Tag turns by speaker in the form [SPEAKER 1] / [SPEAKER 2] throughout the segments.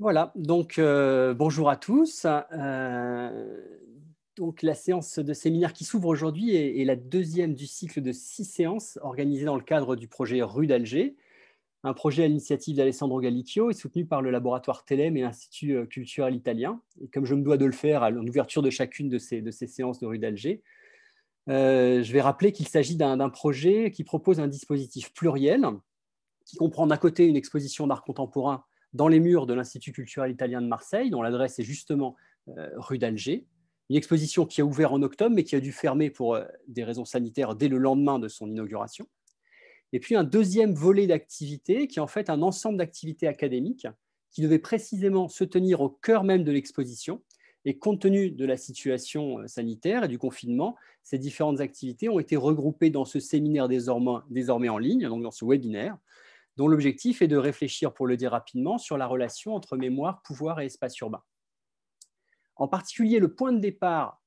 [SPEAKER 1] Voilà, donc euh, bonjour à tous. Euh, donc la séance de séminaire qui s'ouvre aujourd'hui est, la deuxième du cycle de six séances organisées dans le cadre du projet Rue d'Alger, un projet à l'initiative d'Alessandro Gallicchio et soutenu par le laboratoire Telem et l'Institut euh, culturel italien. Et comme je me dois de le faire à l'ouverture de chacune de ces, de ces séances de Rue d'Alger, je vais rappeler qu'il s'agit d'un projet qui propose un dispositif pluriel qui comprend d'un côté une exposition d'art contemporain dans les murs de l'Institut culturel italien de Marseille, dont l'adresse est justement euh, rue d'Alger. Une exposition qui a ouvert en octobre, mais qui a dû fermer pour euh, des raisons sanitaires dès le lendemain de son inauguration. Et puis un deuxième volet d'activité, qui est en fait un ensemble d'activités académiques qui devait précisément se tenir au cœur même de l'exposition. Et compte tenu de la situation euh, sanitaire et du confinement, ces différentes activités ont été regroupées dans ce séminaire désormais, désormais en ligne, donc dans ce webinaire, dont l'objectif est de réfléchir, pour le dire rapidement, sur la relation entre mémoire, pouvoir et espace urbain. En particulier, le point de départ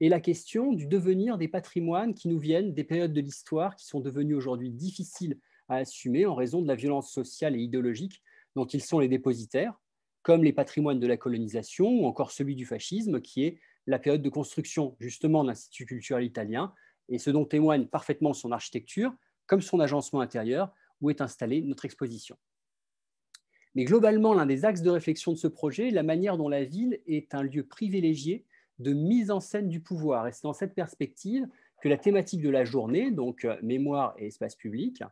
[SPEAKER 1] est la question du devenir des patrimoines qui nous viennent des périodes de l'histoire qui sont devenues aujourd'hui difficiles à assumer en raison de la violence sociale et idéologique dont ils sont les dépositaires, comme les patrimoines de la colonisation ou encore celui du fascisme, qui est la période de construction justement de l'Institut culturel italien, et ce dont témoigne parfaitement son architecture, comme son agencement intérieur, où est installée notre exposition. Mais globalement, l'un des axes de réflexion de ce projet est la manière dont la ville est un lieu privilégié de mise en scène du pouvoir. Et c'est dans cette perspective que la thématique de la journée, donc euh, mémoire et espace public,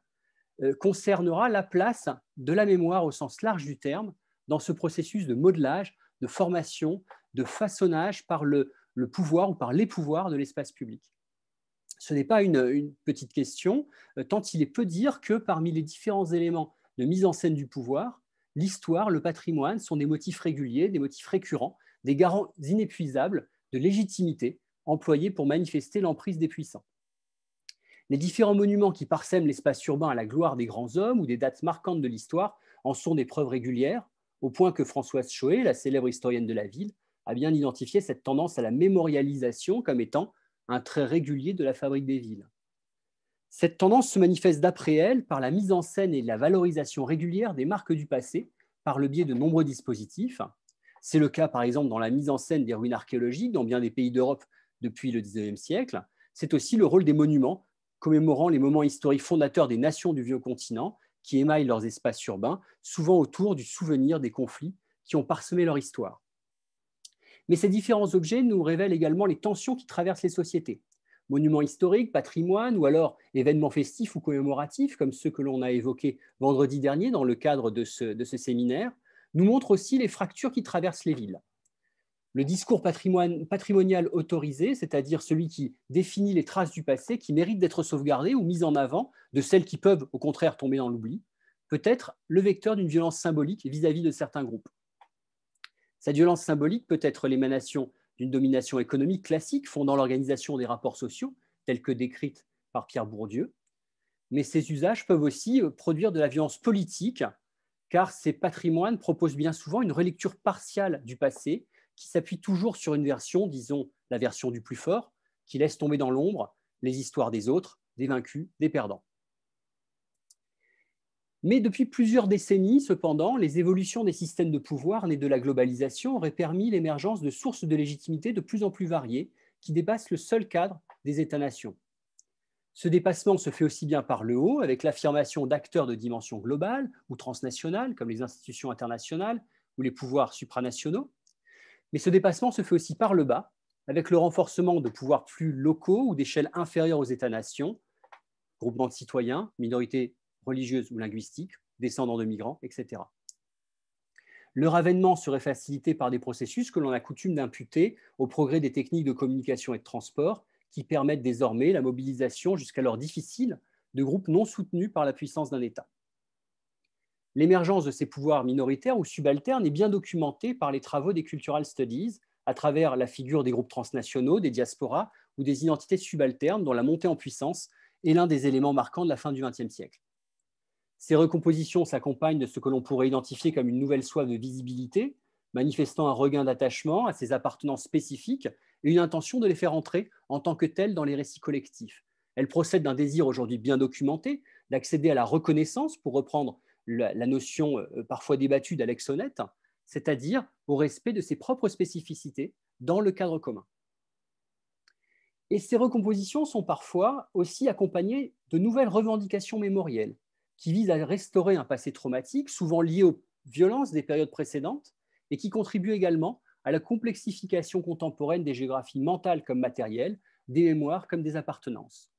[SPEAKER 1] euh, concernera la place de la mémoire au sens large du terme dans ce processus de modelage, de formation, de façonnage par le, le pouvoir ou par les pouvoirs de l'espace public ce n'est pas une, petite question, euh, tant il est peu dire que parmi les différents éléments de mise en scène du pouvoir, l'histoire, le patrimoine sont des motifs réguliers, des motifs récurrents, des garants inépuisables de légitimité employés pour manifester l'emprise des puissants. Les différents monuments qui parsèment l'espace urbain à la gloire des grands hommes ou des dates marquantes de l'histoire en sont des preuves régulières, au point que Françoise Choé, la célèbre historienne de la ville, a bien identifié cette tendance à la mémorialisation comme étant un trait régulier de la fabrique des villes. Cette tendance se manifeste d'après elle par la mise en scène et la valorisation régulière des marques du passé par le biais de nombreux dispositifs. C'est le cas par exemple dans la mise en scène des ruines archéologiques dans bien des pays d'Europe depuis le XIXe siècle. C'est aussi le rôle des monuments commémorant les moments historiques fondateurs des nations du vieux continent qui émaillent leurs espaces urbains, souvent autour du souvenir des conflits qui ont parsemé leur histoire. Mais ces différents objets nous révèlent également les tensions qui traversent les sociétés. Monuments historiques, patrimoine ou alors événements festifs ou commémoratifs, comme ceux que l'on a évoqués vendredi dernier dans le cadre de ce, séminaire, nous montrent aussi les fractures qui traversent les villes. Le discours patrimonial autorisé, c'est-à-dire celui qui définit les traces du passé qui méritent d'être sauvegardées ou mises en avant de celles qui peuvent au contraire tomber dans l'oubli, peut être le vecteur d'une violence symbolique vis à -vis de certains groupes. Cette violence symbolique peut être l'émanation d'une domination économique classique fondant l'organisation des rapports sociaux, telle que décrite par Pierre Bourdieu, mais ces usages peuvent aussi euh, produire de la violence politique, car ces patrimoines proposent bien souvent une relecture partiale du passé qui s'appuie toujours sur une version, disons la version du plus fort, qui laisse tomber dans l'ombre les histoires des autres, des vaincus, des perdants. Mais depuis plusieurs décennies, cependant, les évolutions des systèmes de pouvoir nés de la globalisation auraient permis l'émergence de sources de légitimité de plus en plus variées qui dépassent le seul cadre des États-nations. Ce dépassement se fait aussi bien par le haut, avec l'affirmation d'acteurs de dimension globale ou transnationale, comme les institutions internationales ou les pouvoirs supranationaux, mais ce dépassement se fait aussi par le bas, avec le renforcement de pouvoirs plus locaux ou d'échelles inférieures aux États-nations, groupements de citoyens, minorités religieuse ou linguistique, descendants de migrants, etc. Leur avènement serait facilité par des processus que l'on a coutume d'imputer au progrès des techniques de communication et de transport qui permettent désormais la mobilisation jusqu'alors difficile de groupes non soutenus par la puissance d'un État. L'émergence de ces pouvoirs minoritaires ou subalternes est bien documentée par les travaux des Cultural Studies à travers la figure des groupes transnationaux, des diasporas ou des identités subalternes dont la montée en puissance est l'un des éléments marquants de la fin du XXe siècle. Ces recompositions s'accompagnent de ce que l'on pourrait identifier comme une nouvelle soif de visibilité, manifestant un regain d'attachement à ces appartenances spécifiques et une intention de les faire entrer en tant que telles dans les récits collectifs. Elles procèdent d'un désir aujourd'hui bien documenté d'accéder à la reconnaissance, pour reprendre la, notion euh, parfois débattue d'Alex Honnête, c'est-à-dire au respect de ses propres spécificités dans le cadre commun. Et ces recompositions sont parfois aussi accompagnées de nouvelles revendications mémorielles qui visent à restaurer un passé traumatique, souvent lié aux violences des périodes précédentes, et qui contribuent également à la complexification contemporaine des géographies mentales comme matérielles, des mémoires comme des appartenances.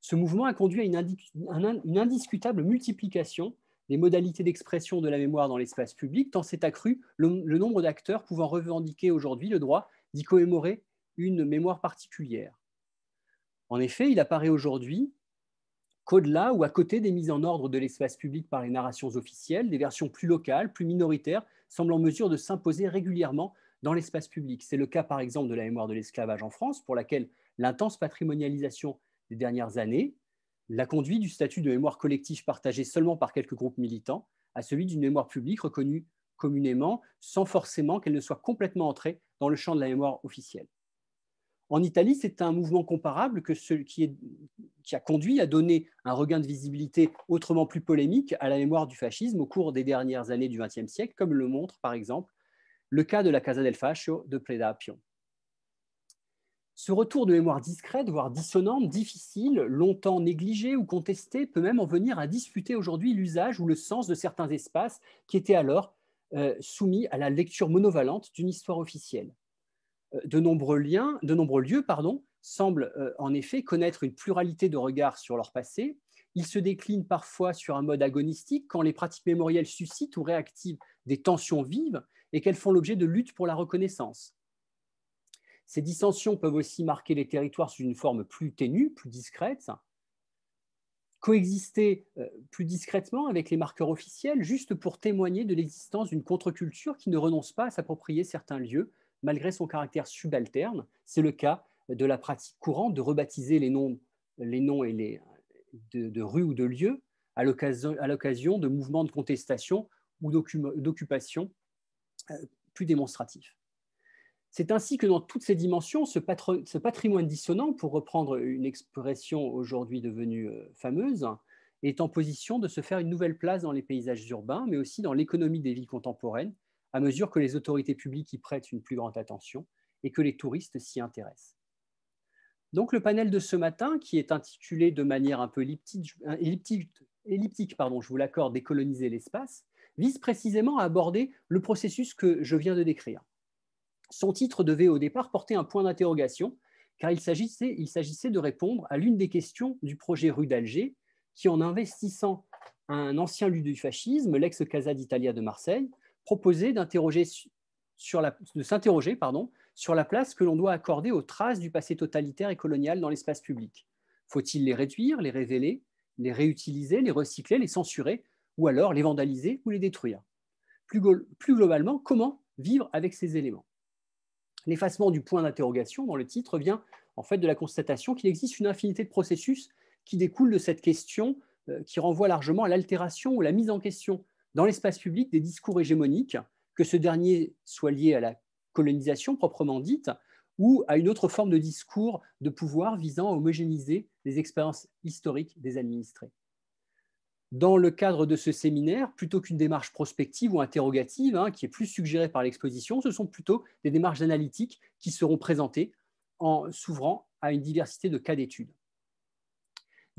[SPEAKER 1] Ce mouvement a conduit à une, indiscutable multiplication des modalités d'expression de la mémoire dans l'espace public, tant s'est accru le, nombre d'acteurs pouvant revendiquer aujourd'hui le droit d'y commémorer une mémoire particulière. En effet, il apparaît aujourd'hui qu'au-delà ou à côté des mises en ordre de l'espace public par les narrations officielles, des versions plus locales, plus minoritaires, semblent en mesure de s'imposer régulièrement dans l'espace public. C'est le cas par exemple de la mémoire de l'esclavage en France, pour laquelle l'intense patrimonialisation des dernières années l'a conduit du statut de mémoire collective partagée seulement par quelques groupes militants à celui d'une mémoire publique reconnue communément sans forcément qu'elle ne soit complètement entrée dans le champ de la mémoire officielle. En Italie, c'est un mouvement comparable qui, a conduit à donner un regain de visibilité autrement plus polémique à la mémoire du fascisme au cours des dernières années du XXe siècle, comme le montre par exemple le cas de la Casa del Fascio de Preda Pion. Ce retour de mémoire discrète, voire dissonante, difficile, longtemps négligé ou contesté, peut même en venir à disputer aujourd'hui l'usage ou le sens de certains espaces qui étaient alors euh, soumis à la lecture monovalente d'une histoire officielle. Euh, de nombreux, liens, de nombreux lieux pardon, semblent euh, en effet connaître une pluralité de regards sur leur passé. Ils se déclinent parfois sur un mode agonistique quand les pratiques mémorielles suscitent ou réactivent des tensions vives et qu'elles font l'objet de luttes pour la reconnaissance. Ces dissensions peuvent aussi marquer les territoires sous une forme plus ténue, plus discrète, coexister euh, plus discrètement avec les marqueurs officiels, juste pour témoigner de l'existence d'une contre-culture qui ne renonce pas à s'approprier certains lieux, malgré son caractère subalterne. C'est le cas de la pratique courante de rebaptiser les noms, les noms et les, de, rues ou de lieux à l'occasion de mouvements de contestation ou d'occupation euh, plus démonstratifs. C'est ainsi que dans toutes ces dimensions, ce, patrimoine dissonant, pour reprendre une expression aujourd'hui devenue euh, fameuse, est en position de se faire une nouvelle place dans les paysages urbains, mais aussi dans l'économie des villes contemporaines, à mesure que les autorités publiques y prêtent une plus grande attention et que les touristes s'y intéressent. Donc le panel de ce matin, qui est intitulé de manière un peu elliptique, elliptique, pardon, je vous l'accorde, décoloniser l'espace, vise précisément à aborder le processus que je viens de décrire. Son titre devait au départ porter un point d'interrogation, car il s'agissait, de répondre à l'une des questions du projet rue d'Alger, qui, en investissant un ancien lieu du fascisme, l'ex-Casa d'Italia de Marseille, la, de s'interroger sur la place que l'on doit accorder aux traces du passé totalitaire et colonial dans l'espace public. Faut-il les réduire, les révéler, les réutiliser, les recycler, les censurer, ou alors les vandaliser ou les détruire? Plus globalement, comment vivre avec ces éléments? L'effacement du point d'interrogation dans le titre vient en fait de la constatation qu'il existe une infinité de processus qui découlent de cette question euh, qui renvoie largement à l'altération ou la mise en question dans l'espace public des discours hégémoniques, que ce dernier soit lié à la colonisation proprement dite ou à une autre forme de discours de pouvoir visant à homogénéiser les expériences historiques des administrés dans le cadre de ce séminaire, plutôt qu'une démarche prospective ou interrogative, hein, qui est plus suggérée par l'exposition, ce sont plutôt des démarches analytiques qui seront présentées en s'ouvrant à une diversité de cas d'études.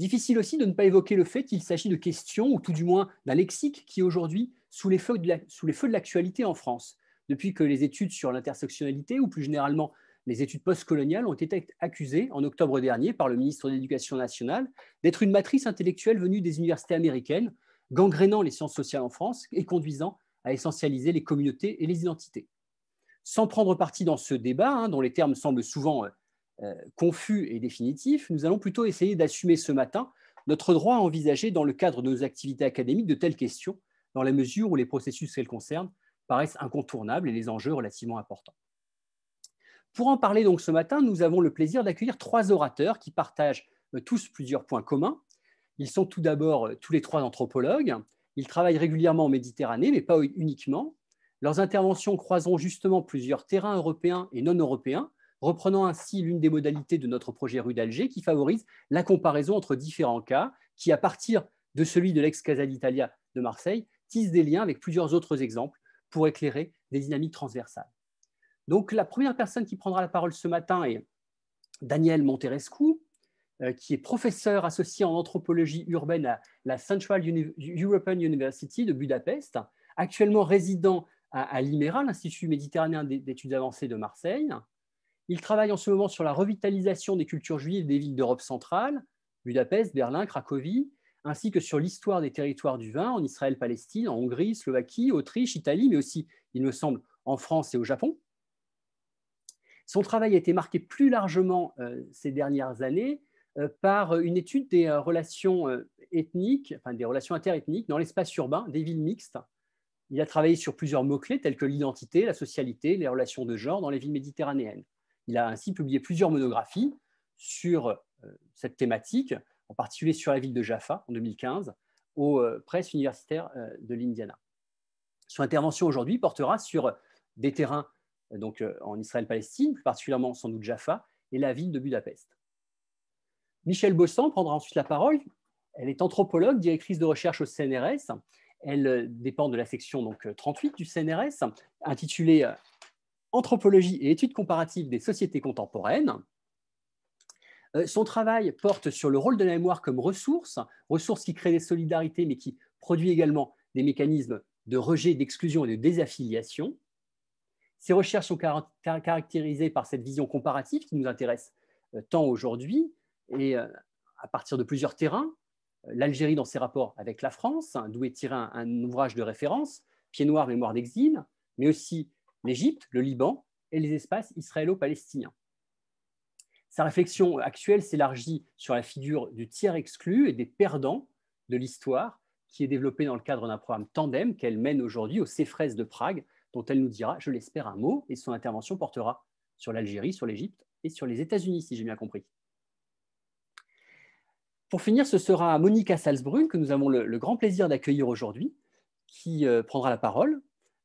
[SPEAKER 1] Difficile aussi de ne pas évoquer le fait qu'il s'agit de questions, ou tout du moins d'un lexique qui est aujourd'hui sous les feux de l'actualité en France, depuis que les études sur l'intersectionnalité, ou plus généralement les études postcoloniales ont été accusées en octobre dernier par le ministre de l'Éducation nationale d'être une matrice intellectuelle venue des universités américaines, gangrénant les sciences sociales en France et conduisant à essentialiser les communautés et les identités. Sans prendre parti dans ce débat, hein, dont les termes semblent souvent euh, confus et définitifs, nous allons plutôt essayer d'assumer ce matin notre droit à envisager dans le cadre de nos activités académiques de telles questions, dans la mesure où les processus qu'elles concernent paraissent incontournables et les enjeux relativement importants. Pour en parler donc ce matin, nous avons le plaisir d'accueillir trois orateurs qui partagent euh, tous plusieurs points communs. Ils sont tout d'abord euh, tous les trois anthropologues. Ils travaillent régulièrement en Méditerranée, mais pas uniquement. Leurs interventions croiseront justement plusieurs terrains européens et non européens, reprenant ainsi l'une des modalités de notre projet Rue d'Alger qui favorise la comparaison entre différents cas, qui, à partir de celui de l'ex-Casa d'Italia de Marseille, tisse des liens avec plusieurs autres exemples pour éclairer des dynamiques transversales. Donc la première personne qui prendra la parole ce matin est Daniel Monterescu, euh, qui est professeur associé en anthropologie urbaine à la Central European University de Budapest, actuellement résident à l'IMERA, l'Institut méditerranéen d'études avancées de Marseille. Il travaille en ce moment sur la revitalisation des cultures juives des villes d'Europe centrale, Budapest, Berlin, Cracovie, ainsi que sur l'histoire des territoires du vin en Israël, Palestine, en Hongrie, Slovaquie, Autriche, Italie, mais aussi, il me semble, en France et au Japon. Son travail a été marqué plus largement euh, ces dernières années euh, par une étude des euh, relations ethniques, enfin des relations interethniques dans l'espace urbain des villes mixtes. Il a travaillé sur plusieurs mots-clés tels que l'identité, la socialité, les relations de genre dans les villes méditerranéennes. Il a ainsi publié plusieurs monographies sur cette thématique, en particulier sur la ville de Jaffa en 2015, aux presses universitaires de l'Indiana. Son intervention aujourd'hui portera sur des terrains donc, en Israël-Palestine, plus particulièrement sans doute Jaffa, et la ville de Budapest. Michel Bossan prendra ensuite la parole. Elle est anthropologue, directrice de recherche au CNRS. Elle dépend de la section donc, 38 du CNRS, intitulée Anthropologie et études comparatives des sociétés contemporaines. Euh, son travail porte sur le rôle de la mémoire comme ressource, ressource qui crée des solidarités, mais qui produit également des mécanismes de rejet, d'exclusion et de désaffiliation. Ces recherches sont caractérisées par cette vision comparative qui nous intéresse euh, tant aujourd'hui, et euh, à partir de plusieurs terrains. L'Algérie dans ses rapports avec la France, hein, d'où est tiré un, ouvrage de référence, Pieds noirs, mémoire d'exil, mais aussi l'Égypte, le Liban et les espaces israélo-palestiniens. Sa réflexion actuelle s'élargit sur la figure du tiers exclu et des perdants de l'histoire, qui est développée dans le cadre d'un programme Tandem qu'elle mène aujourd'hui au CEFRES de Prague, dont elle nous dira, je l'espère, un mot, et son intervention portera sur l'Algérie, sur l'Égypte et sur les États-Unis, si j'ai bien compris. Pour finir, ce sera Monica Salzbrun que nous avons le, grand plaisir d'accueillir aujourd'hui, qui euh, prendra la parole.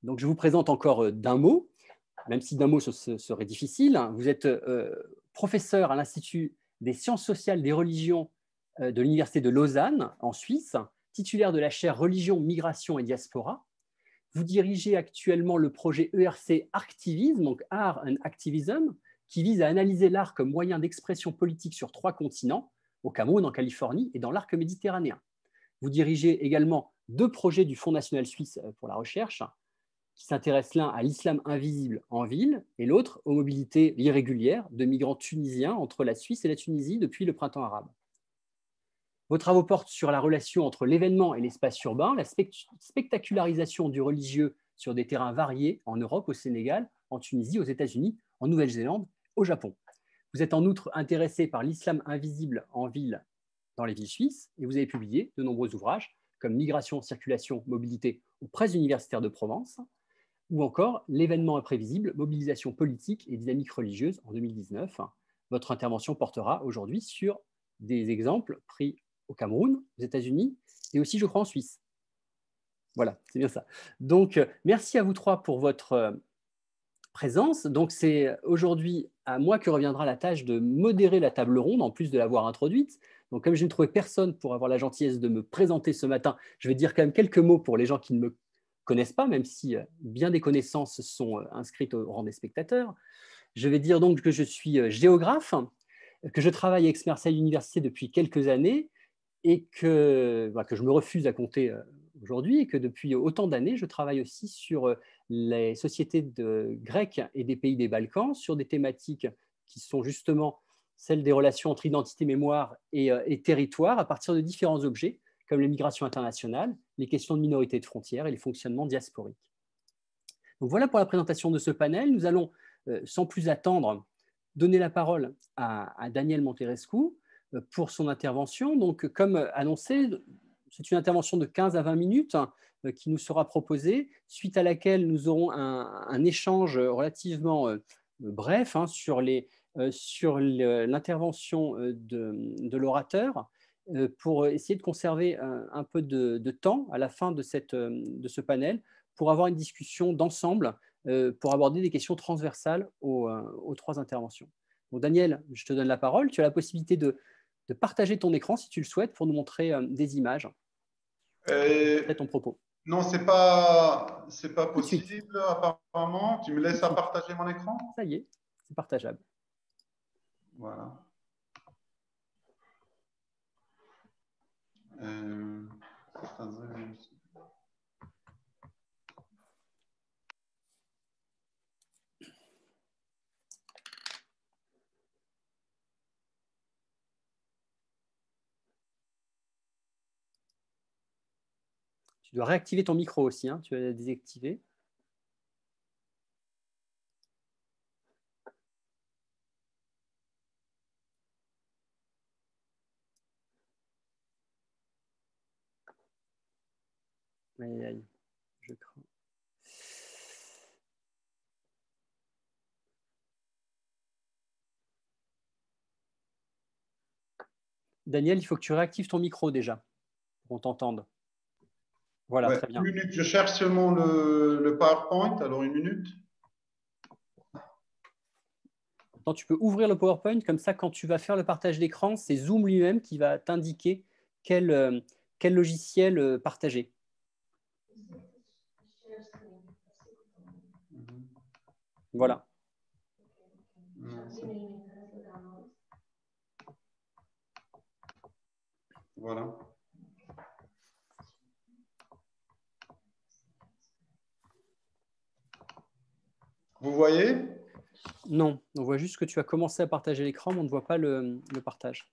[SPEAKER 1] Donc, je vous présente encore euh, d'un mot, même si d'un mot ce, serait difficile. Vous êtes euh, professeur à l'Institut des sciences sociales des religions euh, de l'Université de Lausanne, en Suisse, titulaire de la chaire Religion, Migration et Diaspora. Vous dirigez actuellement le projet ERC Arctivisme, donc Art and Activism, qui vise à analyser l'art comme moyen d'expression politique sur trois continents, au Cameroun, en Californie et dans l'arc méditerranéen. Vous dirigez également deux projets du Fonds national suisse pour la recherche, qui s'intéresse l'un à l'islam invisible en ville et l'autre aux mobilités irrégulières de migrants tunisiens entre la Suisse et la Tunisie depuis le printemps arabe. Vos travaux portent sur la relation entre l'événement et l'espace urbain, la spectacularisation du religieux sur des terrains variés en Europe, au Sénégal, en Tunisie, aux États-Unis, en Nouvelle-Zélande, au Japon. Vous êtes en outre intéressé par l'islam invisible en ville dans les villes suisses et vous avez publié de nombreux ouvrages comme Migration, circulation, mobilité aux presses universitaires de Provence, ou encore l'événement imprévisible, mobilisation politique et dynamique religieuse en 2019. Votre intervention portera aujourd'hui sur des exemples pris au Cameroun, aux États-Unis et aussi, je crois, en Suisse. Voilà, c'est bien ça. Donc, merci à vous trois pour votre euh, présence. Donc, c'est aujourd'hui à moi que reviendra la tâche de modérer la table ronde, en plus de l'avoir introduite. Donc, comme je n'ai trouvé personne pour avoir la gentillesse de me présenter ce matin, je vais dire quand même quelques mots pour les gens qui ne me connaissent pas, même si euh, bien des connaissances sont euh, inscrites au rang des spectateurs. Je vais dire donc que je suis euh, géographe, que je travaille à Aix-Marseille Université depuis quelques années et que, bah, que je me refuse à compter aujourd'hui et que depuis autant d'années, je travaille aussi sur les sociétés grecques et des pays des Balkans, sur des thématiques qui sont justement celles des relations entre identité, mémoire et territoire à partir de différents objets comme les migrations internationales, les questions de minorité de frontières et les fonctionnements diasporiques. Donc voilà pour la présentation de ce panel. Nous allons, euh, sans plus attendre, donner la parole à, Daniel Monterescu euh, pour son intervention. Donc, comme annoncé, c'est une intervention de 15 à 20 minutes euh, qui nous sera proposée, suite à laquelle nous aurons un, échange relativement bref hein, sur l'intervention de l'orateur pour essayer de conserver un, peu de, temps à la fin de, cette, euh, de ce panel pour avoir une discussion d'ensemble, euh, pour aborder des questions transversales aux, trois interventions. Donc Daniel, je te donne la parole. Tu as la possibilité de, partager ton écran si tu le souhaites pour nous montrer des images.
[SPEAKER 2] Euh, ton propos. Non, c'est pas, c'est pas possible apparemment. Tu me laisses à partager mon écran?
[SPEAKER 1] Ça y est, c'est partageable.
[SPEAKER 2] Voilà.
[SPEAKER 1] Tu dois réactiver ton micro aussi, hein. tu vas désactiver. Je crains. Daniel, il faut que tu réactives ton micro déjà pour qu'on t'entende. Voilà, très bien.
[SPEAKER 2] Une minute, je cherche seulement le, le PowerPoint, alors une minute.
[SPEAKER 1] tu peux ouvrir le PowerPoint, comme ça, quand tu vas faire le partage d'écran, c'est Zoom lui-même qui va t'indiquer quel, euh, quel logiciel euh, partager. Voilà.
[SPEAKER 2] Voilà. Vous voyez?
[SPEAKER 1] Non, on voit juste que tu as commencé à partager l'écran, mais on ne voit pas le, le partage.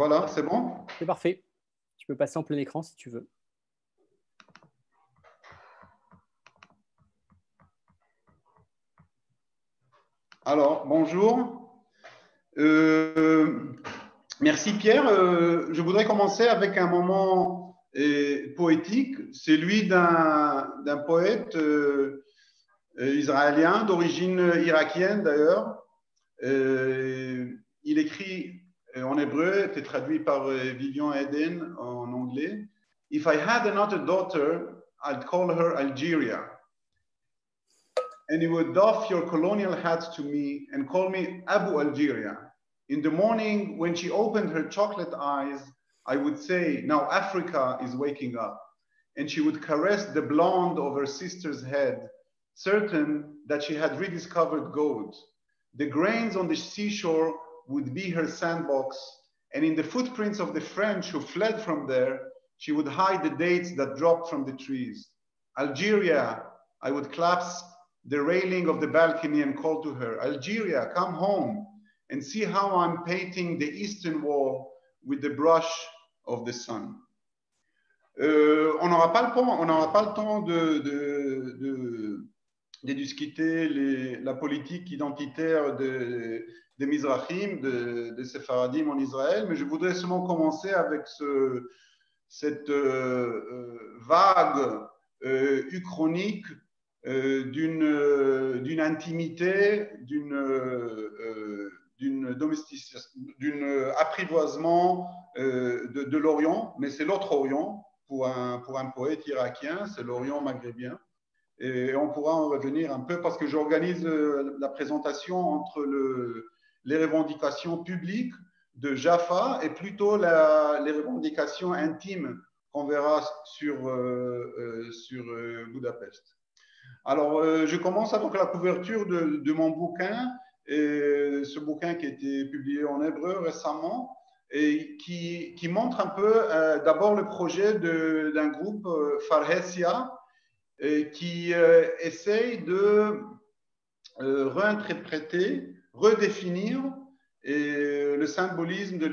[SPEAKER 2] Voilà, c'est bon
[SPEAKER 1] C'est parfait. Tu peux passer en plein écran si tu veux.
[SPEAKER 2] Alors, bonjour. Euh, merci Pierre. Euh, je voudrais commencer avec un moment euh, poétique, celui d'un poète israélien d'origine irakienne d'ailleurs. il écrit Euh, en hébreu, était traduit par euh, Vivian Eden en anglais. If I had another daughter, I'd call her Algeria. And you would doff your colonial hat to me and call me Abu Algeria. In the morning, when she opened her chocolate eyes, I would say, Now Africa is waking up. And she would caress the blonde of her sister's head, certain that she had rediscovered gold. The grains on the seashore would be her sandbox, and in the footprints of the French who fled from there, she would hide the dates that dropped from the trees. Algeria, I would clasp the railing of the balcony and call to her, Algeria, come home and see how I'm painting the eastern wall with the brush of the sun. Euh, on n'aura pas le temps, on pas le temps de, de, de, de discuter la politique identitaire de, des Mizrahim, de, de en Israël, mais je voudrais seulement commencer avec ce, cette euh, vague euh, uchronique euh, d'une intimité, d'une euh, d'une d'un apprivoisement de, de l'Orient, mais c'est l'autre Orient pour un, pour un poète irakien, c'est l'Orient maghrébien. Et on pourra en revenir un peu parce que j'organise la présentation entre le, les revendications publiques de Jaffa et plutôt les revendications intimes qu'on verra sur, euh, euh, euh, Budapest. Alors, je commence avec la couverture de, mon bouquin, ce bouquin qui a été publié en hébreu récemment et qui, qui montre un peu d'abord le projet d'un groupe, Farhesia, qui essaye de réinterpréter redéfinir et le symbolisme de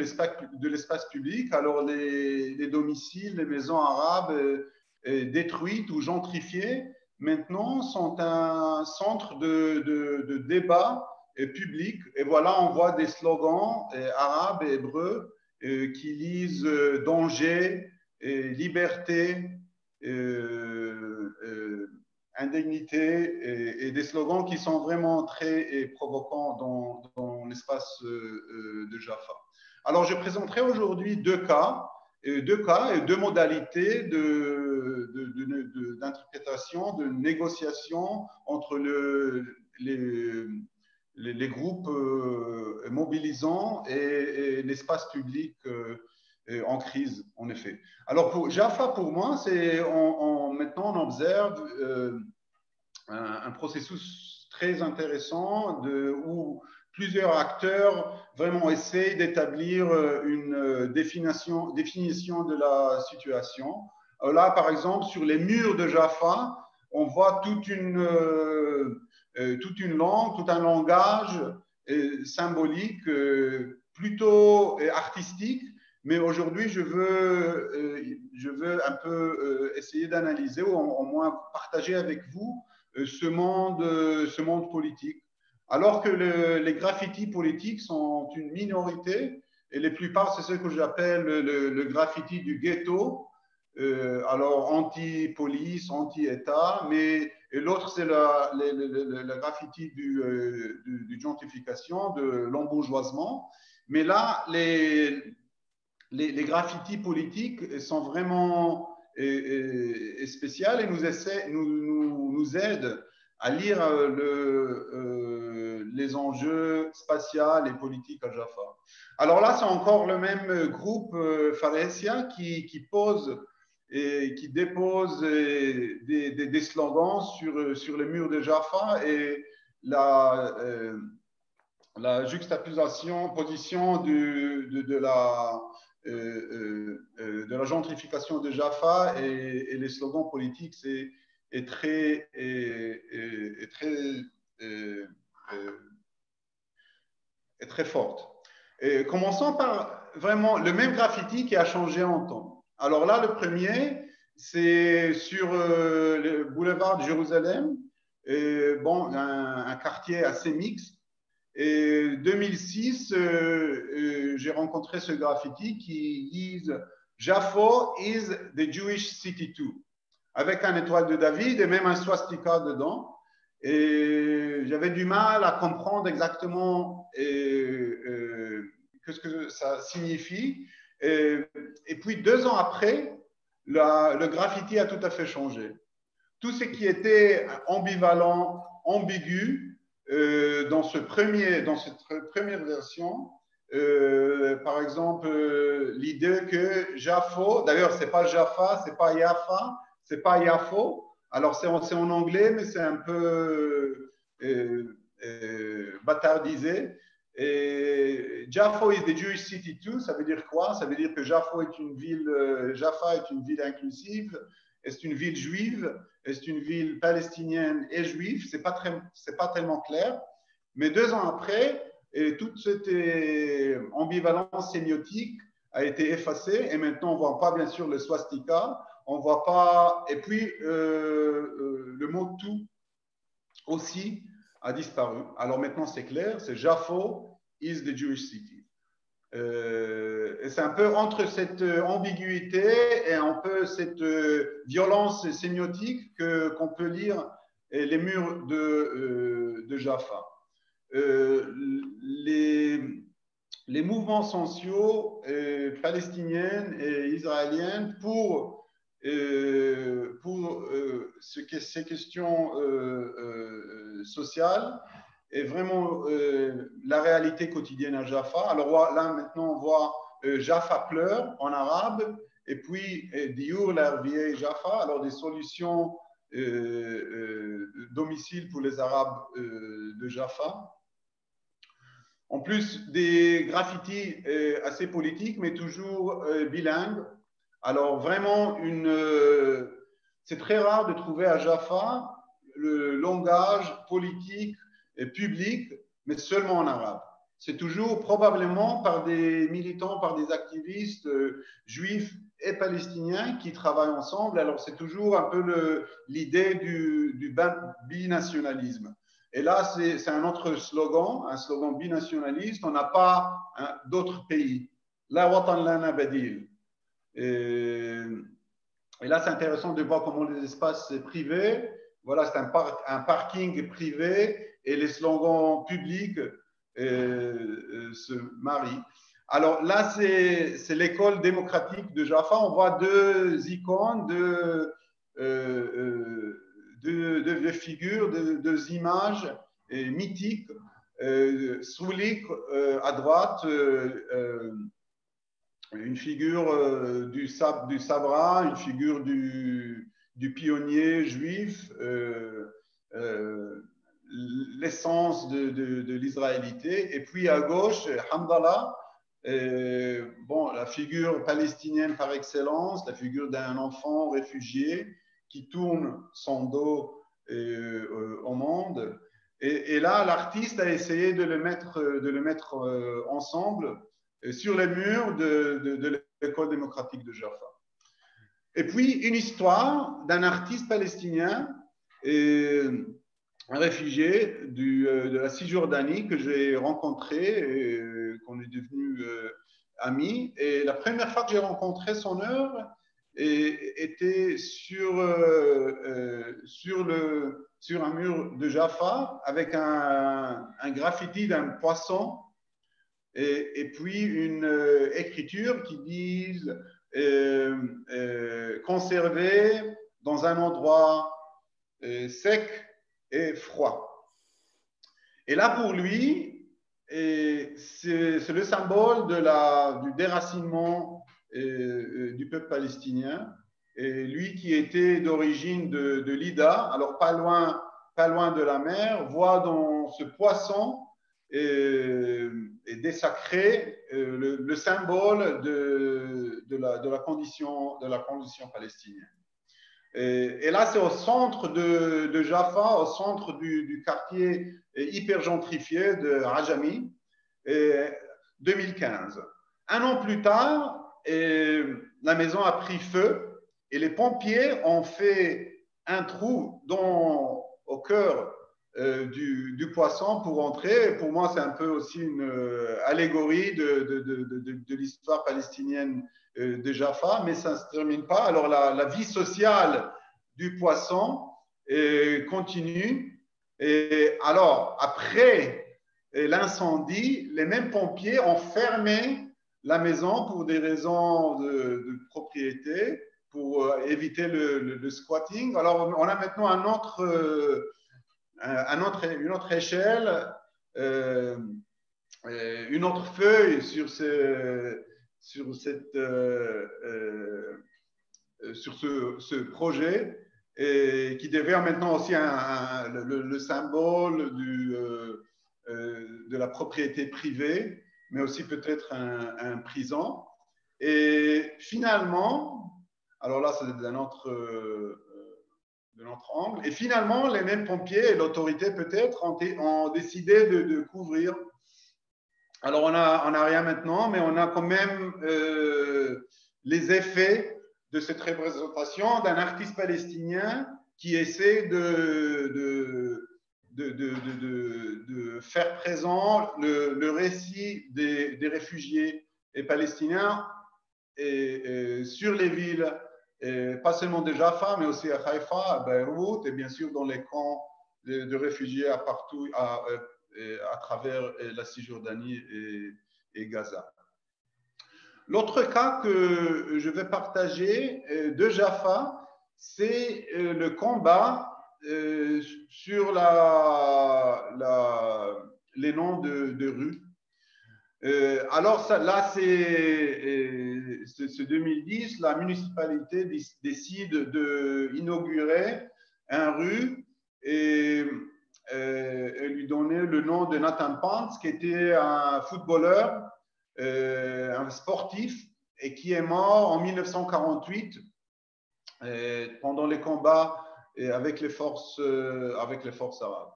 [SPEAKER 2] l'espace public. Alors, les, domiciles, les maisons arabes euh, euh, détruites ou gentrifiées, maintenant, sont un centre de, débat euh, public. Et voilà, on voit des slogans arabes et hébreux qui lisent danger, liberté, indignité et, des slogans qui sont vraiment très provoquants dans, dans l'espace euh, euh, de Jaffa. Alors, je présenterai aujourd'hui deux cas deux cas et deux modalités d'interprétation, de, de, négociation entre le, les, les, groupes euh, mobilisants et, l'espace public euh, en crise, en effet. Alors, pour Jaffa, pour moi, c'est maintenant on observe euh, un, processus très intéressant où plusieurs acteurs vraiment essayent d'établir une définition, définition de la situation. Là, par exemple, sur les murs de Jaffa, on voit toute une euh, toute une langue, tout un langage euh, symbolique euh, plutôt artistique. Mais aujourd'hui, je veux, je veux un peu essayer d'analyser ou au moins partager avec vous ce monde, ce monde politique. Alors que les graffitis politiques sont une minorité, et les plupart, c'est ce que j'appelle le, le, graffiti du ghetto, alors anti-police, anti-État, mais l'autre, c'est la, graffiti du, euh, du, gentrification, de l'embourgeoisement. Mais là, les, les, graffitis politiques sont vraiment et, spéciales et nous, aident à lire euh, le, euh, les enjeux spatiaux et politiques à Jaffa. Alors là, c'est encore le même groupe euh, qui, pose et qui dépose des, des, slogans sur, les murs de Jaffa et la, euh, juxtaposition position de, la, euh, euh, de la gentrification de Jaffa et, les slogans politiques c'est, est très, est, très, très forte. Commençons par vraiment le même graffiti qui a changé en temps. Alors là, le premier, c'est sur euh, le boulevard de Jérusalem, bon, un, quartier assez mixte. Et 2006, euh, euh, j'ai rencontré ce graffiti qui dit Jaffo is the Jewish city too, avec un étoile de David et même un swastika dedans. Et j'avais du mal à comprendre exactement ce que ça signifie. Et, puis deux ans après, le graffiti a tout à fait changé. Tout ce qui était ambivalent, ambigu, euh, dans, ce premier, dans cette première version, euh, par exemple, euh, l'idée que Jaffo, d'ailleurs, c'est pas Jaffa, c'est pas Jaffa, c'est pas Yafo. Alors, c'est en, en, anglais, mais c'est un peu bâtardisé. Et Jaffa is the Jewish city too. Ça veut dire quoi? Ça veut dire que Jaffa est une ville, euh, Jaffa est une ville inclusive. C'est une ville juive? C'est une ville palestinienne et juive? C'est pas pas tellement clair. Mais deux ans après, toute cette euh, ambivalence sémiotique a été effacée. Et maintenant, on voit pas bien sûr le swastika. On voit pas. Et puis euh, le mot tout aussi a disparu. Alors maintenant, c'est clair, c'est Jaffo is the Jewish city. Euh, c'est un peu entre cette euh, ambiguïté et un peu cette euh, violence sémiotique que, qu'on peut lire les murs de, de Jaffa. les, les mouvements sociaux palestiniens et israéliens pour pour ces questions sociales et vraiment la réalité quotidienne à Jaffa. Alors là, maintenant, on voit Jaffa pleure en arabe et puis Diour, l'herbier Jaffa. Alors des solutions domicile pour les Arabes de Jaffa. En plus des graffitis assez politiques, mais toujours bilingues, alors vraiment, euh, c'est très rare de trouver à Jaffa le langage politique public, mais seulement en arabe. C'est toujours probablement par des militants, par des activistes euh, juifs et palestiniens qui travaillent ensemble. Alors c'est toujours un peu l'idée du, binationalisme. Et là, c'est un autre slogan, un slogan binationaliste. On n'a pas d'autres pays. La watan lana badil. Et, là, c'est intéressant de voir comment les espaces privés, voilà, c'est un, parking privé et les slogans publics euh, euh, se marient. Alors là, c'est l'école démocratique de Jaffa. On voit deux icônes, deux, euh, figures, deux, images mythiques. Soulik à droite, une figure du, sab, du Sabra, une figure du, du pionnier juif, euh, euh, l'essence de, l'israélité. Et puis à gauche, Hamdallah, euh, bon, la figure palestinienne par excellence, la figure d'un enfant réfugié qui tourne son dos au monde. Et, là, l'artiste a essayé de le mettre, de le mettre ensemble sur les murs de, l'école démocratique de Jaffa. Et puis, une histoire d'un artiste palestinien, euh, un réfugié euh, de la Cisjordanie que j'ai rencontré, et euh, qu'on est devenu amis. Et la première fois que j'ai rencontré son œuvre était sur, le, sur un mur de Jaffa avec un, graffiti d'un poisson et, puis une écriture qui dit euh, euh, conservé dans un endroit euh, sec et froid. Et là, pour lui, c'est le symbole du déracinement du peuple palestinien. Et lui qui était d'origine de, l'Ida, alors pas loin, pas loin de la mer, voit dans ce poisson et, et désacrer le, le, symbole de la condition palestinienne. Et, là, c'est au centre de, Jaffa, au centre du, quartier hyper gentrifié de Rajami, 2015. Un an plus tard, la maison a pris feu et les pompiers ont fait un trou dans, au cœur euh, du, poisson pour entrer. Pour moi, c'est un peu aussi une euh, allégorie de, l'histoire palestinienne euh, de Jaffa, mais ça ne se termine pas. Alors la, vie sociale du poisson euh, continue. Et alors, après euh, l'incendie, les mêmes pompiers ont fermé la maison pour des raisons de, propriété, pour éviter le, squatting. Alors, on a maintenant une autre échelle, une autre feuille sur ce, sur, cette, euh, euh, euh, sur ce, ce, projet et qui devient maintenant aussi un, le, symbole du, de la propriété privée, mais aussi peut-être un, un, prison. Et finalement, alors là, c'est d'un autre, de notre angle, et finalement, les mêmes pompiers et l'autorité peut-être ont, ont, décidé de, de couvrir alors, on n'a on a rien maintenant, mais on a quand même euh, les effets de cette représentation d'un artiste palestinien qui essaie de, de, de, de faire présent le, récit des, des, réfugiés et palestiniens et, sur les villes, pas seulement de Jaffa, mais aussi à Haïfa, à Beyrouth et bien sûr dans les camps de, réfugiés à partout, euh, à travers la Cisjordanie et, Gaza. L'autre cas que je vais partager euh, de Jaffa, c'est euh, le combat euh, sur la, les noms de, rues. alors là, c'est ce 2010, la municipalité décide d'inaugurer un rue et euh, lui donner le nom de Nathan Pants, qui était un footballeur, euh, un sportif, et qui est mort en 1948 euh, pendant les combats avec les forces, arabes.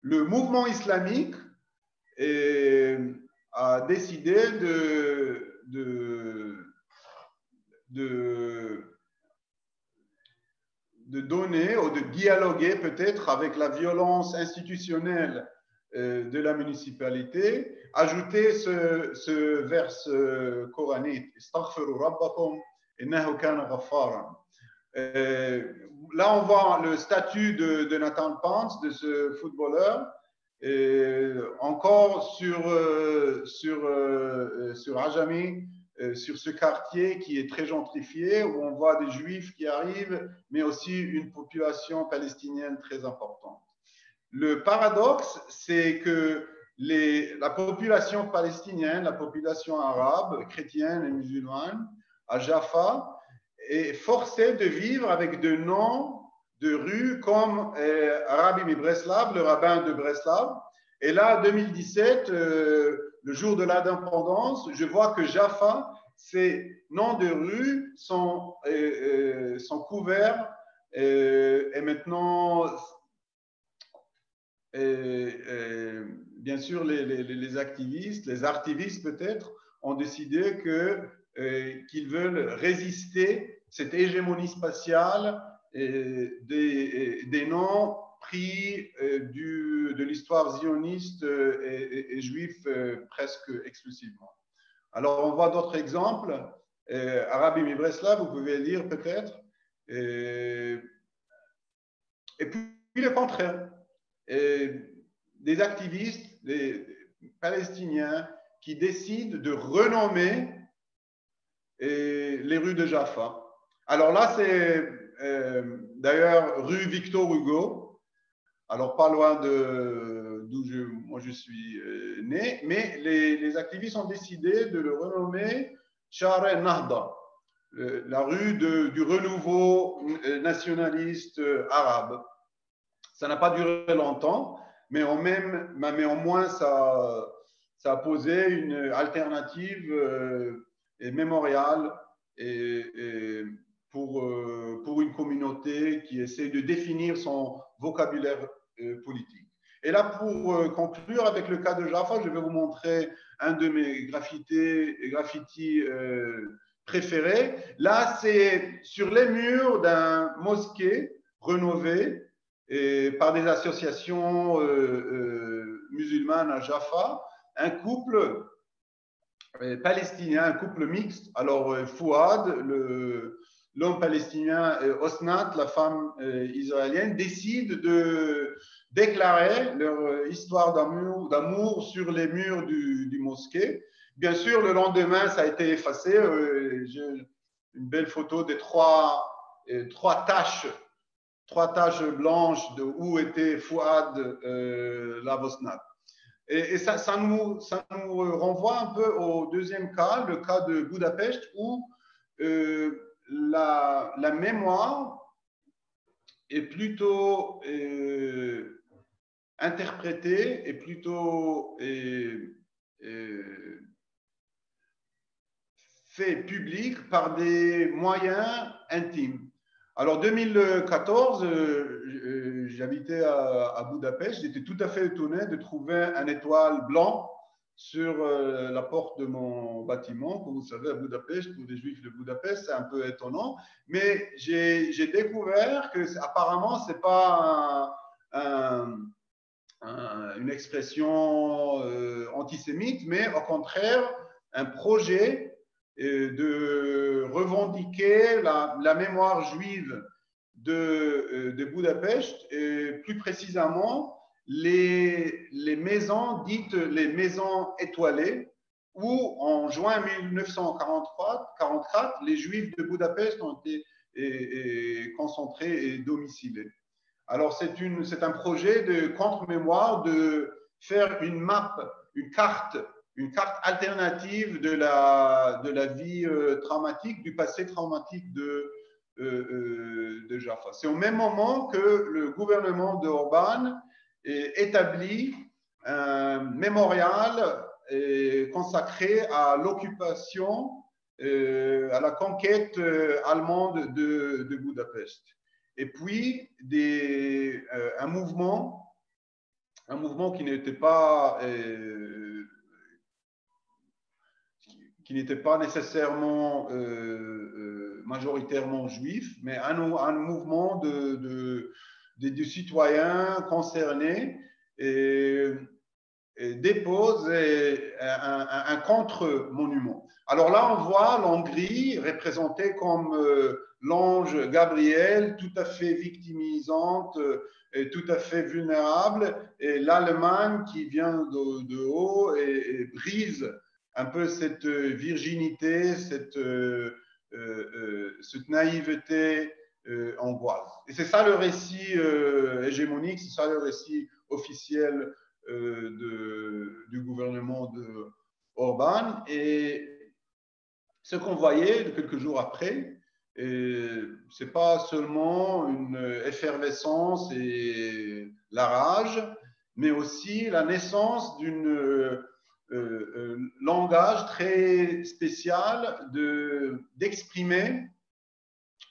[SPEAKER 2] Le mouvement islamique a décidé de de donner ou de dialoguer peut-être avec la violence institutionnelle euh, de la municipalité, ajouter ce, ce verse euh, coranique, euh, là, on voit le statut de, Nathan Pence, de ce footballeur, encore sur, sur, sur Ajami, sur ce quartier qui est très gentrifié, où on voit des juifs qui arrivent, mais aussi une population palestinienne très importante. Le paradoxe, c'est que la population palestinienne, la population arabe, chrétienne et musulmane, à Jaffa, est forcée de vivre avec de noms de rues comme euh, Rabbi Breslav, le rabbin de Breslav. Et là, 2017, euh, le jour de l'indépendance, je vois que Jaffa, ces noms de rues sont, euh, sont couverts et maintenant bien sûr, les, activistes, les artivistes peut-être, ont décidé euh, qu'ils veulent résister cette hégémonie spatiale des, noms pris euh, de l'histoire zioniste et, juif euh, presque exclusivement. Alors, on voit d'autres exemples. Arabi Mibresla, vous pouvez lire peut-être. Et, puis le contraire des activistes, des Palestiniens, qui décident de renommer les rues de Jaffa. Alors là, c'est euh, d'ailleurs rue Victor Hugo, alors pas loin d'où je, moi je suis euh, né, mais les, activistes ont décidé de le renommer Share Nahda, la rue du renouveau nationaliste arabe. Ça n'a pas duré longtemps, mais, en même, mais au moins ça, ça a posé une alternative euh, et mémoriale pour, euh, pour une communauté qui essaie de définir son vocabulaire euh, politique. Et là, pour conclure avec le cas de Jaffa, je vais vous montrer un de mes graffitis, graffitis préférés. Là, c'est sur les murs d'un mosquée rénové par des associations euh, euh, musulmanes à Jaffa, un couple euh, palestinien, un couple mixte. Alors, Fouad, l'homme palestinien, et Osnat, la femme israélienne, décident de déclarer leur histoire d'amour sur les murs du, mosquée. Bien sûr, le lendemain, ça a été effacé. J'ai une belle photo des trois, trois taches trois taches blanches de où était Fouad euh, Lavosnat. Et, ça, nous, ça, nous, renvoie un peu au deuxième cas, le cas de Budapest, où euh, la, mémoire est plutôt euh, interprétée et plutôt fait public par des moyens intimes. Alors 2014, euh, euh, j'habitais à, Budapest. J'étais tout à fait étonné de trouver un étoile blanc sur euh, la porte de mon bâtiment. Comme vous savez, à Budapest, pour les Juifs de Budapest, c'est un peu étonnant. Mais j'ai découvert que apparemment, c'est pas une expression antisémite, mais au contraire, un projet de revendiquer la, mémoire juive de, euh, de, Budapest et plus précisément les, les maisons dites les maisons étoilées où en juin 1944, les Juifs de Budapest ont été concentrés et domicilés. Alors c'est un projet de contre-mémoire de faire une map, une carte une carte alternative de la, de la vie euh, traumatique, du passé traumatique de, euh, euh, de Jaffa. C'est au même moment que le gouvernement de Orban établit un mémorial consacré à l'occupation, à la conquête allemande de, Budapest. Et puis, un mouvement, un mouvement qui n'était pas qui n'était pas nécessairement euh, euh, majoritairement juif, mais un, mouvement de, citoyens concernés et, dépose un, contre-monument. Alors là, on voit l'Hongrie représentée comme l'ange Gabriel, tout à fait victimisante, et tout à fait vulnérable, et l'Allemagne qui vient de, haut et, brise un peu cette virginité, euh, euh, euh, cette naïveté angoisse. Et c'est ça le récit hégémonique, c'est ça le récit officiel de, du gouvernement de Orban. Et ce qu'on voyait quelques jours après, et c'est pas seulement une effervescence et la rage, mais aussi la naissance d'une euh, euh, langage très spécial de d'exprimer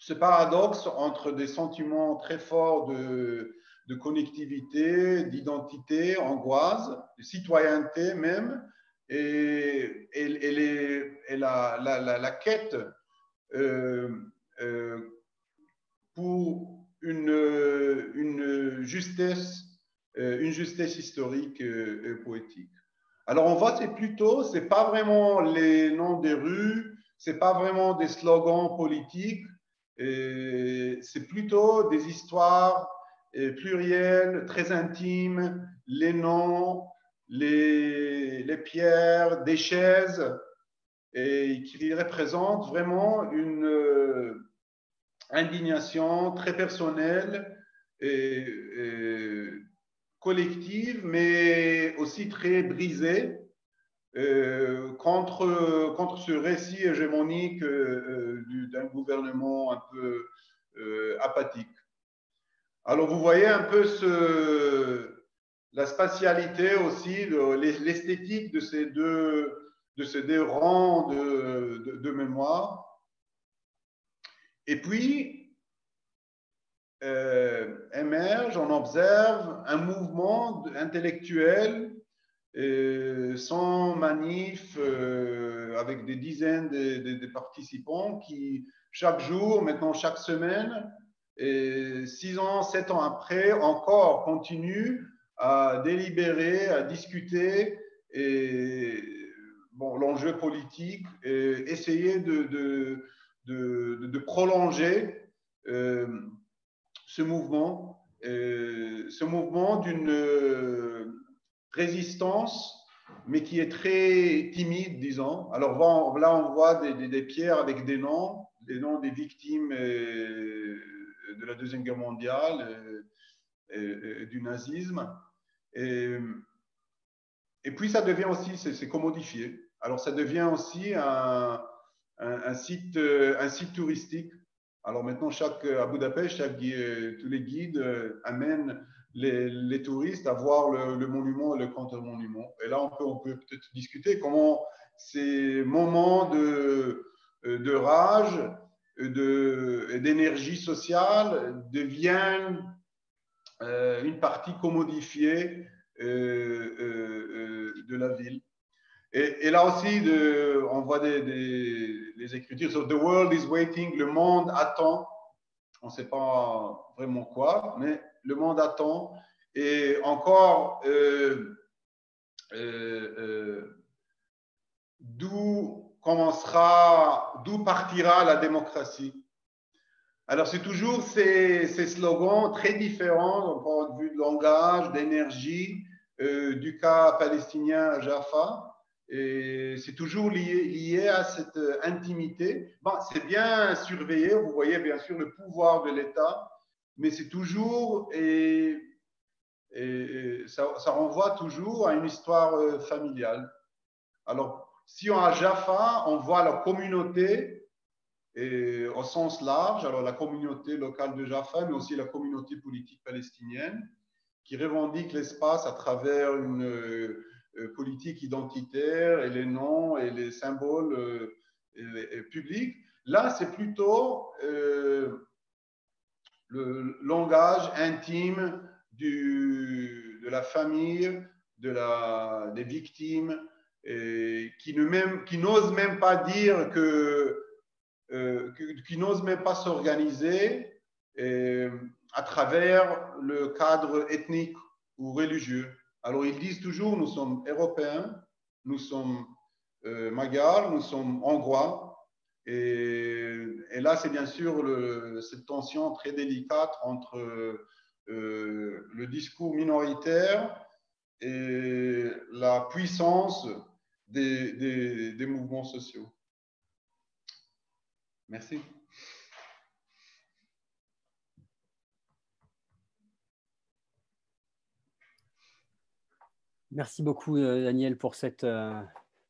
[SPEAKER 2] ce paradoxe entre des sentiments très forts de, connectivité, d'identité, angoisse, de citoyenneté même, et, la, quête euh, euh, pour une, une, justesse, euh, une justesse historique et poétique. Alors on voit c'est plutôt, c'est pas vraiment les noms des rues, c'est pas vraiment des slogans politiques, c'est plutôt des histoires plurielles, très intimes, les noms, les, pierres, des chaises, et qui représente vraiment une euh, indignation très personnelle et, collective, mais aussi très brisée euh, contre, ce récit hégémonique euh, d'un gouvernement un peu apathique. Alors vous voyez un peu la spatialité aussi, l'esthétique de ces deux de ces deux rangs de, mémoire. Et puis, euh, émerge, on observe un mouvement intellectuel euh, sans manif, euh, avec des dizaines de, participants qui, chaque jour, maintenant chaque semaine, et six ans, sept ans après, encore continuent à délibérer, à discuter et bon, l'enjeu politique, et essayer de, de, de, prolonger euh, ce mouvement, euh, ce mouvement d'une résistance, mais qui est très timide, disons. Alors là, on voit des, pierres avec des noms, des noms des victimes de la Deuxième Guerre mondiale, et, du nazisme. Et, puis, ça devient aussi, c'est commodifié. Alors, ça devient aussi un, site, touristique. Alors maintenant, chaque, à Budapest, chaque, tous les guides euh, amènent les, touristes à voir le, monument et le contre-monument. Et là, on peut, on peut peut-être discuter comment ces moments de, de rage, d'énergie sociale deviennent euh, une partie commodifiée euh, euh, de la ville. Et, là aussi, de, on voit des, des, écritures sur The world is waiting, le monde attend. On ne sait pas vraiment quoi, mais le monde attend. Et encore, d'où commencera, d'où partira la démocratie alors, c'est toujours ces, slogans très différents du point de vue de langage, d'énergie, euh, du cas palestinien à Jaffa. Et c'est toujours lié, lié, à cette intimité. Bon, c'est bien surveillé, vous voyez bien sûr le pouvoir de l'État, mais c'est toujours, et, ça, renvoie toujours à une histoire euh, familiale. Alors, si on a Jaffa, on voit la communauté et, au sens large, alors la communauté locale de Jaffa, mais aussi la communauté politique palestinienne qui revendique l'espace à travers une euh, politique identitaire et les noms et les symboles euh, publics. Là, c'est plutôt le langage intime de la famille, de la, des victimes, qui, ne même, n'osent même pas dire que, qui n'osent même pas s'organiser à travers le cadre ethnique ou religieux. Alors ils disent toujours, nous sommes européens, nous sommes euh, magyars, nous sommes hongrois. Et, là, c'est bien sûr cette tension très délicate entre euh, le discours minoritaire et la puissance des, des, des mouvements sociaux. Merci.
[SPEAKER 1] Merci beaucoup, euh, Daniel, pour cette, euh,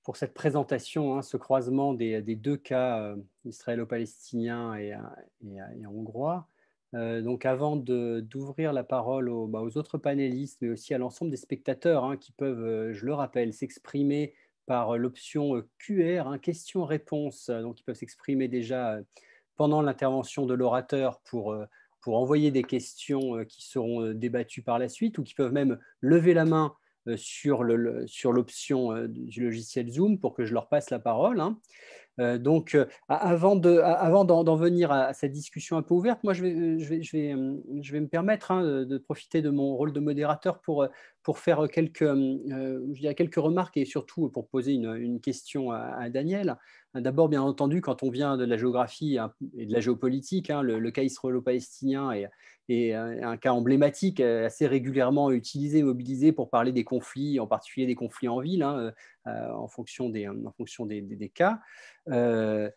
[SPEAKER 1] pour cette présentation, hein, ce croisement des, deux cas euh, israélo-palestiniens et, et, et, hongrois. donc, avant d'ouvrir la parole aux, bah, aux, autres panélistes, mais aussi à l'ensemble des spectateurs hein, qui peuvent, je le rappelle, s'exprimer par l'option QR, hein, questions-réponses. Donc, ils peuvent s'exprimer déjà pendant l'intervention de l'orateur pour, pour envoyer des questions qui seront débattues par la suite ou qui peuvent même lever la main euh, sur l'option euh, du logiciel Zoom pour que je leur passe la parole. Hein. Euh, donc, avant d'en venir à, cette discussion un peu ouverte, moi, je vais, je vais, je vais, je vais me permettre hein, de profiter de mon rôle de modérateur pour, pour faire quelques, je dirais quelques remarques et surtout pour poser une, question à, Daniel. D'abord, bien entendu, quand on vient de la géographie et de la géopolitique, hein, le, cas israélo-palestinien est, et un, cas emblématique euh, assez régulièrement utilisé, mobilisé pour parler des conflits, en particulier des conflits en ville, hein, euh, en fonction des, en fonction des, cas. Euh,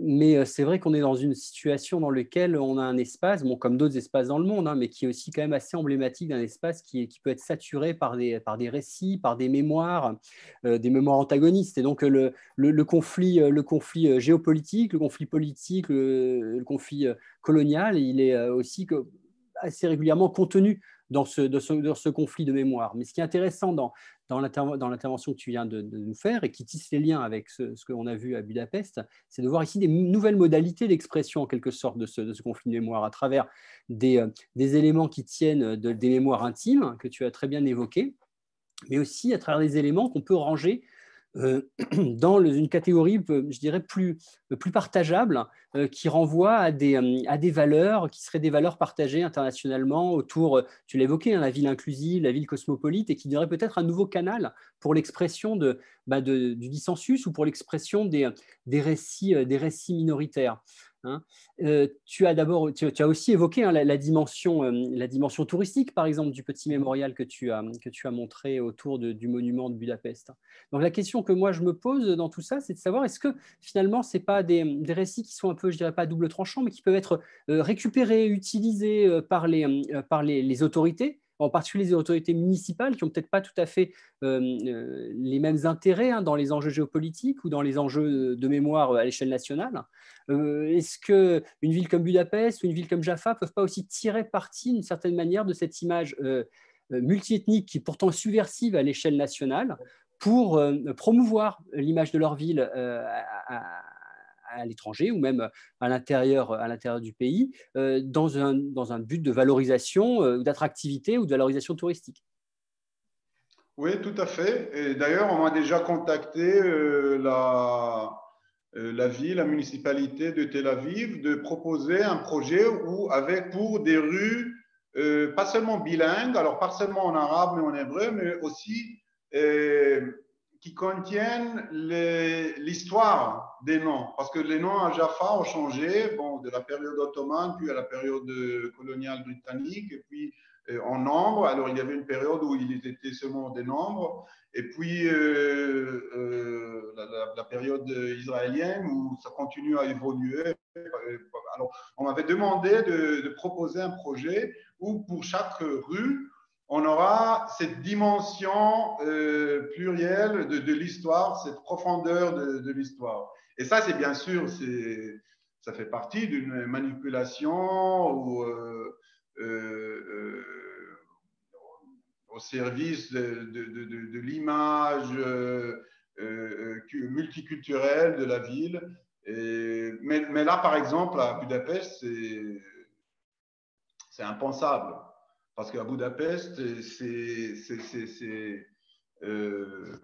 [SPEAKER 1] mais c'est vrai qu'on est dans une situation dans laquelle on a un espace, bon, comme d'autres espaces dans le monde, hein, mais qui est aussi quand même assez emblématique d'un espace qui, peut être saturé par des, par des récits, par des mémoires, des mémoires antagonistes. Et donc le, le, le conflit, le conflit géopolitique, le conflit politique, le, le conflit colonial, il est aussi assez régulièrement contenu dans ce, conflit de mémoire. Mais ce qui est intéressant dans, l'intervention que tu viens de, nous faire et qui tisse les liens avec ce, ce qu'on a vu à Budapest, c'est de voir ici des nouvelles modalités d'expression en quelque sorte de ce, conflit de mémoire à travers des, euh, éléments qui tiennent de, des mémoires intimes que tu as très bien évoquées, mais aussi à travers des éléments qu'on peut ranger dans une catégorie, euh, je dirais, plus, plus partageable, euh, qui renvoie à des, valeurs qui seraient des valeurs partagées internationalement autour, tu l'évoquais, hein, la ville inclusive, la ville cosmopolite, et qui donnerait peut-être un nouveau canal pour l'expression bah du dissensus ou pour l'expression des récits minoritaires. Hein. Euh, tu as d'abord, tu, as aussi évoqué hein, la, dimension, euh, la dimension touristique, par exemple, du petit mémorial que tu as, que tu as montré autour du monument de Budapest. Donc la question que moi je me pose dans tout ça, c'est de savoir est-ce que finalement c'est pas des, des, récits qui sont un peu, je dirais pas double tranchant, mais qui peuvent être euh, récupérés, utilisés par les, par les, les autorités en particulier les autorités municipales qui n'ont peut-être pas tout à fait euh, euh, les mêmes intérêts hein, dans les enjeux géopolitiques ou dans les enjeux de mémoire à l'échelle nationale. Euh, est-ce qu'une ville comme Budapest ou une ville comme Jaffa ne peuvent pas aussi tirer parti d'une certaine manière de cette image multiethnique qui est pourtant subversive à l'échelle nationale pour promouvoir l'image de leur ville l'étranger ou même à l'intérieur, à l'intérieur du pays, euh, dans, un, dans un but de valorisation, euh, d'attractivité ou de valorisation touristique.
[SPEAKER 2] Oui, tout à fait. D'ailleurs, on m'a déjà contacté euh, la, la ville, la municipalité de Tel Aviv, de proposer un projet où, avec pour des rues, pas seulement bilingues, alors pas seulement en arabe mais en hébreu, mais aussi contiennent l'histoire des noms. Parce que les noms à Jaffa ont changé bon, de la période ottomane, puis à la période coloniale britannique, et puis euh, en nombre. Alors, il y avait une période où il était seulement des nombres, et puis euh, euh, la, période israélienne où ça continue à évoluer. Alors, on m'avait demandé de, de, proposer un projet où pour chaque rue, on aura cette dimension euh, plurielle de, l'histoire, cette profondeur de, l'histoire. Et ça, c'est bien sûr, ça fait partie d'une manipulation ou, euh, euh, au service de, l'image multiculturelle de la ville. mais, mais, là, par exemple, à Budapest, c'est impensable. Parce qu'à Budapest, euh, euh,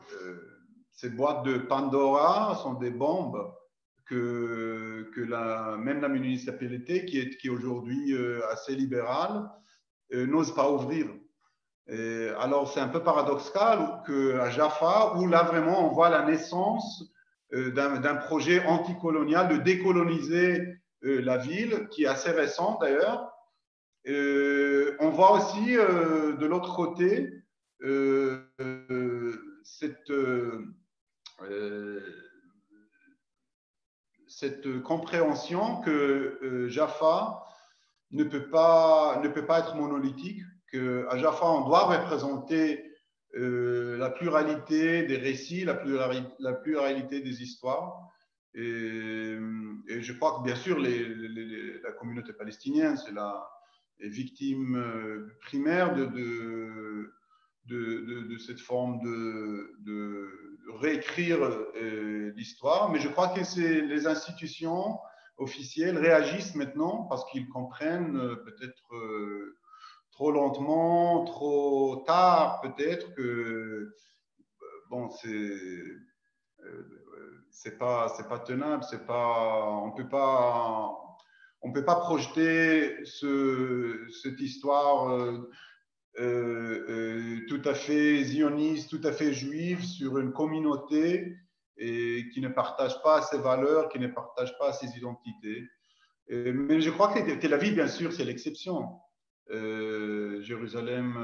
[SPEAKER 2] ces boîtes de Pandora sont des bombes que, même la municipalité, qui est, qui est aujourd'hui euh, assez libérale, n'ose pas ouvrir. alors, c'est un peu paradoxal qu'à Jaffa, où là vraiment on voit la naissance d'un projet anticolonial de décoloniser la ville, qui est assez récent d'ailleurs. On voit aussi de l'autre côté cette cette compréhension que euh, Jaffa ne peut, pas, ne peut pas être monolithique, qu'à Jaffa, on doit représenter euh, la pluralité des récits, la pluralité, la pluralité des histoires. Et, je crois que bien sûr, la communauté palestinienne, c'est la victime euh, primaire de, de, de, cette forme de réécrire euh, l'histoire, mais je crois que les institutions officielles réagissent maintenant parce qu'ils comprennent euh, peut-être trop lentement, trop tard, peut-être que bon, c'est c'est pas c'est pas tenable, c'est pas on peut pas on peut pas projeter ce, cette histoire euh, euh, tout à fait zioniste, tout à fait juif sur une communauté qui ne partage pas ses valeurs, qui ne partage pas ses identités. Euh, mais je crois que Tel Aviv, bien sûr, c'est l'exception. Jérusalem,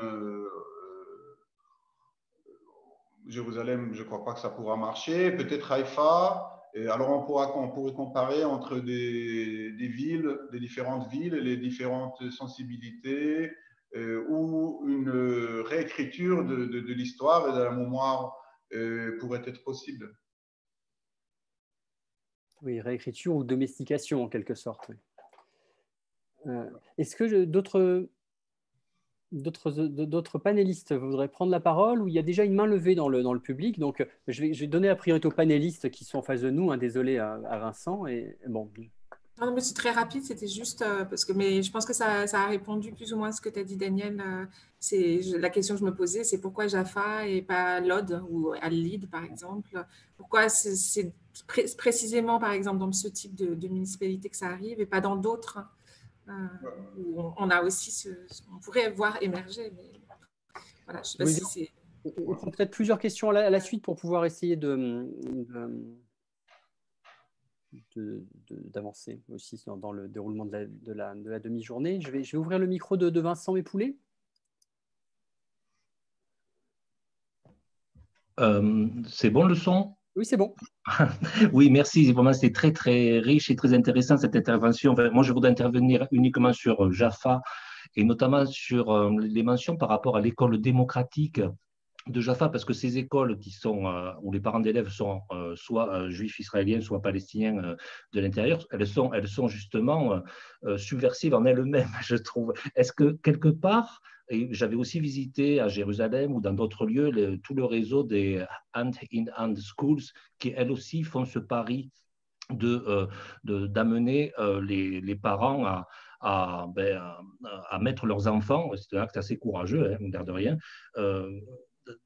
[SPEAKER 2] Jérusalem, je ne crois pas que ça pourra marcher. Peut-être Haïfa. Alors on, pourra, pourrait comparer entre des, des, villes, des différentes villes, les différentes sensibilités, euh, ou une réécriture de, l'histoire et de la mémoire euh, pourrait être possible.
[SPEAKER 1] Oui, réécriture ou domestication en quelque sorte. Euh, est-ce que d'autres d'autres panélistes voudraient prendre la parole ou il y a déjà une main levée dans le, dans le public Donc, je vais, je vais donner la priorité aux panélistes qui sont en face de nous. Hein, désolé à, Vincent. Et, bon,
[SPEAKER 3] non, mais c'est très rapide, c'était juste euh, parce que, mais je pense que ça, ça, a répondu plus ou moins à ce que tu as dit, Daniel. Euh, c'est la question que je me posais, c'est pourquoi Jaffa et pas Lod ou Al-Lid, par exemple Pourquoi c'est précisément, par exemple, dans ce type de, municipalité que ça arrive et pas dans d'autres euh, où on, a aussi ce, on pourrait voir émerger. Mais voilà, je sais pas si c'est.
[SPEAKER 1] On prend peut-être plusieurs questions à la, suite pour pouvoir essayer de d'avancer aussi dans, le déroulement de la, de la, demi-journée. Je vais, je vais, ouvrir le micro de, de Vincent Mépoulet.
[SPEAKER 4] Euh, c'est bon le son?
[SPEAKER 1] Oui, c'est bon.
[SPEAKER 4] oui, merci. C'était très, très riche et très intéressant cette intervention. moi, je voudrais intervenir uniquement sur Jaffa et notamment sur euh, les mentions par rapport à l'école démocratique de Jaffa parce que ces écoles qui sont, euh, où les parents d'élèves sont euh, soit euh, juifs israéliens, soit palestiniens de l'intérieur, elles sont, elles sont justement subversives en elles-mêmes, je trouve. Est-ce que quelque part, j'avais aussi visité à Jérusalem ou dans d'autres lieux tout le réseau des hand-in-hand schools qui, elles aussi, font ce pari de, d'amener les, les, parents à, à, ben, à, mettre leurs enfants, c'est un acte assez courageux, hein, on ne garde rien,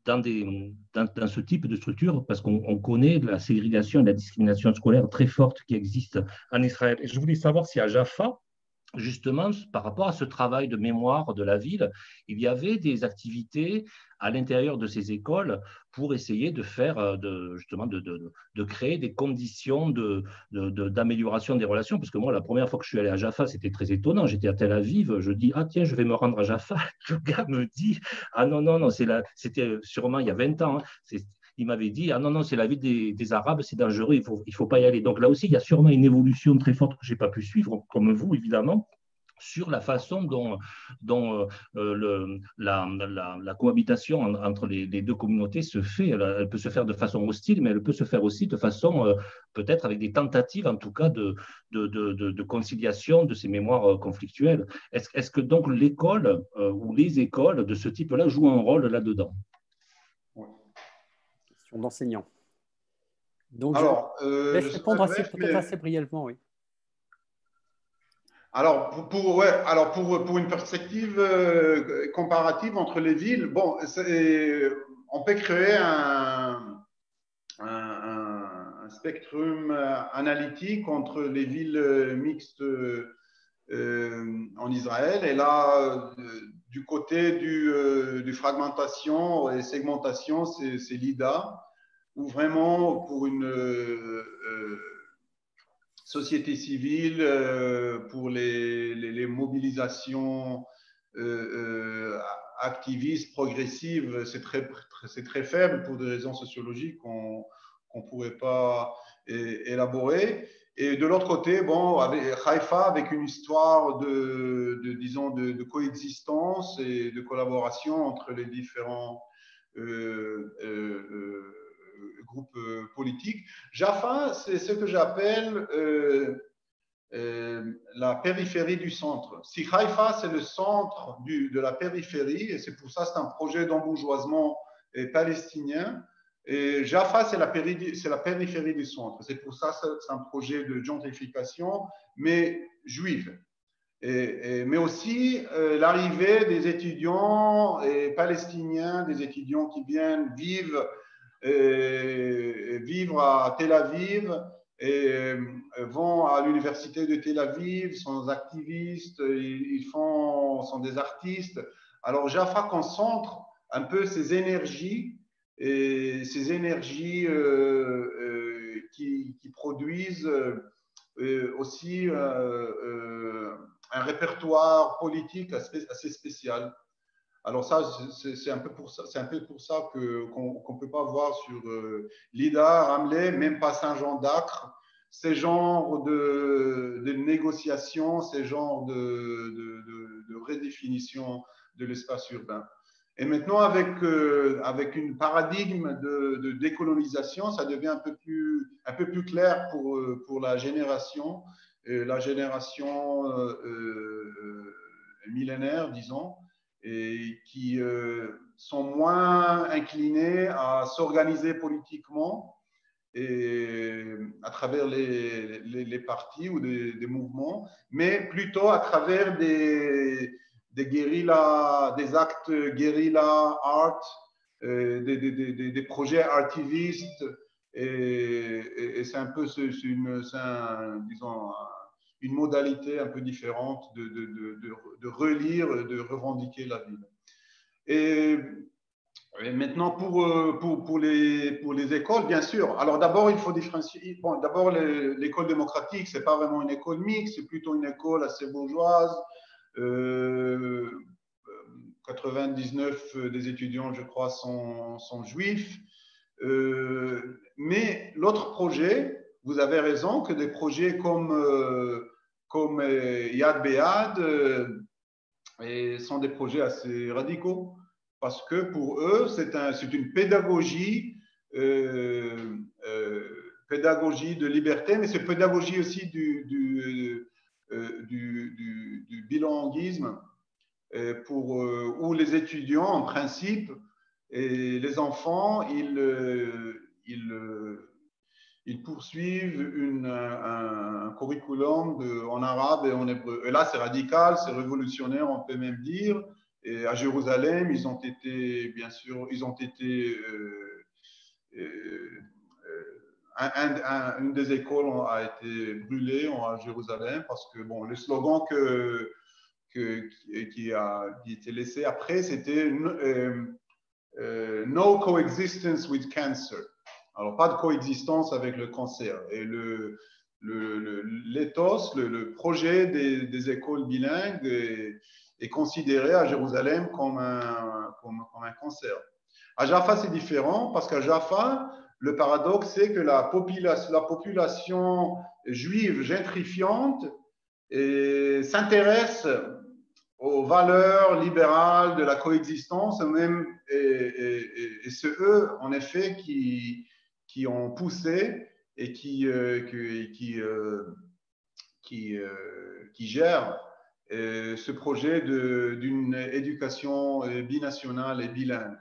[SPEAKER 4] dans, des, dans, ce type de structure parce qu'on connaît la ségrégation et la discrimination scolaire très forte qui existe en Israël. Je voulais savoir si à Jaffa, justement, par rapport à ce travail de mémoire de la ville, il y avait des activités à l'intérieur de ces écoles pour essayer de faire, euh, de, justement, de, de, de créer des conditions d'amélioration des relations. Parce que moi, la première fois que je suis allé à Jaffa, c'était très étonnant. J'étais à Tel Aviv, je dis, ah tiens, je vais me rendre à Jaffa. Le gars me dit, ah non, non, non, c'était sûrement il y a 20 ans. Hein. Il m'avait dit, ah non, non, c'est la ville des, Arabes, c'est dangereux, il ne faut, il faut pas y aller. Donc là aussi, il y a sûrement une évolution très forte que je n'ai pas pu suivre, comme vous, évidemment sur la façon dont, dont euh, le, la, cohabitation entre les, deux communautés se fait. Elle, peut se faire de façon hostile, mais elle peut se faire aussi de façon euh, peut-être avec des tentatives, en tout cas, de, de, conciliation de ces mémoires euh, conflictuelles. Est-ce est que donc l'école ou les écoles de ce type-là jouent un rôle là-dedans?
[SPEAKER 1] Question d'enseignant. Donc, Alors, je laisse répondre assez, peut-être assez brièvement, oui.
[SPEAKER 2] Alors, pour, ouais, alors pour, pour, une perspective euh, comparative entre les villes, bon, on peut créer un, un, spectrum analytique entre les villes mixtes en Israël. Et là, du côté du, du, fragmentation et segmentation, c'est l'IDA, où vraiment pour une société civile, pour les, mobilisations activistes, progressives, c'est très faible pour des raisons sociologiques qu'on ne pourrait pas élaborer. Et de l'autre côté, bon, avec Haïfa, avec une histoire de, disons, de, coexistence et de collaboration entre les différents euh, euh, euh, groupes politiques. Jaffa, c'est ce que j'appelle la périphérie du centre. Si Haïfa, c'est le centre de la périphérie, et c'est pour ça que c'est un projet d'embourgeoisement palestinien, Jaffa, c'est la, périphérie du centre. C'est pour ça que c'est un projet de gentrification, mais juive. Mais aussi euh, l'arrivée des étudiants palestiniens, des étudiants qui viennent vivre, à Tel Aviv et euh, vont à l'université de Tel Aviv, sont activistes, ils, font, sont des artistes. Alors Jaffa concentre un peu ses énergies et ces énergies euh, euh, qui, produisent euh, aussi un répertoire politique assez, spécial. Alors ça, c'est un peu pour ça, que qu'on ne peut pas voir sur Lida, Ramley, même pas Saint-Jean d'Acre, ces genres de, de négociations, ces genres de, de, de redéfinition de l'espace urbain. Et maintenant, avec, euh, avec une paradigme de, décolonisation, ça devient un peu plus, un peu plus clair pour, euh, pour la génération, la génération euh, millénaire, disons, et qui sont moins inclinés à s'organiser politiquement et à travers les, les, partis ou des, mouvements, mais plutôt à travers des, des guérillas, des actes guérilla art, euh, des, des, des, projets artivistes. Et, c'est un peu une, disons, une modalité un peu différente de, de, de, relire, de revendiquer la ville. Et, maintenant, pour, euh, pour, pour, les, pour les écoles, bien sûr. Alors d'abord, il faut différencier. Bon, d'abord, l'école démocratique, ce n'est pas vraiment une école mixte, c'est plutôt une école assez bourgeoise, 99 euh, des étudiants, je crois, sont, juifs. Euh, mais l'autre projet, vous avez raison, que des projets comme, euh, Yad Bead sont des projets assez radicaux, parce que pour eux, c'est un, une pédagogie, de liberté, mais c'est pédagogie aussi du, euh, du, du, bilinguisme euh, pour, euh, où les étudiants, en principe, et les enfants, ils, ils, ils poursuivent une, un, curriculum en arabe et en hébreu. Et là, c'est radical, c'est révolutionnaire, on peut même dire. Et à Jérusalem, ils ont été, bien sûr, ils ont été une des écoles a été brûlée à Jérusalem parce que bon, le slogan que, qui, a, été laissé après, c'était euh, euh, No coexistence with cancer. Alors, pas de coexistence avec le cancer. Et le, l'ethos, le, projet des, écoles bilingues est, considéré à Jérusalem comme un, comme un cancer. À Jaffa, c'est différent parce qu'à Jaffa, le paradoxe, c'est que la population, la population juive gentrifiante s'intéresse aux valeurs libérales de la coexistence, même, et, c'est eux, en effet, qui, ont poussé et qui, euh, euh, euh, qui, gèrent ce projet d'une éducation binationale et bilingue.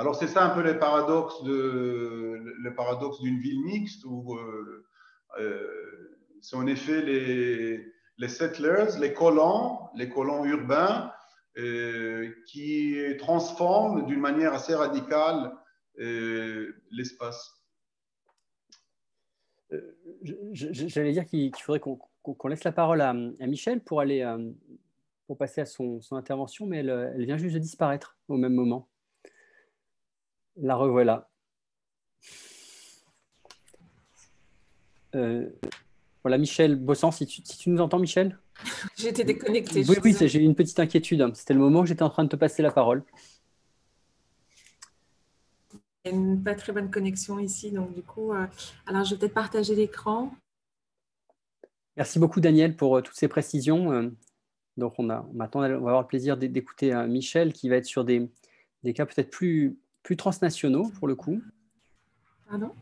[SPEAKER 2] Alors c'est ça un peu le paradoxe de le paradoxe d'une ville mixte où euh, euh, c'est en effet les, les settlers, les colons, les colons urbains euh, qui transforment d'une manière assez radicale l'espace.
[SPEAKER 1] J'allais dire qu'il faudrait qu'on qu'on laisse la parole à, Michel pour aller pour passer à son, intervention, mais elle, vient juste de disparaître au même moment. La revoilà. voilà, Michel Bossan, si tu, si tu nous entends, Michel?
[SPEAKER 3] J'étais déconnectée.
[SPEAKER 1] Oui, oui, j'ai eu une petite inquiétude. C'était le moment où j'étais en train de te passer la parole.
[SPEAKER 3] Il y a une pas très bonne connexion ici, donc du coup, euh, alors je vais peut-être partager l'écran.
[SPEAKER 1] Merci beaucoup Daniel pour euh, toutes ces précisions. Euh, donc on, a, on va avoir le plaisir d'écouter Michel qui va être sur des, des cas peut-être plus, plus transnationaux pour le coup.
[SPEAKER 3] Pardon?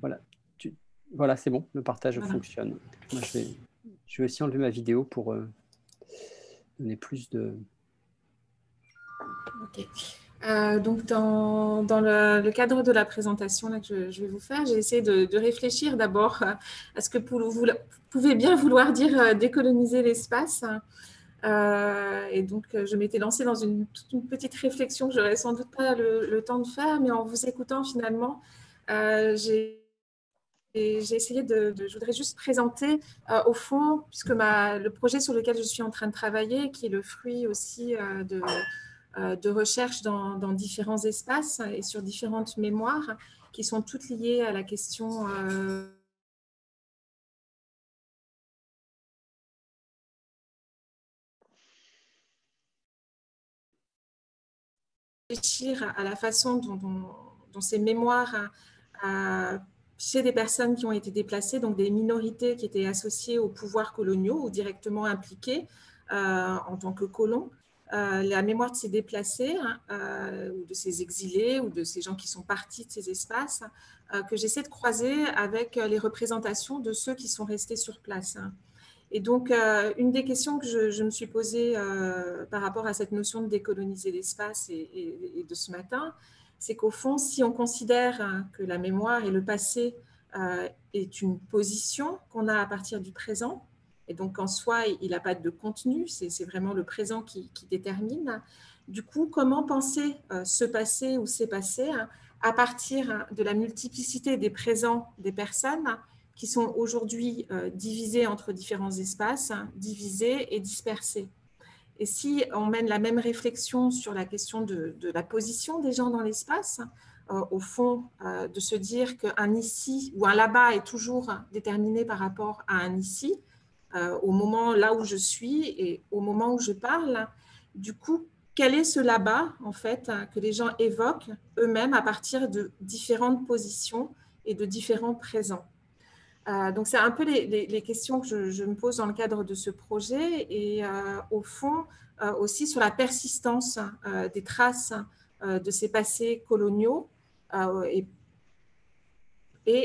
[SPEAKER 1] Voilà, voilà c'est bon, le partage fonctionne. Moi, je vais je vais aussi enlever ma vidéo pour euh, donner plus de...
[SPEAKER 3] Ok. Euh, donc, dans, dans le, cadre de la présentation là, que je, vais vous faire, j'ai essayé de, réfléchir d'abord à ce que vous, pouvez bien vouloir dire euh, décoloniser l'espace. Et donc, je m'étais lancée dans une, petite réflexion que j'aurais sans doute pas le, temps de faire, mais en vous écoutant finalement, j'ai j'ai essayé de, je voudrais juste présenter euh, au fond, puisque le projet sur lequel je suis en train de travailler, qui est le fruit aussi euh, de, euh, de recherche dans, dans, différents espaces et sur différentes mémoires, qui sont toutes liées à la question à la façon dont, ces mémoires chez des personnes qui ont été déplacées, donc des minorités qui étaient associées aux pouvoirs coloniaux ou directement impliquées euh, en tant que colons. Euh, la mémoire de ces déplacés hein, euh, ou de ces exilés ou de ces gens qui sont partis de ces espaces que j'essaie de croiser avec les représentations de ceux qui sont restés sur place. Hein. Et donc, une des questions que je, me suis posée par rapport à cette notion de décoloniser l'espace et, de ce matin, c'est qu'au fond, si on considère hein, que la mémoire et le passé euh, est une position qu'on a à partir du présent, et donc en soi, il n'a pas de contenu, c'est vraiment le présent qui, détermine. Du coup, comment penser euh, ce passé ou ces passés hein, à partir de la multiplicité des présents des personnes qui sont aujourd'hui euh, divisées entre différents espaces, divisées et dispersées. Et si on mène la même réflexion sur la question de, la position des gens dans l'espace, euh, au fond, euh, de se dire qu'un ici ou un là-bas est toujours déterminé par rapport à un ici, au moment là où je suis et au moment où je parle, du coup, quel est ce là-bas, en fait, que les gens évoquent eux-mêmes à partir de différentes positions et de différents présents? Euh, donc, c'est un peu les, questions que je, me pose dans le cadre de ce projet et euh, au fond euh, aussi sur la persistance des traces de ces passés coloniaux et,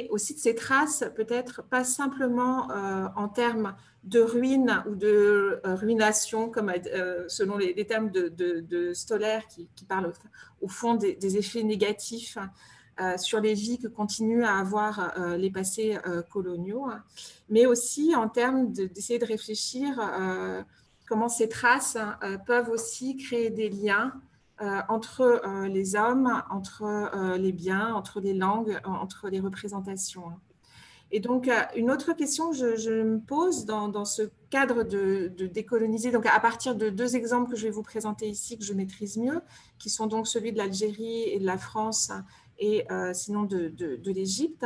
[SPEAKER 3] aussi de ces traces peut-être pas simplement en termes de ruines ou de ruination, comme selon les, termes de, de, Stoller qui, qui parlent au, fond des, effets négatifs sur les vies que continuent à avoir euh, les passés euh, coloniaux, mais aussi en termes d'essayer de, réfléchir comment ces traces peuvent aussi créer des liens entre les hommes, entre les biens, entre les langues, entre les représentations. Et donc, une autre question que je, me pose dans, ce cadre de, de, décoloniser, donc à partir de deux exemples que je vais vous présenter ici, que je maîtrise mieux, qui sont donc celui de l'Algérie et de la France, et euh, sinon de, l'Égypte.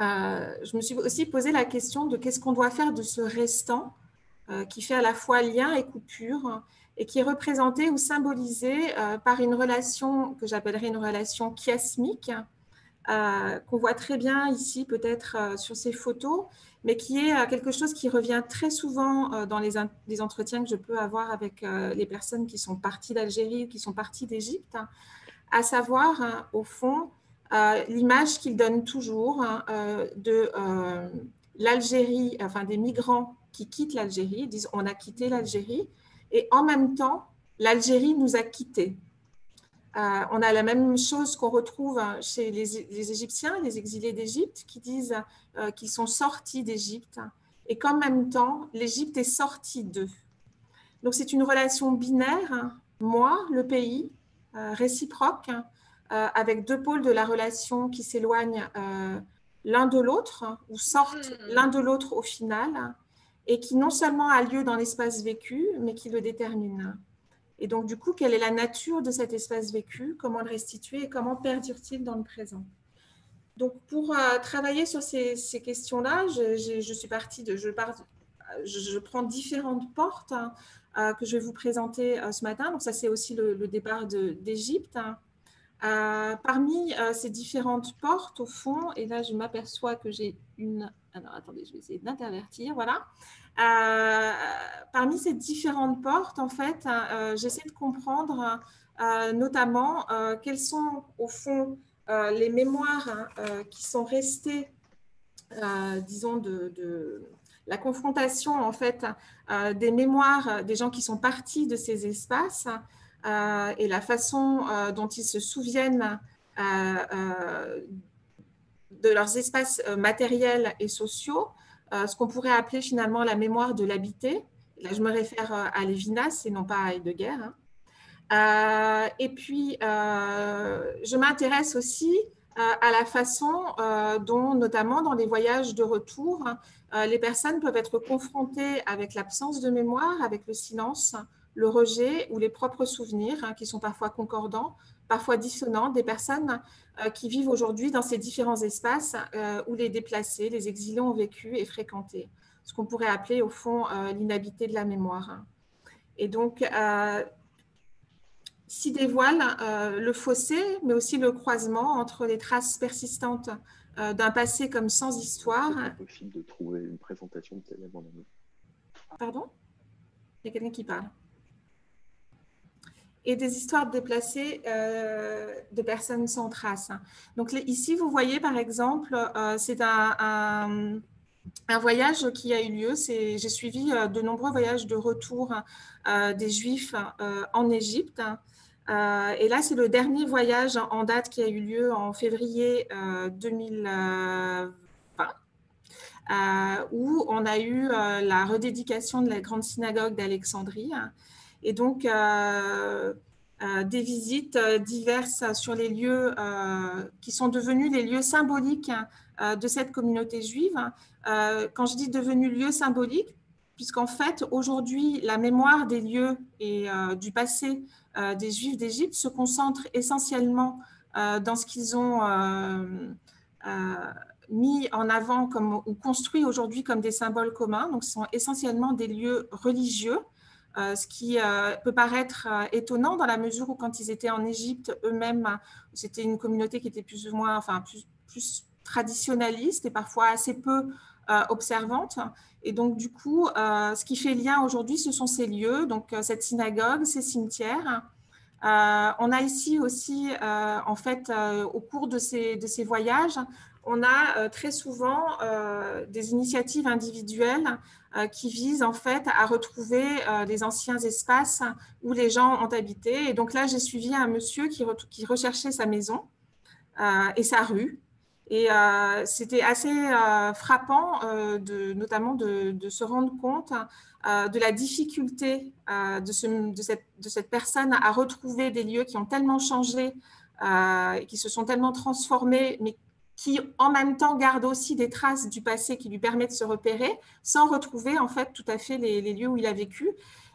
[SPEAKER 3] Euh, je me suis aussi posé la question de qu'est-ce qu'on doit faire de ce restant euh, qui fait à la fois lien et coupure et qui est représenté ou symbolisé par une relation que j'appellerais une relation chiasmique, qu'on voit très bien ici peut-être sur ces photos, mais qui est quelque chose qui revient très souvent dans les, les, entretiens que je peux avoir avec les personnes qui sont parties d'Algérie ou qui sont parties d'Égypte à savoir, hein, au fond, euh, l'image qu'il donne toujours hein, euh, de euh, l'Algérie, enfin des migrants qui quittent l'Algérie, disent on a quitté l'Algérie, et en même temps, l'Algérie nous a quittés. on a la même chose qu'on retrouve hein, chez les, Égyptiens, les exilés d'Égypte, qui disent qu'ils sont sortis d'Égypte et qu'en même temps, l'Égypte est sortie d'eux. Donc c'est une relation binaire, moi, le pays, réciproque, euh, avec deux pôles de la relation qui s'éloignent euh, l'un de l'autre ou sortent
[SPEAKER 5] Hmm.
[SPEAKER 3] l'un de l'autre au final et qui non seulement a lieu dans l'espace vécu, mais qui le détermine. Et donc, du coup, quelle est la nature de cet espace vécu Comment le restituer et comment perdure-t-il dans le présent? Donc, pour euh, travailler sur ces, ces questions-là, je, je- je suis partie de... Je, pars, je, prends différentes portes hein, euh, que je vais vous présenter euh, ce matin. Donc, ça, c'est aussi le, le départ d'Égypte. hein. Euh, parmi euh, ces différentes portes, au fond, et là, je m'aperçois que j'ai une... Alors, attendez, je vais essayer d'intervertir. Voilà. Euh, parmi ces différentes portes, en fait, euh, j'essaie de comprendre euh, notamment euh, quelles sont, au fond, euh, les mémoires hein, euh, qui sont restées, euh, disons, de la confrontation, en fait, euh, des mémoires des gens qui sont partis de ces espaces euh, et la façon euh, dont ils se souviennent euh, euh, de leurs espaces euh, matériels et sociaux, euh, ce qu'on pourrait appeler finalement la mémoire de l'habité. Là, je me réfère euh, à Lévinas et non pas à Heidegger. hein. Euh, et puis, euh, je m'intéresse aussi euh, à la façon euh, dont, notamment dans les voyages de retour, euh, les personnes peuvent être confrontées avec l'absence de mémoire, avec le silence, le rejet ou les propres souvenirs hein, qui sont parfois concordants, parfois dissonants, des personnes euh, qui vivent aujourd'hui dans ces différents espaces euh, où les déplacés, les exilés ont vécu et fréquenté, ce qu'on pourrait appeler au fond euh, l'inhabité de la mémoire. Et donc, euh, s'y dévoile euh, le fossé, mais aussi le croisement entre les traces persistantes euh, d'un passé comme sans histoire.
[SPEAKER 6] C'est impossible de trouver une présentation de avant
[SPEAKER 3] Pardon? Il y a quelqu'un qui parle. Et des histoires déplacées euh, de personnes sans trace. Donc les- ici, vous voyez par exemple, euh, c'est un, un- un voyage qui a eu lieu. C'est- J'ai suivi euh, de nombreux voyages de retour euh, des Juifs euh, en Égypte. Euh, et là, c'est le dernier voyage en date qui a eu lieu en février euh, 2020 euh, où on a eu euh, la redédication de la grande synagogue d'Alexandrie et donc euh, euh, des visites euh, diverses sur les lieux euh, qui sont devenus les lieux symboliques euh, de cette communauté juive. Euh, quand je dis devenus lieux symboliques, puisqu'en fait, aujourd'hui, la mémoire des lieux et euh, du passé euh, des Juifs d'Égypte se concentre essentiellement euh, dans ce qu'ils ont mis en avant ou construit aujourd'hui comme des symboles communs. Donc, ce sont essentiellement des lieux religieux, ce qui peut paraître étonnant dans la mesure où quand ils étaient en Égypte eux-mêmes, c'était une communauté qui était plus ou moins, enfin, plus, traditionnaliste et parfois assez peu observante. Et donc, du coup, euh, ce qui fait lien aujourd'hui, ce sont ces lieux, donc euh, cette synagogue, ces cimetières. Euh, on a ici aussi, en fait, au cours de ces, voyages, on a très souvent des initiatives individuelles qui visent en fait à retrouver les anciens espaces où les gens ont habité. Et donc là, j'ai suivi un monsieur qui, re qui recherchait sa maison et sa rue. Et euh, c'était assez euh, frappant, euh, notamment de, se rendre compte de la difficulté de, ce, de, cette, personne à retrouver des lieux qui ont tellement changé, qui se sont tellement transformés, mais qui en même temps gardent aussi des traces du passé qui lui permettent de se repérer, sans retrouver en fait tout à fait les, lieux où il a vécu.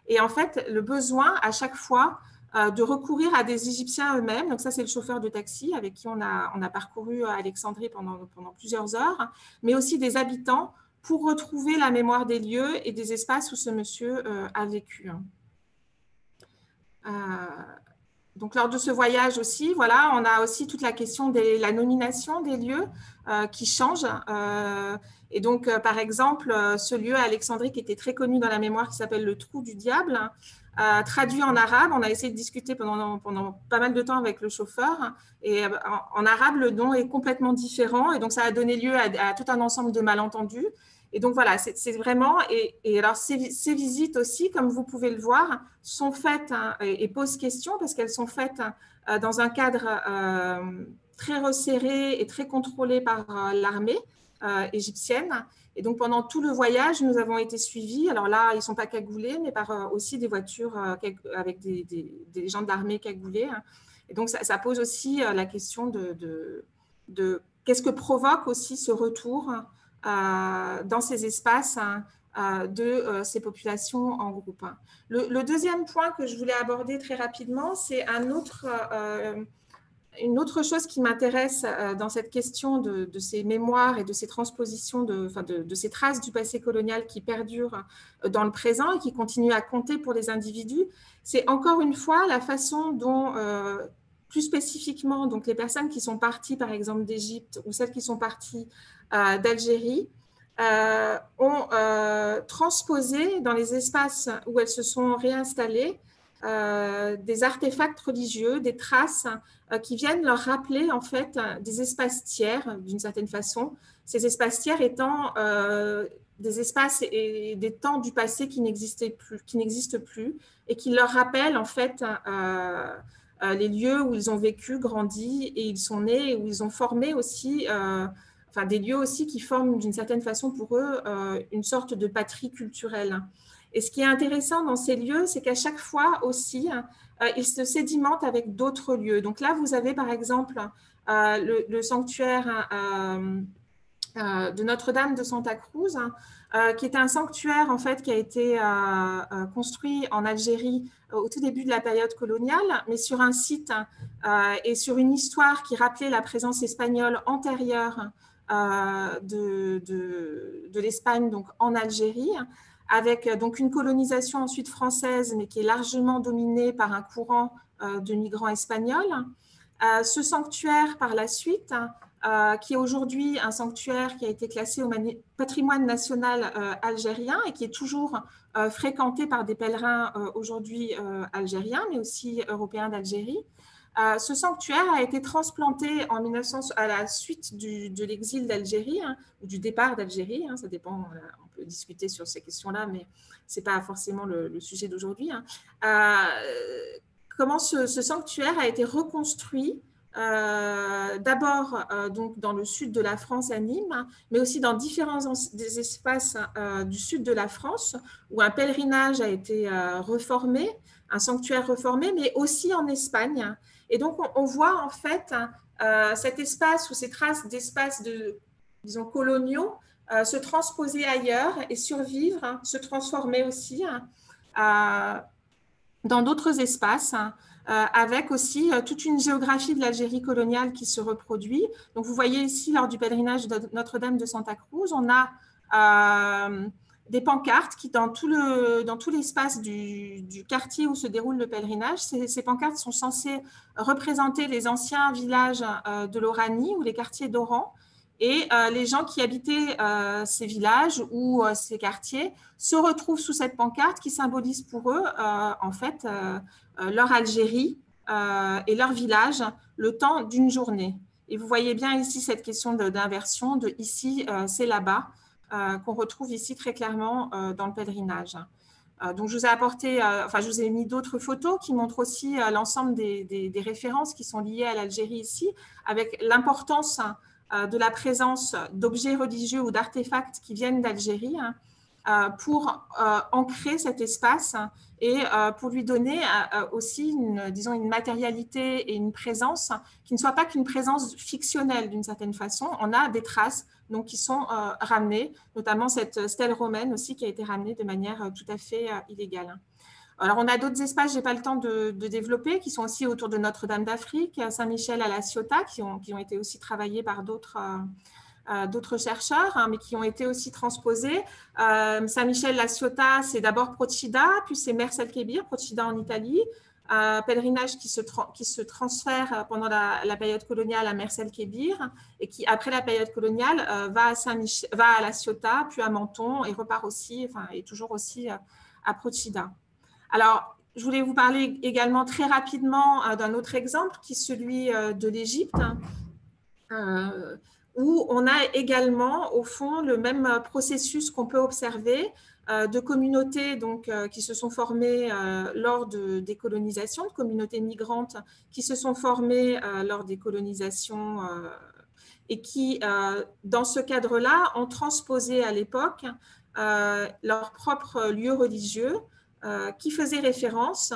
[SPEAKER 3] Et en fait, le besoin à chaque fois de recourir à des Égyptiens eux-mêmes. Donc ça, c'est le chauffeur de taxi avec qui on a, on a parcouru Alexandrie pendant, pendant plusieurs heures, mais aussi des habitants pour retrouver la mémoire des lieux et des espaces où ce monsieur euh, a vécu. Euh, donc lors de ce voyage aussi, voilà, on a aussi toute la question de la nomination des lieux euh, qui change. et donc, par exemple, ce lieu à Alexandrie qui était très connu dans la mémoire qui s'appelle le Trou du Diable, traduit en arabe. On a essayé de discuter pendant, pendant pas mal de temps avec le chauffeur. Et en, arabe, le nom est complètement différent. Et donc, ça a donné lieu à, tout un ensemble de malentendus. Et donc, voilà, c'est vraiment. Et, alors, ces, visites aussi, comme vous pouvez le voir, sont faites hein, et, et, posent question parce qu'elles sont faites euh, dans un cadre euh, très resserré et très contrôlé par euh, l'armée égyptienne. Et donc, pendant tout le voyage, nous avons été suivis. Alors là, ils ne sont pas cagoulés, mais par euh, aussi des voitures euh, avec des, gens de l'armée cagoulés. Et donc, ça, pose aussi euh, la question de, qu'est-ce que provoque aussi ce retour dans ces espaces de ces populations en groupe. Le, deuxième point que je voulais aborder très rapidement, c'est un autre une autre chose qui m'intéresse euh, dans cette question de, ces mémoires et de ces transpositions, de, de, ces traces du passé colonial qui perdurent euh, dans le présent et qui continuent à compter pour les individus, c'est encore une fois la façon dont, euh, plus spécifiquement, donc les personnes qui sont parties, par exemple, d'Égypte ou celles qui sont parties d'Algérie, ont transposé dans les espaces où elles se sont réinstallées des artefacts religieux, des traces euh, qui viennent leur rappeler en fait des espaces tiers d'une certaine façon. Ces espaces tiers étant euh, des espaces et des temps du passé qui n'existaient plus, qui n'existent plus, et qui leur rappellent en fait euh, les lieux où ils ont vécu, grandi et ils sont nés, où ils ont formé aussi, enfin des lieux aussi qui forment d'une certaine façon pour eux une sorte de patrie culturelle. Et ce qui est intéressant dans ces lieux, c'est qu'à chaque fois aussi, euh, il se sédimente avec d'autres lieux. Donc là, vous avez par exemple euh, le, sanctuaire euh, de Notre-Dame de Santa Cruz, qui est un sanctuaire en fait qui a été construit en Algérie au tout début de la période coloniale, mais sur un site et sur une histoire qui rappelait la présence espagnole antérieure de, de, de l'Espagne donc en Algérie avec euh, donc une colonisation ensuite française, mais qui est largement dominée par un courant euh, de migrants espagnols. Euh, ce sanctuaire, par la suite, qui est aujourd'hui un sanctuaire qui a été classé au patrimoine national algérien et qui est toujours fréquenté par des pèlerins aujourd'hui algériens, mais aussi européens d'Algérie. ce sanctuaire a été transplanté en 1900, à la suite de l'exil d'Algérie, hein, ou du départ d'Algérie, hein, ça dépend, discuter sur ces questions-là, mais ce n'est pas forcément le, sujet d'aujourd'hui. Hein. Euh, comment ce, sanctuaire a été reconstruit euh, d'abord euh, donc dans le sud de la France à Nîmes, mais aussi dans différents des espaces du sud de la France où un pèlerinage a été reformé, un sanctuaire reformé, mais aussi en Espagne. Et donc on, on voit en fait cet espace ou ces traces d'espaces de disons coloniaux euh, se transposer ailleurs et survivre, hein, se transformer aussi hein, dans d'autres espaces. Hein, euh, avec aussi euh, toute une géographie de l'Algérie coloniale qui se reproduit. Donc, vous voyez ici, lors du pèlerinage de Notre-Dame de Santa Cruz, on a des pancartes qui, dans tout, le, l'espace du, quartier où se déroule le pèlerinage, ces pancartes sont censées représenter les anciens villages de l'Oranie ou les quartiers d'Oran. Et euh, les gens qui habitaient euh, ces villages ou euh, ces quartiers se retrouvent sous cette pancarte qui symbolise pour eux, en fait, leur Algérie et leur village le temps d'une journée. Et vous voyez bien ici cette question d'inversion de, ici, c'est là-bas, qu'on retrouve ici très clairement dans le pèlerinage. donc, je vous ai apporté, enfin, je vous ai mis d'autres photos qui montrent aussi l'ensemble des, références qui sont liées à l'Algérie ici, avec l'importance euh, de la présence d'objets religieux ou d'artefacts qui viennent d'Algérie hein, euh, pour euh, ancrer cet espace et pour lui donner aussi une, disons, une matérialité et une présence qui ne soit pas qu'une présence fictionnelle d'une certaine façon. On a des traces donc, qui sont ramenées, notamment cette stèle romaine aussi qui a été ramenée de manière tout à fait illégale. Alors, on a d'autres espaces, je n'ai pas le temps de, développer, qui sont aussi autour de Notre-Dame d'Afrique, Saint-Michel à la Ciotat, qui ont, été aussi travaillés par d'autres euh, euh, chercheurs, hein, mais qui ont été aussi transposés. Euh, Saint-Michel-la Ciotat, c'est d'abord Procida, puis c'est Mers el-Kébir, Procida en Italie, un pèlerinage qui se, transfère pendant la, période coloniale à Mers el-Kébir et qui, après la période coloniale, va, à va à la Ciotat, puis à Menton et repart aussi, enfin, et toujours aussi à Procida. Alors, je voulais vous parler également très rapidement euh, d'un autre exemple qui est celui euh, de l'Égypte, euh, où on a également, au fond, le même processus qu'on peut observer de communautés donc, qui se sont formées lors de, des colonisations, de communautés migrantes qui se sont formées lors des colonisations et qui, dans ce cadre-là, ont transposé à l'époque leur propre lieu religieux qui faisait référence,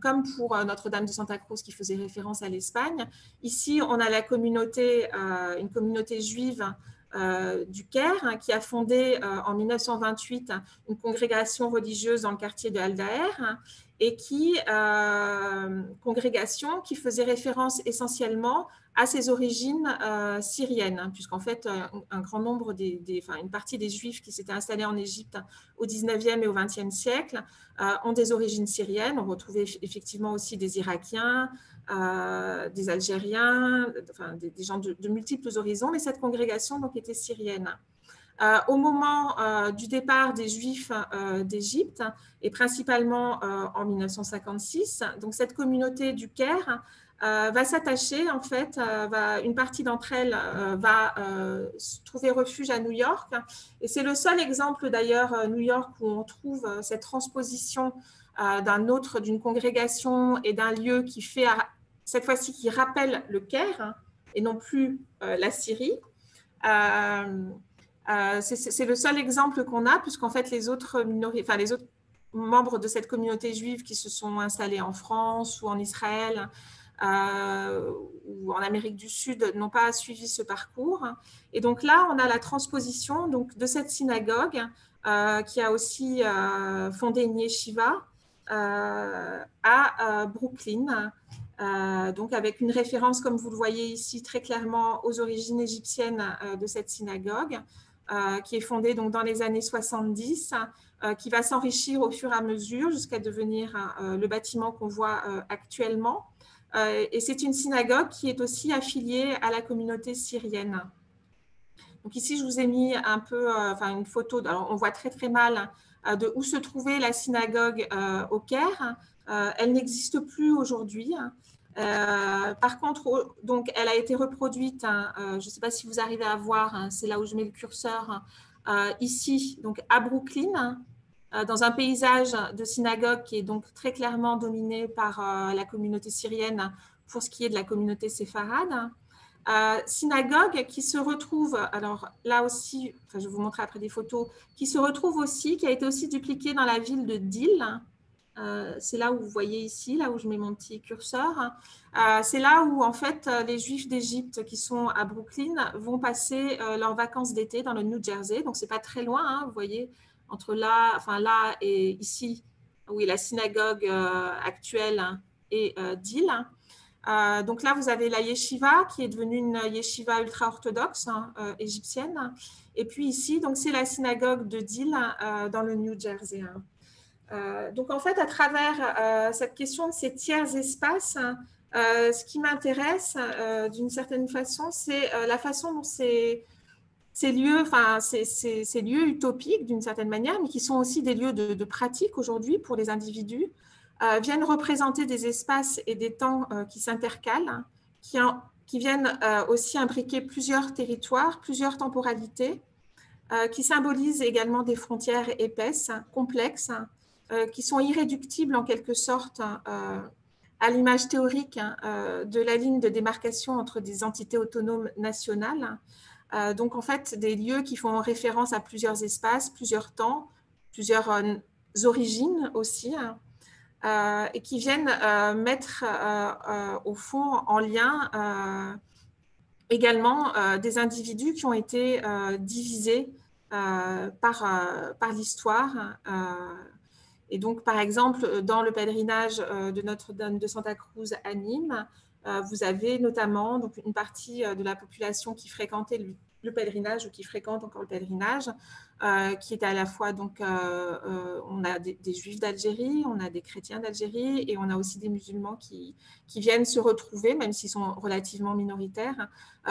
[SPEAKER 3] comme pour Notre-Dame de Santa Cruz qui faisait référence à l'Espagne. Ici, on a la communauté, une communauté juive du Caire hein, qui a fondé en 1928 une congrégation religieuse dans le quartier de Aldaer et qui, euh, congrégation qui faisait référence essentiellement à ses origines euh, syriennes, hein, puisqu'en fait, euh, un, grand nombre des, enfin, une partie des Juifs qui s'étaient installés en Égypte au 19e et au 20e siècle ont des origines syriennes. On retrouvait effectivement aussi des Irakiens, des Algériens, enfin, des, gens de, multiples horizons, mais cette congrégation donc était syrienne. Euh, au moment euh, du départ des Juifs euh, d'Égypte, et principalement en 1956, donc cette communauté du Caire va s'attacher, en fait, va, une partie d'entre elles va trouver refuge à New York. Et c'est le seul exemple d'ailleurs, New York, où on trouve cette transposition d'un autre, d'une congrégation et d'un lieu qui fait, cette fois-ci, qui rappelle le Caire et non plus la Syrie. Euh, c'est le seul exemple qu'on a, puisqu'en fait, les autres, enfin, les autres membres de cette communauté juive qui se sont installés en France ou en Israël euh, ou en Amérique du Sud n'ont pas suivi ce parcours. Et donc là, on a la transposition donc, de cette synagogue euh, qui a aussi fondé une yeshiva à Brooklyn. donc avec une référence, comme vous le voyez ici, très clairement aux origines égyptiennes de cette synagogue. Euh, qui est fondée donc dans les années 70, euh, qui va s'enrichir au fur et à mesure jusqu'à devenir euh, le bâtiment qu'on voit actuellement. Et c'est une synagogue qui est aussi affiliée à la communauté syrienne. Donc ici, je vous ai mis un peu, enfin une photo. on voit très très mal de où se trouvait la synagogue au Caire. elle n'existe plus aujourd'hui. Euh, par contre, donc, elle a été reproduite, hein, euh, je ne sais pas si vous arrivez à voir, hein, c'est là où je mets le curseur, euh, ici, donc à Brooklyn, dans un paysage de synagogue qui est donc très clairement dominé par la communauté syrienne pour ce qui est de la communauté séfarade. synagogue qui se retrouve, alors là aussi, enfin, je vais vous montrer après des photos, qui se retrouve aussi, qui a été aussi dupliquée dans la ville de Dil, euh, c'est là où vous voyez ici, là où je mets mon petit curseur. Euh, c'est là où, en fait, les Juifs d'Égypte qui sont à Brooklyn vont passer euh, leurs vacances d'été dans le New Jersey. Donc, c'est pas très loin, hein, vous voyez, entre là, enfin là et ici, est la synagogue actuelle et Deal. donc là, vous avez la yeshiva qui est devenue une yeshiva ultra-orthodoxe hein, égyptienne. Et puis ici, donc c'est la synagogue de Deal dans le New Jersey. Hein. Euh, donc en fait, à travers euh, cette question de ces tiers espaces, euh, ce qui m'intéresse d'une certaine façon, c'est la façon dont ces, lieux, enfin ces, lieux utopiques d'une certaine manière, mais qui sont aussi des lieux de, pratique aujourd'hui pour les individus, viennent représenter des espaces et des temps qui s'intercalent, qui, qui, viennent aussi imbriquer plusieurs territoires, plusieurs temporalités, qui symbolisent également des frontières épaisses, complexes, euh, qui sont irréductibles en quelque sorte euh, à l'image théorique hein, euh, de la ligne de démarcation entre des entités autonomes nationales. Donc en fait, des lieux qui font référence à plusieurs espaces, plusieurs temps, plusieurs origines aussi, hein, et qui viennent mettre au fond en lien également des individus qui ont été divisés par, par l'histoire et donc, par exemple, euh, dans le pèlerinage euh, de Notre-Dame de Santa Cruz à Nîmes, euh, vous avez notamment donc, une partie de la population qui fréquentait le, pèlerinage ou qui fréquente encore le pèlerinage, qui était à la fois donc on a des, juifs d'Algérie, on a des chrétiens d'Algérie et on a aussi des musulmans qui, qui viennent se retrouver, même s'ils sont relativement minoritaires,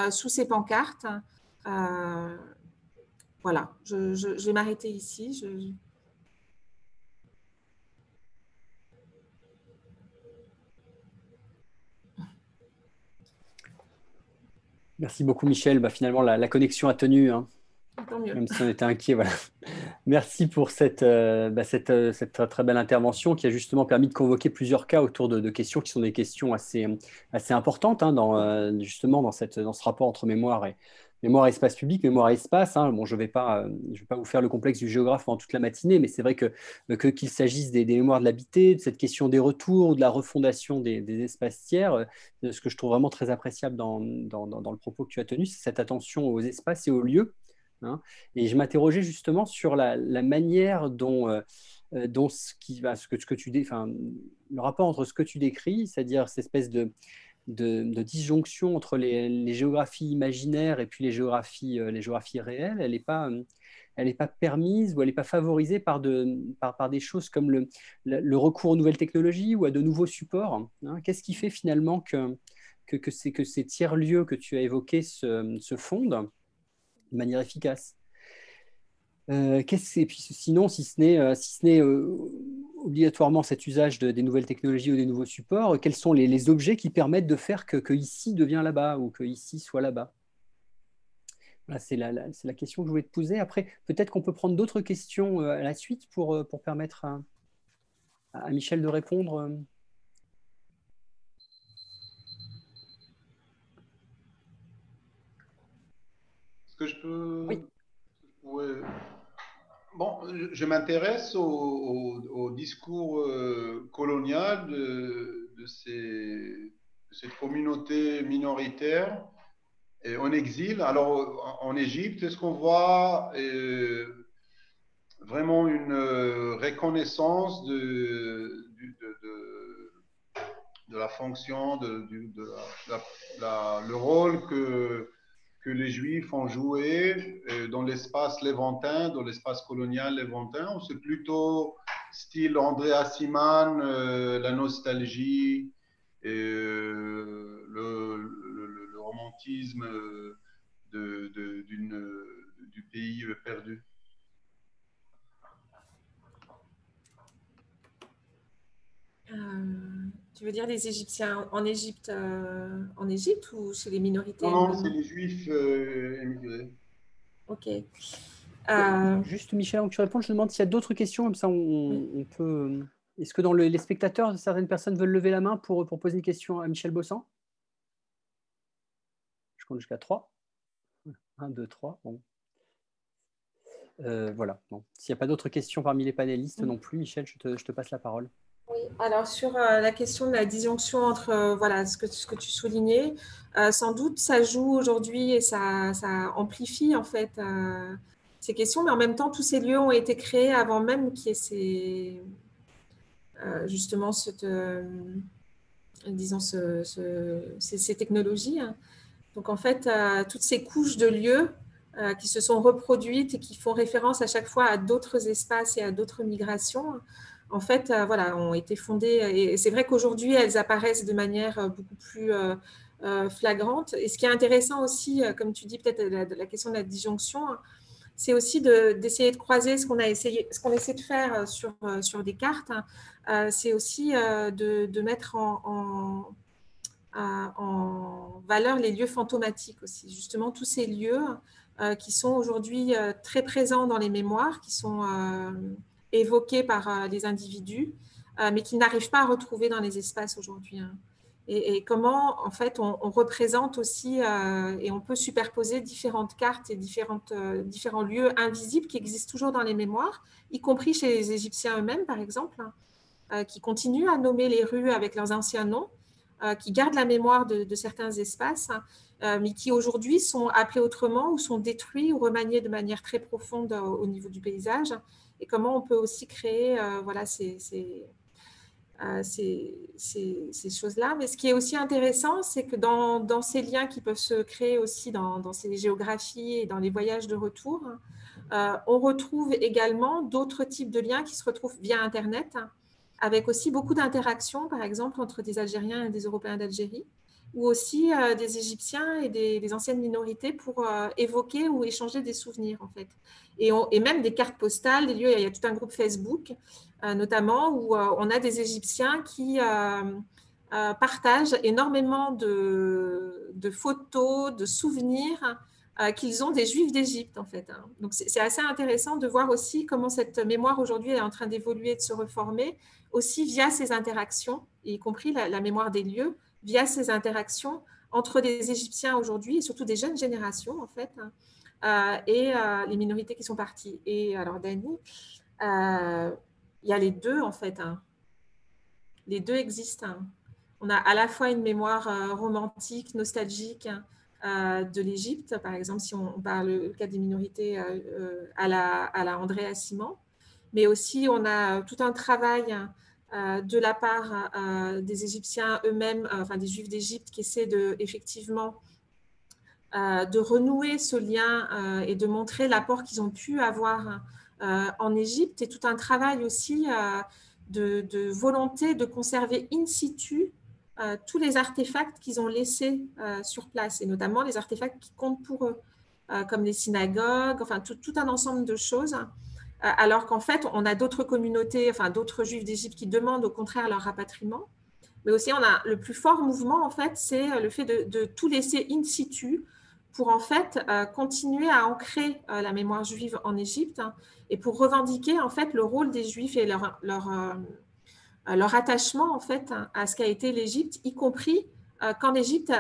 [SPEAKER 3] sous ces pancartes. voilà, je, vais m'arrêter ici.
[SPEAKER 1] Merci beaucoup, Michel. Bah, finalement, la, connexion a tenu. Hein. Même si on était inquiet. Voilà. Merci pour cette, euh, bah, euh, cette, très belle intervention qui a justement permis de convoquer plusieurs cas autour de, questions qui sont des questions assez, assez importantes hein, dans, euh, justement dans, cette, dans ce rapport entre mémoire et, mémoire espace public, mémoire espace. Hein. Bon, je ne vais, pas, vais pas vous faire le complexe du géographe pendant toute la matinée, mais c'est vrai que qu'il s'agisse des, mémoires de l'habité, de cette question des retours, de la refondation des, espaces tiers, ce que je trouve vraiment très appréciable dans, dans, le propos que tu as tenu, c'est cette attention aux espaces et aux lieux. Hein. Et je m'interrogeais justement sur la, manière dont, dont ce, qui, ce, que, ce que tu, enfin, le rapport entre ce que tu décris, c'est-à-dire cette espèce de de, disjonction entre les, géographies imaginaires et puis les géographies, euh, les géographies réelles, elle n'est pas, euh, pas permise ou elle n'est pas favorisée par, de, par, des choses comme le, le, recours aux nouvelles technologies ou à de nouveaux supports. Hein. Qu'est-ce qui fait finalement que, que, que, que ces tiers-lieux que tu as évoqués se, fondent de manière efficace? Euh, et puis sinon, si ce n'est si ce euh, obligatoirement cet usage des nouvelles technologies ou des nouveaux supports, quels sont les, objets qui permettent de faire que, ici devient là-bas ou que ici soit là-bas? Voilà, c'est la, la, question que je voulais te poser. Après, peut-être qu'on peut prendre d'autres questions à la suite pour, pour permettre à, à, Michel de répondre.
[SPEAKER 2] Est-ce que je peux? Oui. Bon, je m'intéresse au, discours euh, colonial de, ces, cette minoritaire et en exil. Alors, en, Égypte, est-ce qu'on voit euh, vraiment une euh, reconnaissance de, de, la fonction, de, le rôle que que les Juifs ont joué euh, dans l'espace léventin, dans l'espace colonial léventin, ou c'est plutôt style André Assiman, euh, la nostalgie, et, euh, le, romantisme du pays perdu?
[SPEAKER 3] Tu veux dire les Égyptiens en Égypte, euh, en Égypte ou chez les minorités?
[SPEAKER 2] Non, non c'est les Juifs euh, émigrés.
[SPEAKER 3] Ok.
[SPEAKER 1] Euh, juste, Michel, avant que tu répondes, je demande s'il y a d'autres questions, comme ça on, peut. Est-ce que dans les spectateurs, certaines personnes veulent lever la main pour, pour poser une question à Michel Bossan? Je compte jusqu'à 3. 1, 2, 3. Bon. voilà. Bon. S'il n'y a pas d'autres questions parmi les panélistes non plus, Michel, je te, je te passe la parole.
[SPEAKER 3] Oui, alors sur euh, la question de la disjonction entre euh, voilà, ce, que, ce que tu soulignais, euh, sans doute ça joue aujourd'hui et ça, ça, amplifie en fait ces questions, mais en même temps, tous ces lieux ont été créés avant même qu'il y ait ces, justement cette, disons ce, ces, technologies. Hein. Donc en fait, toutes ces couches de lieux qui se sont reproduites et qui font référence à chaque fois à d'autres espaces et à d'autres migrations en fait, euh, voilà, ont été fondées. Et c'est vrai qu'aujourd'hui, elles apparaissent de manière euh, beaucoup plus euh, flagrante. Et ce qui est intéressant aussi, comme tu dis, peut-être la, question de la disjonction, hein, c'est aussi d'essayer de, croiser ce qu'on a essayé, ce qu'on essaie de faire sur, sur des cartes. Hein. c'est aussi de, mettre en, en, valeur les lieux fantomatiques aussi. Justement, tous ces lieux qui sont aujourd'hui très présents dans les mémoires, qui sont évoqués par euh, les individus, euh, mais qu'ils n'arrivent pas à retrouver dans les espaces aujourd'hui. Hein. Et, comment, en fait, on, représente aussi euh, et on peut superposer différentes cartes et différents lieux invisibles qui existent toujours dans les mémoires, y compris chez les Égyptiens eux-mêmes, par exemple, hein, qui continuent à nommer les rues avec leurs anciens noms, qui gardent la mémoire de, certains espaces, hein, mais qui aujourd'hui sont appelés autrement ou sont détruits ou remaniés de manière très profonde au niveau du paysage et comment on peut aussi créer euh, voilà, ces, euh, ces, choses-là. Mais ce qui est aussi intéressant, c'est que dans, ces liens qui peuvent se créer aussi dans, dans ces géographies et dans les voyages de retour, euh, on retrouve également d'autres types de liens qui se retrouvent via Internet, avec aussi beaucoup d'interactions, par exemple, entre des Algériens et des Européens d'Algérie ou aussi euh, des Égyptiens et des, anciennes minorités pour euh, évoquer ou échanger des souvenirs, en fait. Et, et, même des cartes postales, des lieux, il y a tout un groupe Facebook, euh, notamment, où on a des Égyptiens qui partagent énormément de, de, photos, de souvenirs qu'ils ont des Juifs d'Égypte, en fait. Hein. Donc, c'est assez intéressant de voir aussi comment cette mémoire aujourd'hui est en train d'évoluer, de se reformer, aussi via ces interactions, y compris la mémoire des lieux, via ces interactions entre des Égyptiens aujourd'hui, et surtout des jeunes générations, en fait, hein, et les minorités qui sont parties. Et alors, Dani, il y a les deux, en fait. Hein. Les deux existent. Hein. On a à la fois une mémoire romantique, nostalgique, de l'Égypte, par exemple, si on, parle le cas des minorités à, la, à la mais aussi on a tout un travail euh, de la part euh, des Égyptiens eux-mêmes, euh, enfin des Juifs d'Égypte, qui essaient de, effectivement de renouer ce lien et de montrer l'apport qu'ils ont pu avoir en Égypte, et tout un travail aussi de, volonté de conserver in situ tous les artefacts qu'ils ont laissés sur place, et notamment les artefacts qui comptent pour eux, comme les synagogues, enfin tout, un ensemble de choses. euh, alors qu'en fait, on a d'autres communautés, enfin d'autres juifs d'Égypte qui demandent au contraire leur rapatriement. Mais aussi, on a le plus fort mouvement, en fait, c'est euh, le fait de, tout laisser in situ pour en fait euh, continuer à ancrer la mémoire juive en Égypte hein, et pour revendiquer en fait le rôle des juifs et leur, leur, attachement en fait à ce qu'a été l'Égypte, y compris quand l'Égypte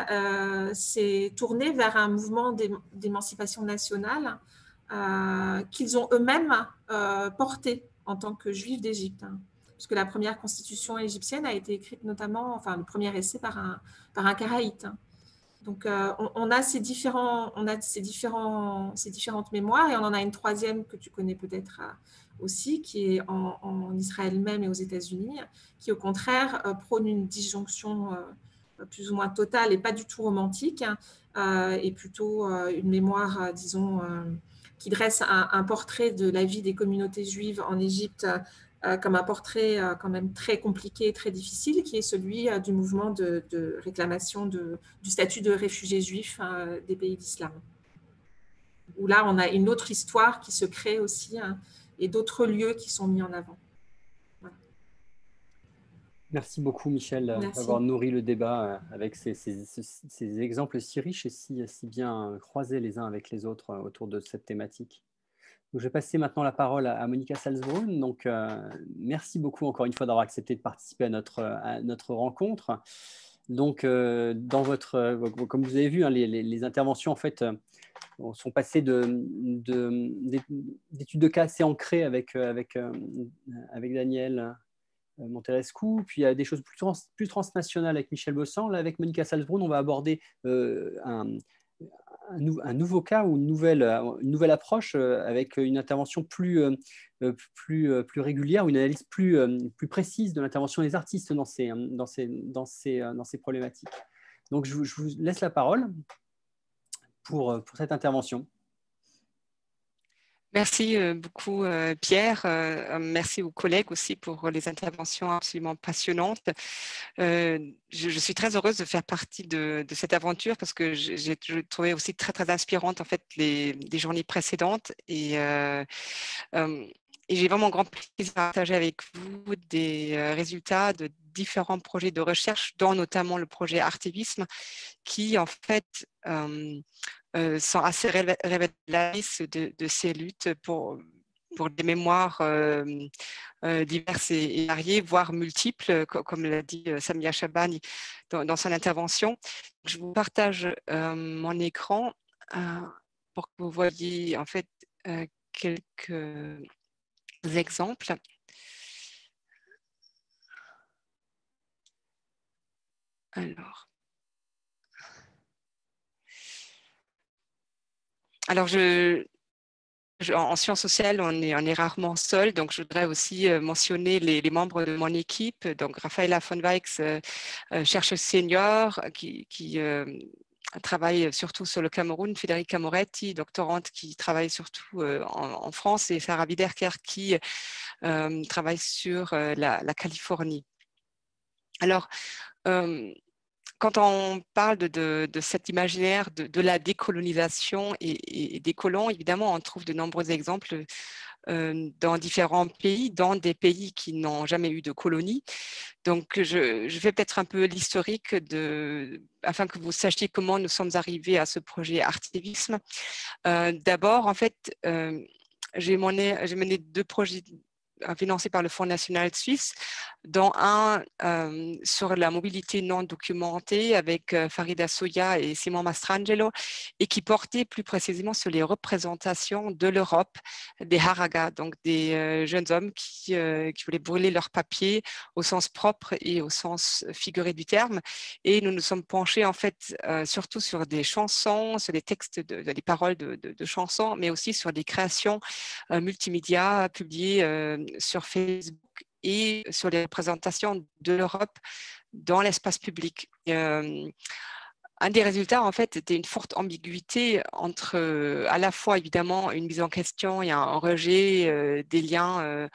[SPEAKER 3] s'est tournée vers un mouvement d'émancipation nationale euh, qu'ils ont eux-mêmes euh, porté en tant que juifs d'Égypte. Hein. puisque la première constitution égyptienne a été écrite notamment, enfin le premier essai par un, par un karaïte. Hein. Donc euh, on, a ces différents, on a ces différents, ces différentes mémoires et on en a une troisième que tu connais peut-être aussi, qui est en, Israël même et aux États-Unis, qui au contraire prône une disjonction plus ou moins totale et pas du tout romantique, hein, et plutôt une mémoire, disons, qui dresse un, portrait de la vie des communautés juives en Égypte euh, comme un portrait euh, quand même très compliqué très difficile, qui est celui euh, du mouvement de, réclamation du statut de réfugié juif des pays d'islam. Où là, on a une autre histoire qui se crée aussi hein, et d'autres lieux qui sont mis en avant.
[SPEAKER 1] Merci beaucoup, Michel, d'avoir nourri le débat avec ces, exemples si riches et si, bien croisés les uns avec les autres autour de cette thématique. je vais passer maintenant la parole à, Monica Salzbrunn. Donc, euh, merci beaucoup encore une fois d'avoir accepté de participer à notre, rencontre. Donc, euh, dans votre, euh, comme vous avez vu, hein, les, interventions en fait sont passées d'études de, cas assez ancrées avec, avec, avec Daniel euh, Monterescu, puis il y a des choses plus, transnationales avec Michel Bossan. Là, avec Monica Salzbrunn, on va aborder euh, un, nouveau cas ou une nouvelle, nouvelle approche euh, avec une intervention plus, plus, plus régulière, une analyse plus, précise de l'intervention des artistes dans ces, ces problématiques. Donc, je, vous laisse la parole pour cette intervention.
[SPEAKER 5] Merci euh, beaucoup, euh, Pierre. Euh, merci aux collègues aussi pour les interventions absolument passionnantes. Je, suis très heureuse de faire partie de, cette aventure parce que j'ai trouvé aussi très, très inspirante en fait les, journées précédentes et, j'ai vraiment grand plaisir à partager avec vous des résultats de différents projets de recherche, dont notamment le projet Artivisme, qui en fait sont assez révélatrices de, de, ces luttes pour, pour des mémoires euh, euh, diverses et, variées, voire multiples, comme l'a dit Samia Chabani dans, son intervention. Je vous partage mon écran pour que vous voyez en fait quelques exemples. Alors. Alors, je, en sciences sociales, on est, on est, rarement seul, donc je voudrais aussi euh, mentionner les, membres de mon équipe. Donc, Rafaela von Weix, euh, euh, chercheuse senior, qui, travaille surtout sur le Cameroun, Federica Moretti, doctorante qui travaille surtout en, France, et Sarah Widerker qui travaille sur la, la, Californie. Alors, quand on parle de, cet imaginaire de, la décolonisation et, des colons, évidemment, on trouve de nombreux exemples euh, dans différents pays, dans des pays qui n'ont jamais eu de colonie. Donc, je, je vais peut-être un peu l'historique afin que vous sachiez comment nous sommes arrivés à ce projet Artivisme. Euh, d'abord, en fait, euh, j'ai mené, deux projets financés par le Fonds national suisse, dont un sur la mobilité non documentée avec Farida Soya et Simon Mastrangelo, et qui portait plus précisément sur les représentations de l'Europe des Haraga, donc des jeunes hommes qui, qui voulaient brûler leurs papiers au sens propre et au sens figuré du terme. Et nous nous sommes penchés en fait surtout sur des chansons, sur des textes, de, des paroles de, de, chansons, mais aussi sur des créations multimédia publiées sur Facebook et sur les représentations de l'Europe dans l'espace public. un des résultats, en fait, était une forte ambiguïté entre à la fois, évidemment, une mise en question et un rejet des liens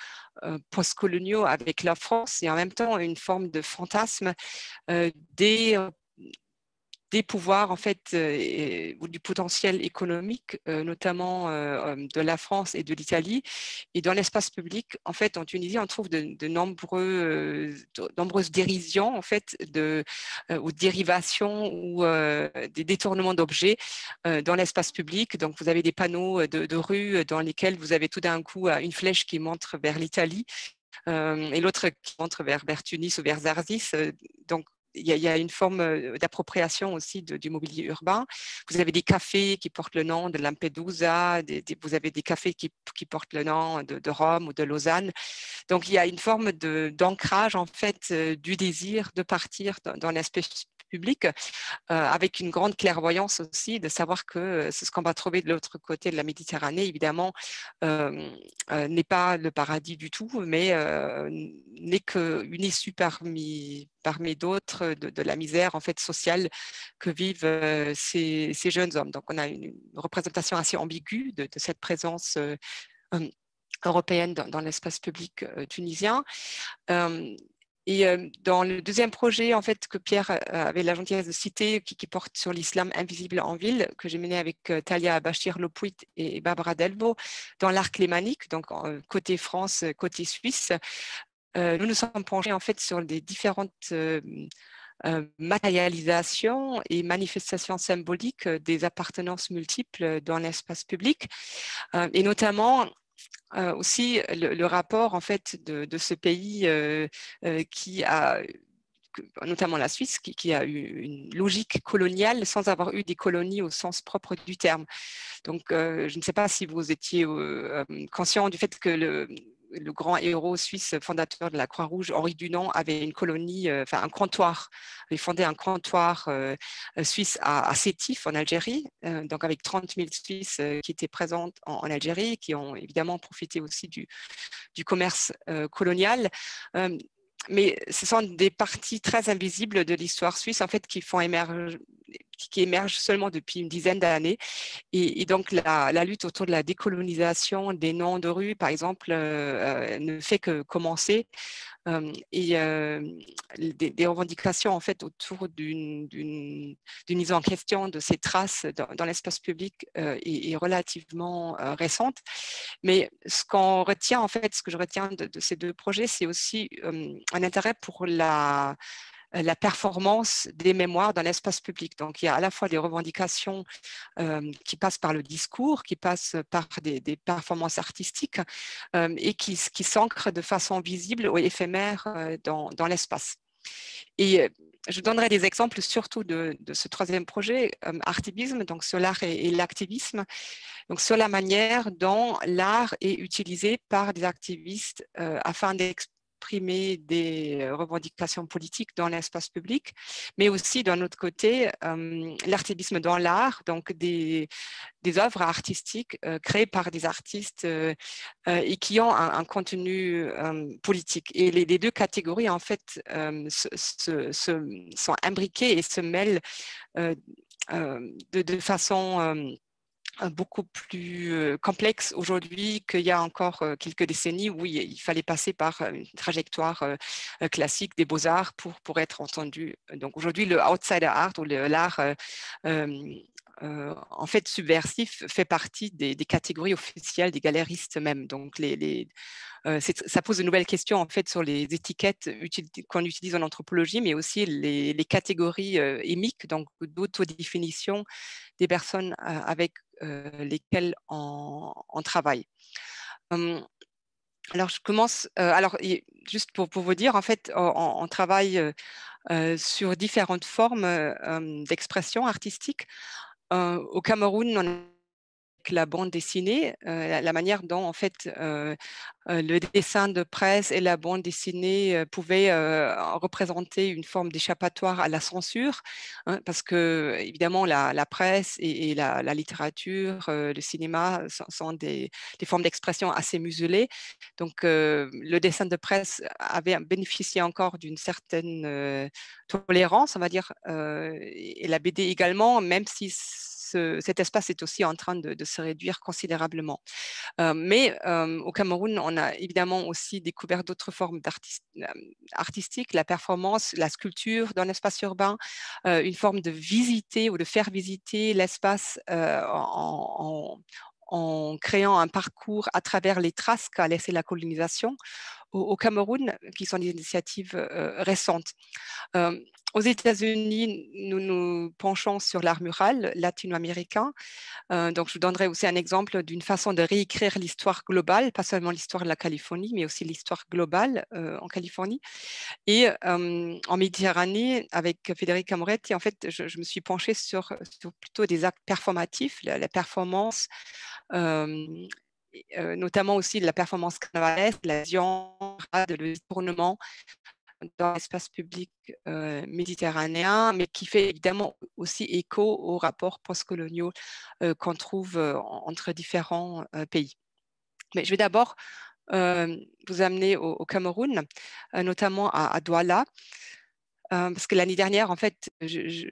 [SPEAKER 5] postcoloniaux avec la France et en même temps une forme de fantasme des des pouvoirs en fait euh, ou du potentiel économique, euh, notamment euh, de la France et de l'Italie. Et dans l'espace public, en fait, en Tunisie, on trouve de, nombreux, nombreuses dérisions en fait ou dérivations ou des détournements d'objets dans l'espace public. Donc, vous avez des panneaux de, de rue dans lesquels vous avez tout d'un coup une flèche qui montre vers l'Italie. et l'autre qui montre vers, vers Tunis ou vers Zarzis. Donc, il y, a, une forme d'appropriation aussi du mobilier urbain. Vous avez des cafés qui portent le nom de Lampedusa, vous avez des cafés qui, portent le nom de, Rome ou de Lausanne. Donc il y a une forme d'ancrage en fait du désir de partir dans, dans l'espace public, euh, avec une grande clairvoyance aussi de savoir que ce qu'on va trouver de l'autre côté de la Méditerranée, évidemment, euh, euh, n'est pas le paradis du tout, mais n'est qu'une issue parmi, parmi d'autres de, la misère en fait sociale que vivent ces, ces, jeunes hommes. Donc on a une, représentation assez ambiguë de, cette présence européenne dans, l'espace public tunisien. Et dans le deuxième projet, en fait, que Pierre avait la gentillesse de citer, qui, porte sur l'islam invisible en ville, que j'ai mené avec Talia Bachir Lopuit et Barbara Delvaux, dans l'arc lémanique, donc côté France, côté Suisse, nous nous sommes penchés en fait sur les différentes matérialisations et manifestations symboliques des appartenances multiples dans l'espace public, et notamment euh, aussi le, rapport en fait de, ce pays euh, euh, qui a notamment la Suisse, qui, a eu une logique coloniale sans avoir eu des colonies au sens propre du terme. Donc, je ne sais pas si vous étiez conscient du fait que le, le grand héros suisse fondateur de la Croix-Rouge, Henri Dunant, avait une colonie, euh, enfin un comptoir. Il fondait un comptoir euh, suisse à, Sétif, en Algérie, euh, donc avec 30 000 Suisses qui étaient présents en, Algérie, qui ont évidemment profité aussi du commerce colonial mais ce sont des parties très invisibles de l'histoire suisse en fait qui font émerger qui émerge seulement depuis une dizaine d'années. Et, donc, la, lutte autour de la décolonisation des noms de rue, par exemple, euh, euh, ne fait que commencer. Et des, revendications, en fait, autour d'une mise en question de ces traces dans, l'espace public est, relativement récente. Mais ce qu'on retient, en fait, ce que je retiens de, ces deux projets, c'est aussi un intérêt pour la la performance des mémoires dans l'espace public. Donc, il y a à la fois des revendications euh, qui passent par le discours, qui passent par des, performances artistiques euh, et qui, s'ancrent de façon visible ou éphémère dans, l'espace. Et je donnerai des exemples surtout de, ce troisième projet, Artibisme, donc sur l'art et, l'activisme, donc sur la manière dont l'art est utilisé par des activistes afin d'exprimer des euh, revendications politiques dans l'espace public, mais aussi d'un autre côté, euh, l'artivisme dans l'art, donc des, œuvres artistiques euh, créées par des artistes et qui ont un, contenu politique. Et les, deux catégories, en fait, sont imbriquées et se mêlent de, façon beaucoup plus complexe aujourd'hui qu'il y a encore quelques décennies où il fallait passer par une trajectoire classique des beaux-arts pour, pour être entendu. Donc aujourd'hui, le outsider art ou l'art en fait subversif fait partie des, catégories officielles des galéristes même. Donc les, ça pose de nouvelles questions en fait sur les étiquettes qu'on utilise en anthropologie, mais aussi les catégories émiques, donc d'autodéfinition des personnes avec lesquelles on, travaille. Hum, alors, je commence. alors, juste pour, vous dire, en fait, on, travaille sur différentes formes d'expression artistique. au Cameroun, on la bande dessinée, euh, la, manière dont en fait euh, euh, le dessin de presse et la bande dessinée pouvaient représenter une forme d'échappatoire à la censure, hein, parce que évidemment la, presse et, la, littérature, le cinéma sont, des, formes d'expression assez muselées. Donc le dessin de presse avait bénéficié encore d'une certaine tolérance, on va dire, et la BD également, même si cet espace est aussi en train de, se réduire considérablement. Euh, mais euh, au Cameroun, on a évidemment aussi découvert d'autres formes euh, artistiques, la performance, la sculpture dans l'espace urbain, une forme de visiter ou de faire visiter l'espace en, en créant un parcours à travers les traces qu'a laissé la colonisation au, Cameroun, qui sont des initiatives récentes. aux États-Unis, nous nous penchons sur l'art mural latino-américain. donc, je vous donnerai aussi un exemple d'une façon de réécrire l'histoire globale, pas seulement l'histoire de la Californie, mais aussi l'histoire globale en Californie. Et en Méditerranée, avec Frédéric Amoretti, en fait, je, me suis penchée sur, plutôt des actes performatifs, la, performance notamment aussi de la performance carnavalesque, la de le détournement dans l'espace public méditerranéen, mais qui fait évidemment aussi écho aux rapports postcoloniaux qu'on trouve entre différents pays. Mais je vais d'abord vous amener au, Cameroun, notamment à, Douala, parce que l'année dernière, en fait, je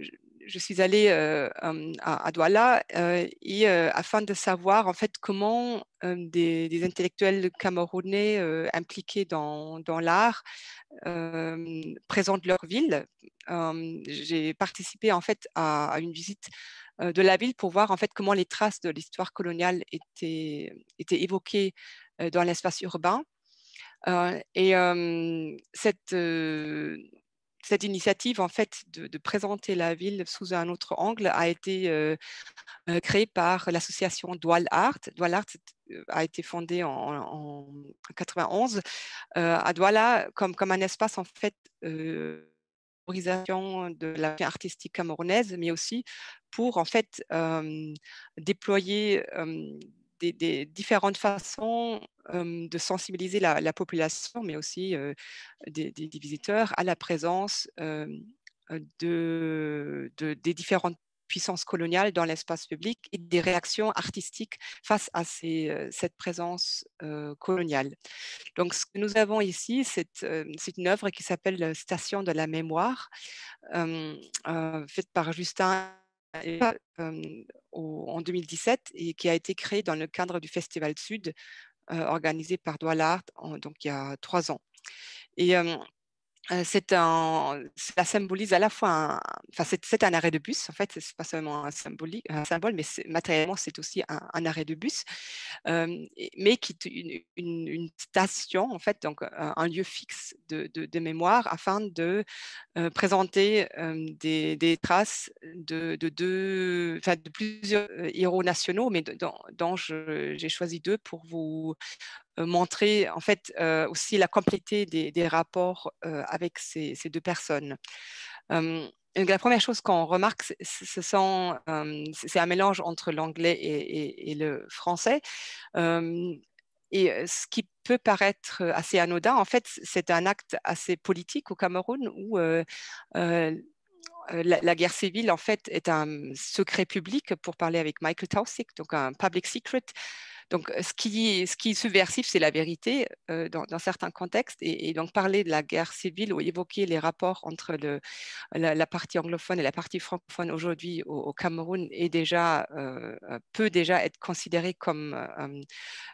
[SPEAKER 5] suis allée à, Douala et, afin de savoir en fait comment des, intellectuels camerounais impliqués dans, dans l'art présentent leur ville. J'ai participé en fait à, une visite de la ville pour voir en fait comment les traces de l'histoire coloniale étaient, étaient évoquées dans l'espace urbain. et cette cette initiative, en fait, de, présenter la ville sous un autre angle a été euh, euh, créée par l'association Doual Art. Doual Art euh, a été fondée en, en 91 à Douala comme, comme un espace, en fait, de la artistique camerounaise, mais aussi pour en fait déployer des, différentes façons de sensibiliser la, population, mais aussi des, visiteurs à la présence de, des différentes puissances coloniales dans l'espace public et des réactions artistiques face à cette présence coloniale. Donc, ce que nous avons ici, c'est une œuvre qui s'appelle Station de la mémoire, faite par Justin en 2017 et qui a été créé dans le cadre du Festival Sud organisé par Douala Art donc il y a trois ans. C'est un, ça symbolise à la fois un, enfin c'est, un arrêt de bus en fait, c'est pas seulement un, symbolique, un symbole, mais matériellement c'est aussi un, arrêt de bus, mais qui est une, une, station en fait, donc un, lieu fixe de, de, mémoire afin de présenter des, des, traces de, de, de, enfin, de plusieurs héros nationaux, mais dont, dont j'ai choisi deux pour vous montrer en fait aussi la complété des, rapports avec ces, deux personnes. la première chose qu'on remarque, c'est un mélange entre l'anglais et, le français. et ce qui peut paraître assez anodin, en fait, c'est un acte assez politique au Cameroun où la, guerre civile, en fait, est un secret public, pour parler avec Michael Tausig, donc un public secret. Donc, ce qui, est subversif, c'est la vérité dans, certains contextes. Et, donc, parler de la guerre civile ou évoquer les rapports entre la, partie anglophone et la partie francophone aujourd'hui au, Cameroun est déjà, peut déjà être considéré comme,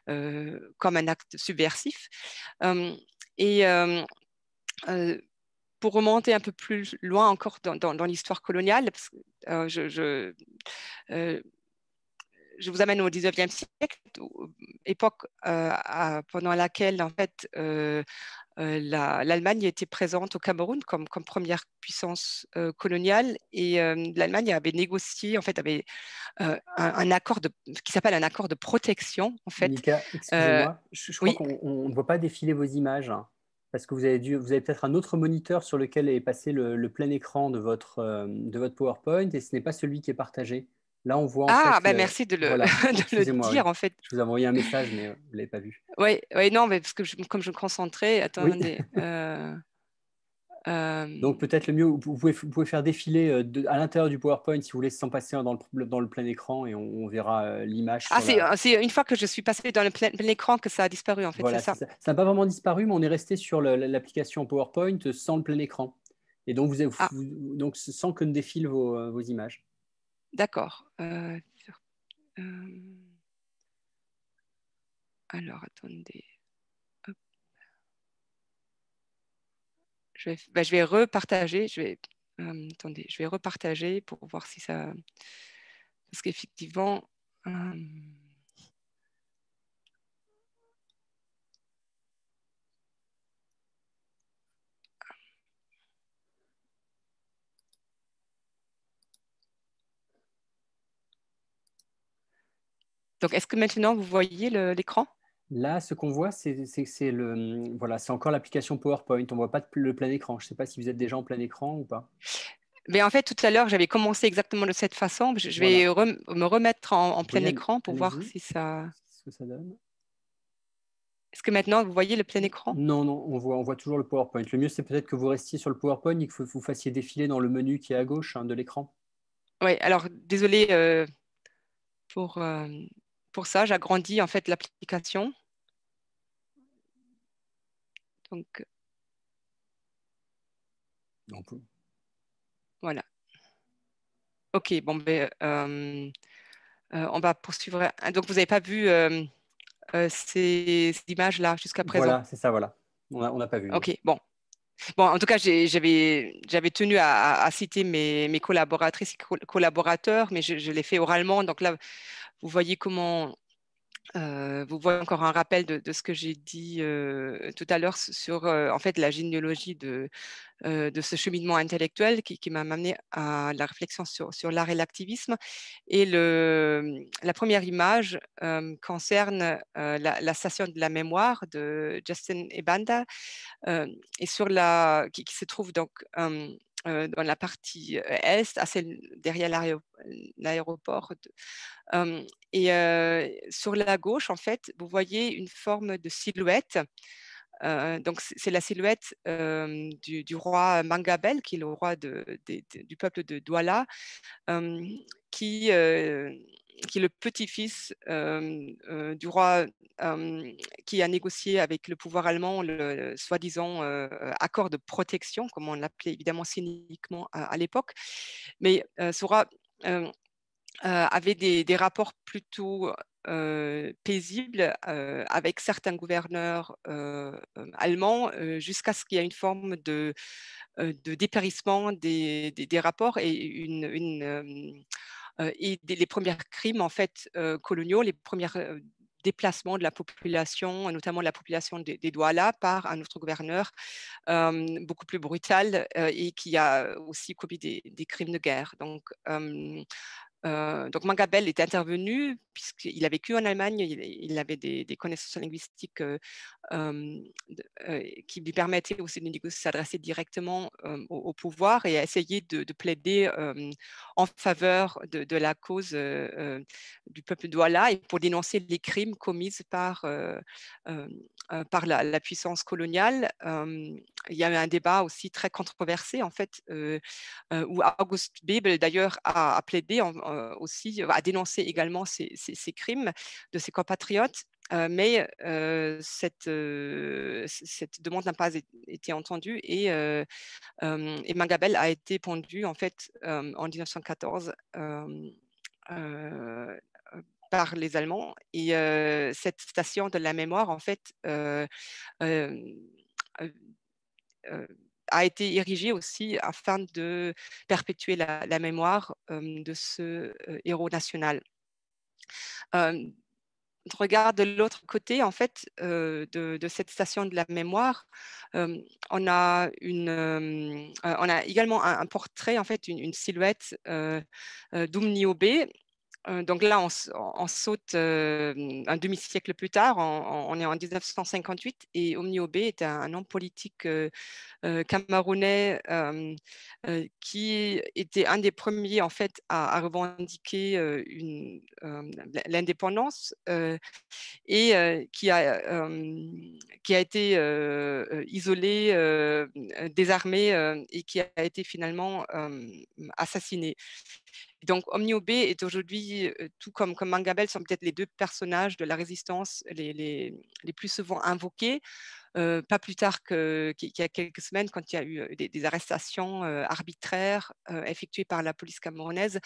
[SPEAKER 5] comme un acte subversif. et pour remonter un peu plus loin encore dans, l'histoire coloniale, je, je vous amène au 19e siècle, époque pendant laquelle en fait l'Allemagne était présente au Cameroun comme, comme première puissance coloniale et l'Allemagne avait négocié, en fait, avait un, accord de, qui s'appelle un accord de protection, en fait.
[SPEAKER 1] excusez-moi, je, crois qu'on ne voit pas défiler vos images. Hein, parce que vous avez, dû, vous avez peut-être un autre moniteur sur lequel est passé le, plein écran de votre, de votre PowerPoint et ce n'est pas celui qui est partagé. Là, on voit. En
[SPEAKER 5] ah, ben merci de le, le dire, en fait.
[SPEAKER 1] Je vous ai envoyé un message, mais vous ne l'avez pas vu.
[SPEAKER 5] Oui, ouais, non, mais parce que comme je me concentrais, attendez. Euh,
[SPEAKER 1] euh, Donc, peut-être le mieux, vous pouvez, vous pouvez faire défiler euh, à l'intérieur du PowerPoint si vous voulez sans passer dans le, dans le plein écran et on, verra l'image.
[SPEAKER 5] Ah, c'est une fois que je suis passé dans le plein, écran que ça a disparu, en fait.
[SPEAKER 1] Voilà,
[SPEAKER 5] ça.
[SPEAKER 1] n'a pas vraiment disparu, mais on est resté sur l'application PowerPoint sans le plein écran. Et donc, vous, avez, ah. donc sans que ne défilent vos, vos images.
[SPEAKER 5] D'accord. Euh, euh, alors, attendez. Je vais, bah, je vais repartager. Je vais, euh, attendez, je vais repartager pour voir si ça. Parce qu'effectivement. Donc, est-ce que maintenant vous voyez l'écran?
[SPEAKER 1] Là, ce qu'on voit, c'est le voilà, c'est encore l'application PowerPoint. On ne voit pas le plein écran. Je ne sais pas si vous êtes déjà en plein écran ou pas.
[SPEAKER 5] Mais en fait, tout à l'heure, j'avais commencé exactement de cette façon. Je vais me remettre en, plein écran pour voir si ça. Ce que ça donne. Est-ce que maintenant vous voyez le plein écran?
[SPEAKER 1] Non, non, on voit, on voit toujours le PowerPoint. Le mieux, c'est peut-être que vous restiez sur le PowerPoint et que vous fassiez défiler dans le menu qui est à gauche hein, de l'écran.
[SPEAKER 5] Oui, alors désolé euh, pour, euh, pour ça, j'agrandis en fait l'application. Donc, voilà. Ok, bon, ben, euh, euh, on va poursuivre. Donc, vous n'avez pas vu euh, ces, images-là jusqu'à présent?
[SPEAKER 1] Voilà, c'est ça, voilà. On n'a pas vu.
[SPEAKER 5] Ok, bon. Bon, en tout cas, j'avais tenu à, citer mes, mes, collaboratrices et collaborateurs, mais je, je l'ai fait oralement. Donc là, vous voyez comment euh, vous voyez encore un rappel de, ce que j'ai dit euh, tout à l'heure sur euh, en fait la généalogie de, ce cheminement intellectuel qui, m'a amené à la réflexion sur, l'art et l'activisme. Et la première image concerne la, station de la mémoire de Justin Ebanda et sur la, qui se trouve donc dans la partie est, assez derrière l'aéroport. et sur la gauche, en fait, vous voyez une forme de silhouette. donc, c'est la silhouette du, roi Mangabel, qui est le roi du peuple de Douala, qui qui est le petit-fils du roi qui a négocié avec le pouvoir allemand le, soi-disant accord de protection, comme on l'appelait évidemment cyniquement à, l'époque. Mais ce roi avait des, rapports plutôt paisibles avec certains gouverneurs allemands jusqu'à ce qu'il y ait une forme de, dépérissement des, rapports et une et les premiers crimes en fait coloniaux, les premiers déplacements de la population, notamment de la population des, Douala, par un autre gouverneur beaucoup plus brutal et qui a aussi commis des, crimes de guerre. Donc, euh, donc Mangabel est intervenu puisqu'il a vécu en Allemagne, il, avait des, connaissances linguistiques euh, euh, qui lui permettaient aussi de s'adresser directement au, pouvoir et à essayer de, plaider en faveur de, la cause du peuple douala et pour dénoncer les crimes commis par, par la, puissance coloniale. il y a eu un débat aussi très controversé en fait où August Bebel d'ailleurs a, plaidé euh, aussi, a dénoncé également ces, crimes de ses compatriotes. Euh, mais cette, demande n'a pas été entendue et, et, Mangabel a été pendu en fait en 1914 par les Allemands et cette station de la mémoire en fait a été érigé aussi afin de perpétuer la, mémoire de ce héros national. Regarde de l'autre côté, en fait, de, de, cette station de la mémoire, on, a une, on a également un, portrait, en fait, une, une silhouette d'Umniobé donc là, on, saute un demi-siècle plus tard, on, est en 1958, et Omniobé est un, homme politique camerounais qui était un des premiers en fait à, revendiquer l'indépendance et qui, a, qui a été isolé, désarmé et qui a été finalement assassiné. Donc, Omniobé est aujourd'hui, tout comme, comme Mangabel, sont peut-être les deux personnages de la résistance les, plus souvent invoqués. pas plus tard qu'il y a quelques semaines, quand il y a eu des, arrestations arbitraires effectuées par la police camerounaise,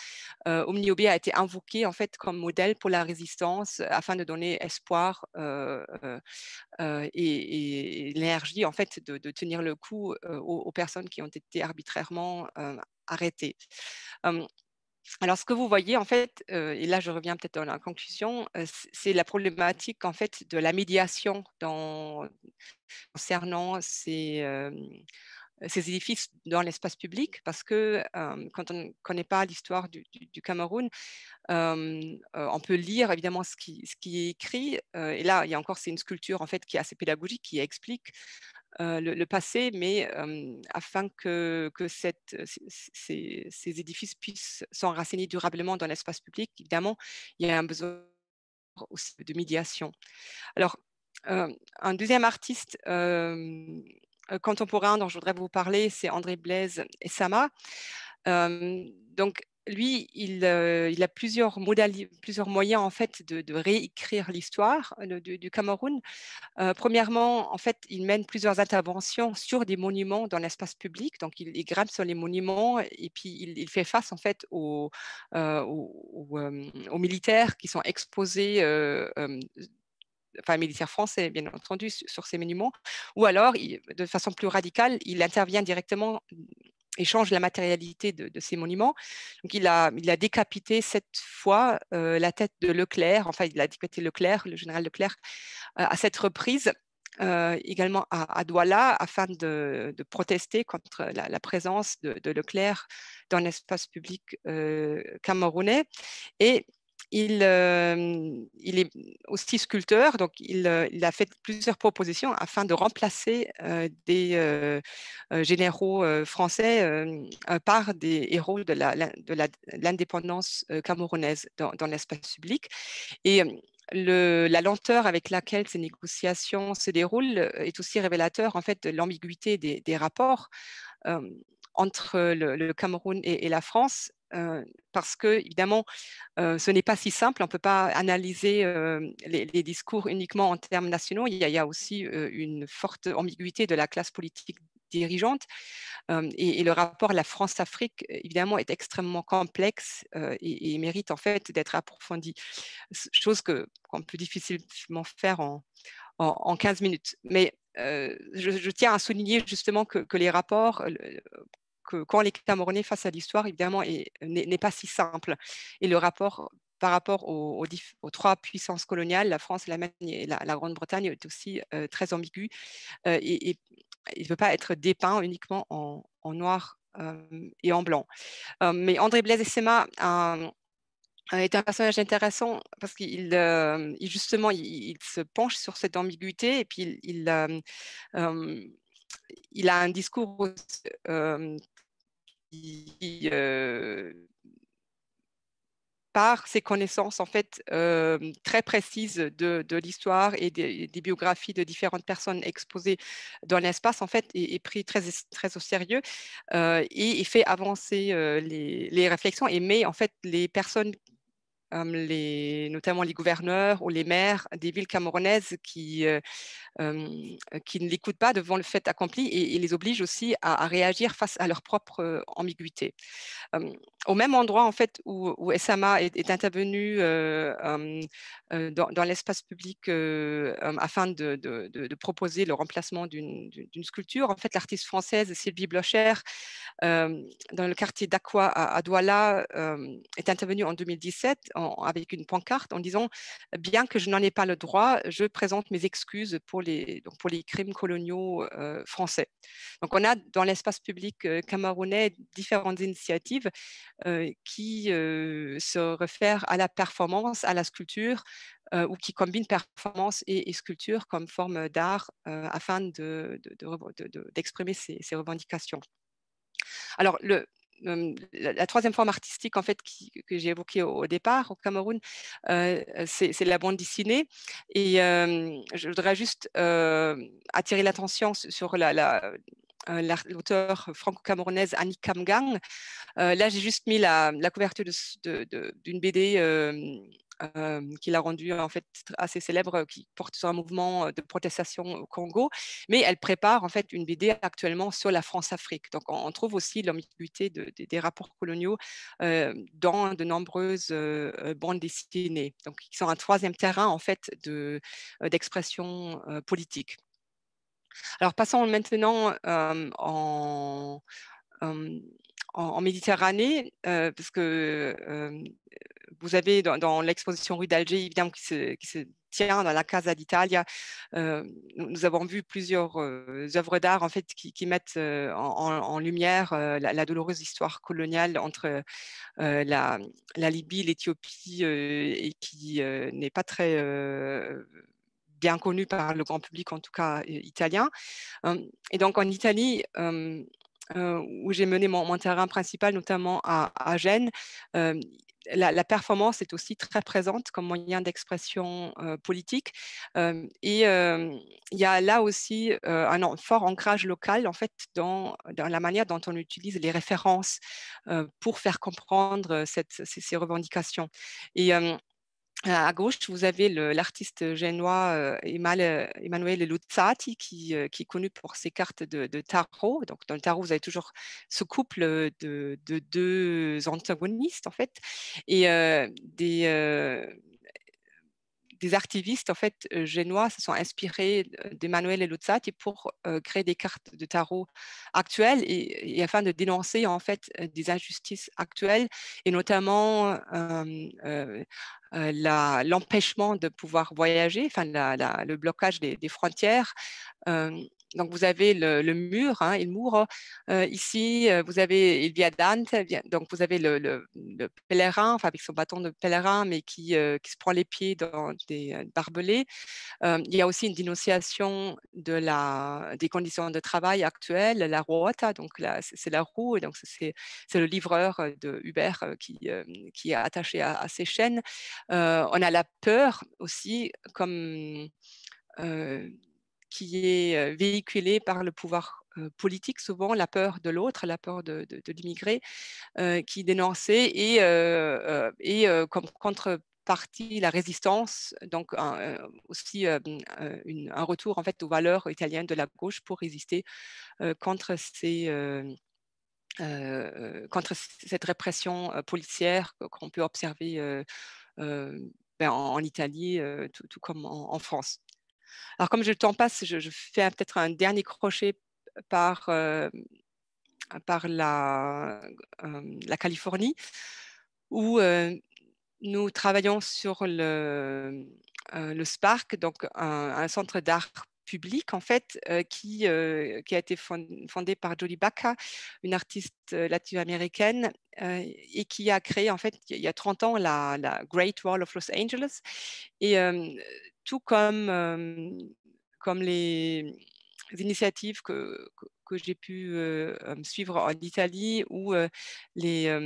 [SPEAKER 5] Omniobé a été invoqué en fait comme modèle pour la résistance afin de donner espoir et, l'énergie en fait de, tenir le coup aux, aux, personnes qui ont été arbitrairement arrêtées. Alors, ce que vous voyez, en fait, et là, je reviens peut-être dans la conclusion, c'est la problématique, en fait, de la médiation concernant ces, ces édifices dans l'espace public, parce que quand on ne connaît pas l'histoire du, Cameroun, on peut lire évidemment ce qui, ce est écrit, et là, il y a encore, c'est une sculpture, en fait, qui est assez pédagogique, qui explique le, passé, mais afin que, cette, ces, édifices puissent s'enraciner durablement dans l'espace public, évidemment, il y a un besoin aussi de médiation. Alors, un deuxième artiste contemporain dont je voudrais vous parler, c'est André Blaise et Sama. donc, lui, il, a plusieurs, plusieurs moyens en fait de, réécrire l'histoire du, Cameroun. premièrement, en fait, il mène plusieurs interventions sur des monuments dans l'espace public. Donc, il, grimpe sur les monuments et puis il, fait face en fait aux, militaires qui sont exposés. enfin militaires français, bien entendu, sur ces monuments, ou alors, de façon plus radicale, il intervient directement et change la matérialité de, ces monuments. Donc, il a, il a décapité cette fois euh, la tête de Leclerc, enfin, il a décapité Leclerc, le général Leclerc, euh, à cette reprise. Euh, également à, Douala afin de, protester contre la, présence de, de, Leclerc dans l'espace public camerounais. Et il, il, est aussi sculpteur, donc il, il, a fait plusieurs propositions afin de remplacer des généraux français par des héros de l'indépendance la, camerounaise dans, l'espace public. Et la lenteur avec laquelle ces négociations se déroulent est aussi révélateur en fait de l'ambiguïté des, rapports entre le, Cameroun et, la France parce que, évidemment, ce n'est pas si simple. On ne peut pas analyser les, discours uniquement en termes nationaux. Il y a, aussi une forte ambiguïté de la classe politique dirigeante. Et, le rapport à la France-Afrique, évidemment, est extrêmement complexe et, mérite en fait d'être approfondi. Chose qu'on peut difficilement faire en, en, 15 minutes. Mais je, tiens à souligner justement que les rapports que quand les Camerounais face à l'histoire, évidemment, n'est pas si simple. Et le rapport par rapport aux, trois puissances coloniales, la France, l'Allemagne et la, Grande-Bretagne, est aussi euh, très ambigu euh, et, il ne peut pas être dépeint uniquement en, noir euh, et en blanc. mais André Blaise Essema est un personnage intéressant parce qu'il justement il, se penche sur cette ambiguïté et puis il, il a un discours par ses connaissances en fait très précises de, l'histoire et des, biographies de différentes personnes exposées dans l'espace en fait est, pris très très au sérieux et, fait avancer les, les, réflexions et met en fait les personnes notamment les gouverneurs ou les maires des villes camerounaises qui, qui ne l'écoutent pas devant le fait accompli et, les obligent aussi à, réagir face à leur propre ambiguïté. au même endroit en fait où, où SMA est, intervenu dans, l'espace public afin de, proposer le remplacement d'une sculpture, en fait l'artiste française Sylvie Blocher dans le quartier d'Aqua à, Douala est intervenu en 2017 avec une pancarte en disant bien que je n'en ai pas le droit, je présente mes excuses pour les, donc pour les crimes coloniaux français. Donc on a dans l'espace public camerounais différentes initiatives qui se réfèrent à la performance, à la sculpture, ou qui combinent performance et, sculpture comme forme d'art afin d'exprimer de, revendications. Alors, le, la, troisième forme artistique en fait que j'ai évoquée au, départ au Cameroun, c'est la bande dessinée. Et je voudrais juste attirer l'attention sur la, l'auteur franco-camerounaise Annie Kamgang. là, j'ai juste mis la, couverture d'une BD qu'il a rendu en fait assez célèbre, qui porte sur un mouvement de protestation au Congo, mais elle prépare en fait une BD actuellement sur la France-Afrique. Donc on, trouve aussi l'ambiguïté des rapports coloniaux dans de nombreuses bandes dessinées, donc qui sont un troisième terrain en fait d'expression politique. Alors passons maintenant en, en, Méditerranée, parce que vous avez dans, l'exposition rue d'Alger, évidemment, qui se, tient dans la Casa d'Italia, nous, avons vu plusieurs œuvres d'art en fait qui, mettent en, lumière la, douloureuse histoire coloniale entre la, la, Libye, l'Éthiopie, et qui n'est pas très bien connue par le grand public, en tout cas italien. et donc en Italie, où j'ai mené mon, terrain principal, notamment à, à Gênes, la, performance est aussi très présente comme moyen d'expression politique. et il y a là aussi un fort ancrage local en fait dans, la manière dont on utilise les références pour faire comprendre ces, revendications. À gauche, vous avez l'artiste génois Emmanuel Luzzati, qui, qui, est connu pour ses cartes de, tarot. Donc, dans le tarot, vous avez toujours ce couple de, deux antagonistes, en fait, et des, des activistes en fait génois se sont inspirés d'Emmanuel Luzzati pour créer des cartes de tarot actuelles et, afin de dénoncer en fait des injustices actuelles et notamment euh, l'empêchement de pouvoir voyager, enfin le blocage des, frontières. Donc vous avez le, mur, hein, il mur. ici, vous avez il via Dante, donc vous avez le, pèlerin, enfin avec son bâton de pèlerin, mais qui, qui se prend les pieds dans des barbelés. il y a aussi une dénonciation de la, des conditions de travail actuelles, la ruota, donc c'est la roue, donc c'est le livreur de Uber qui, qui est attaché à, à ces chaînes on a la peur aussi comme qui est véhiculée par le pouvoir politique, souvent la peur de l'autre, la peur de, l'immigré, qui est dénoncée et, et comme contrepartie la résistance, donc aussi un retour en fait aux valeurs italiennes de la gauche pour résister contre cette répression policière qu'on peut observer ben, en, Italie, tout, comme en, France. Alors comme le temps passe, je, fais peut-être un dernier crochet par, par la, la, Californie, où nous travaillons sur le, le Spark, donc un centre d'art public en fait qui, qui a été fondée par Jodie Baca, une artiste latino-américaine et qui a créé en fait il y a 30 ans la, la Great Wall of Los Angeles. Et tout comme comme les initiatives que, que j'ai pu suivre en Italie ou les,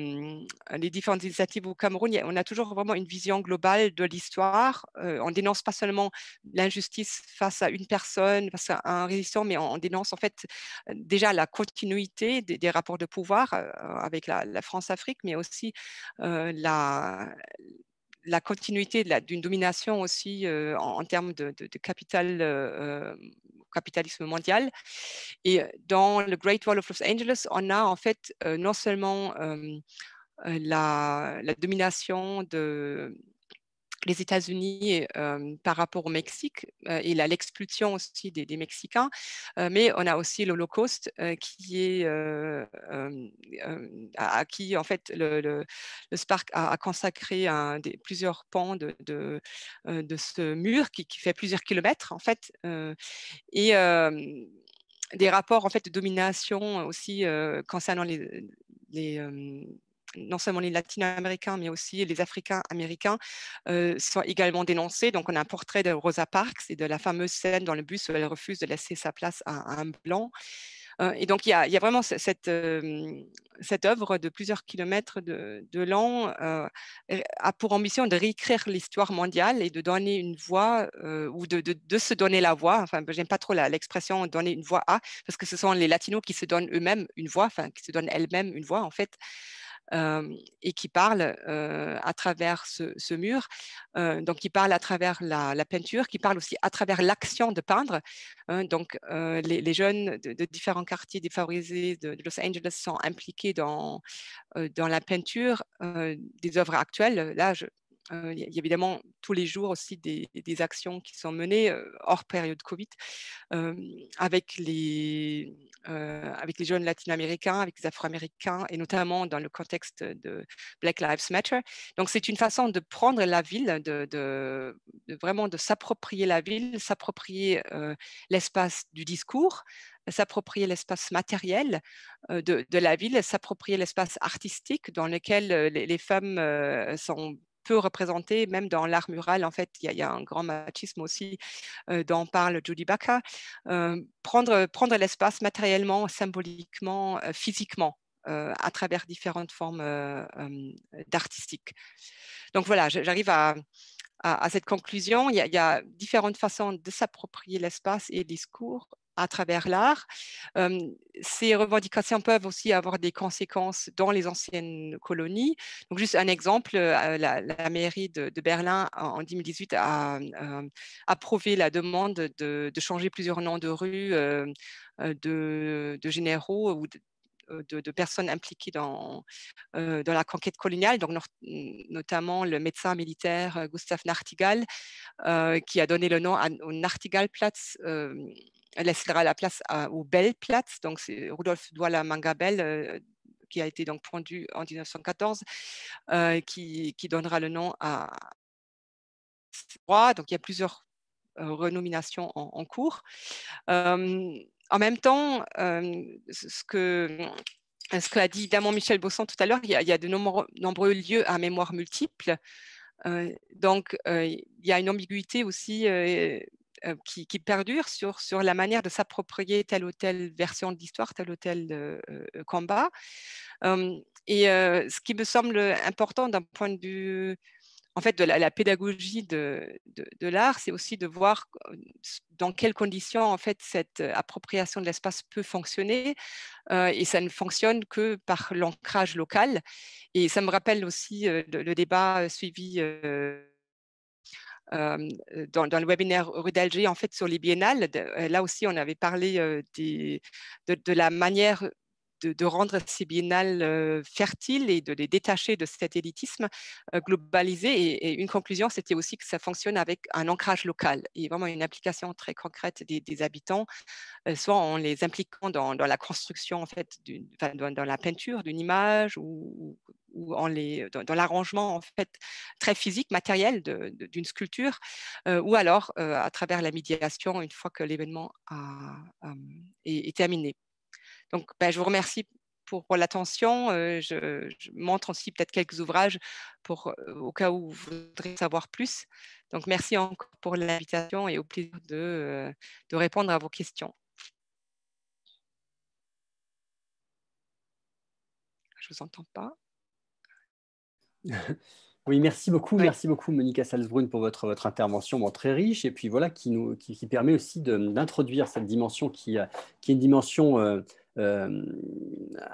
[SPEAKER 5] les, différentes initiatives au Cameroun, on a toujours vraiment une vision globale de l'histoire. on dénonce pas seulement l'injustice face à une personne, face à un résistant, mais on, dénonce en fait déjà la continuité des, rapports de pouvoir avec la, France-Afrique, mais aussi la, la continuité d'une domination aussi en, termes de, capital capitalisme mondial. Et dans le Great Wall of Los Angeles, on a en fait non seulement la, domination de, les États-Unis euh, par rapport au Mexique euh, et l'expulsion aussi des, Mexicains, euh, mais on a aussi l'Holocauste qui est à, qui en fait le, le, Spark a, consacré plusieurs pans de, ce mur qui, fait plusieurs kilomètres en fait et des rapports en fait de domination aussi concernant les non seulement les latino-américains, mais aussi les africains américains euh, sont également dénoncés. Donc, on a un portrait de Rosa Parks et de la fameuse scène dans le bus où elle refuse de laisser sa place à, un blanc. Euh, et donc, il y, a, vraiment cette, euh, cette œuvre de plusieurs kilomètres de, long a pour ambition de réécrire l'histoire mondiale et de donner une voix ou de, de, se donner la voix. Enfin, j'aime pas trop l'expression donner une voix à, parce que ce sont les latinos qui se donnent eux-mêmes une voix, enfin, qui se donnent elles-mêmes une voix, en fait et qui parle à travers ce, mur. donc, qui parle à travers la, peinture, qui parle aussi à travers l'action de peindre. Hein. donc, les, jeunes de, différents quartiers défavorisés de, Los Angeles sont impliqués dans, dans la peinture des œuvres actuelles. Là, je, il y a évidemment tous les jours aussi des, actions qui sont menées hors période Covid avec, les, avec les jeunes latino-américains, avec les afro-américains et notamment dans le contexte de Black Lives Matter. Donc c'est une façon de prendre la ville, de, vraiment de s'approprier la ville, s'approprier l'espace du discours, s'approprier l'espace matériel de, la ville, s'approprier l'espace artistique dans lequel les femmes sont peu représenté, même dans l'art mural, en fait, il y, a un grand machisme aussi dont parle Judy Baca. Prendre prendre l'espace matériellement, symboliquement, physiquement. à travers différentes formes d'artistique. Donc voilà, j'arrive à, à, cette conclusion. Il y, a, il y a différentes façons de s'approprier l'espace et le discours à travers l'art. ces revendications peuvent aussi avoir des conséquences dans les anciennes colonies. Donc, juste un exemple, la, mairie de, Berlin en 2018 a approuvé la demande de, changer plusieurs noms de rues de, généraux ou de, personnes impliquées dans, la conquête coloniale, donc notamment le médecin militaire Gustav Nachtigall, qui a donné le nom au Nachtigallplatz laissera la place au Bellplatz, donc c'est Rudolf Douala Mangabel euh, qui a été donc pendu en 1914, euh, qui, donnera le nom à donc il y a plusieurs euh, renominations en, cours. en même temps, ce que ce qu'a dit évidemment Michel Bosson tout à l'heure, il, y a de nombreux, lieux à mémoire multiple. donc, il y a une ambiguïté aussi euh, qui, perdure sur, sur la manière de s'approprier telle ou telle version de l'histoire, tel ou tel euh, euh, combat. et ce qui me semble important d'un point de vue en fait, de la, pédagogie de, de, l'art, c'est aussi de voir dans quelles conditions en fait cette appropriation de l'espace peut fonctionner. et ça ne fonctionne que par l'ancrage local. Et ça me rappelle aussi le, débat suivi dans, le webinaire rue d'Alger, en fait, sur les biennales. là aussi, on avait parlé de, la manière de, rendre ces biennales fertiles et de les détacher de cet élitisme globalisé. Et, une conclusion, c'était aussi que ça fonctionne avec un ancrage local et vraiment une application très concrète des, habitants, soit en les impliquant dans, la construction, en fait, dans, la peinture d'une image ou les, dans, l'arrangement en fait très physique, matériel d'une sculpture, ou alors à travers la médiation une fois que l'événement est, terminé. Donc, ben, je vous remercie pour, l'attention. je, montre aussi peut-être quelques ouvrages pour, au cas où vous voudrez savoir plus. Donc, merci encore pour l'invitation et au plaisir de, de répondre à vos questions. Je vous entends pas.
[SPEAKER 1] Oui, merci beaucoup, merci beaucoup Monica Salzbrun pour votre, votre intervention très riche. Et puis voilà qui, nous, qui, permet aussi d'introduire cette dimension qui, qui est une dimension euh, euh,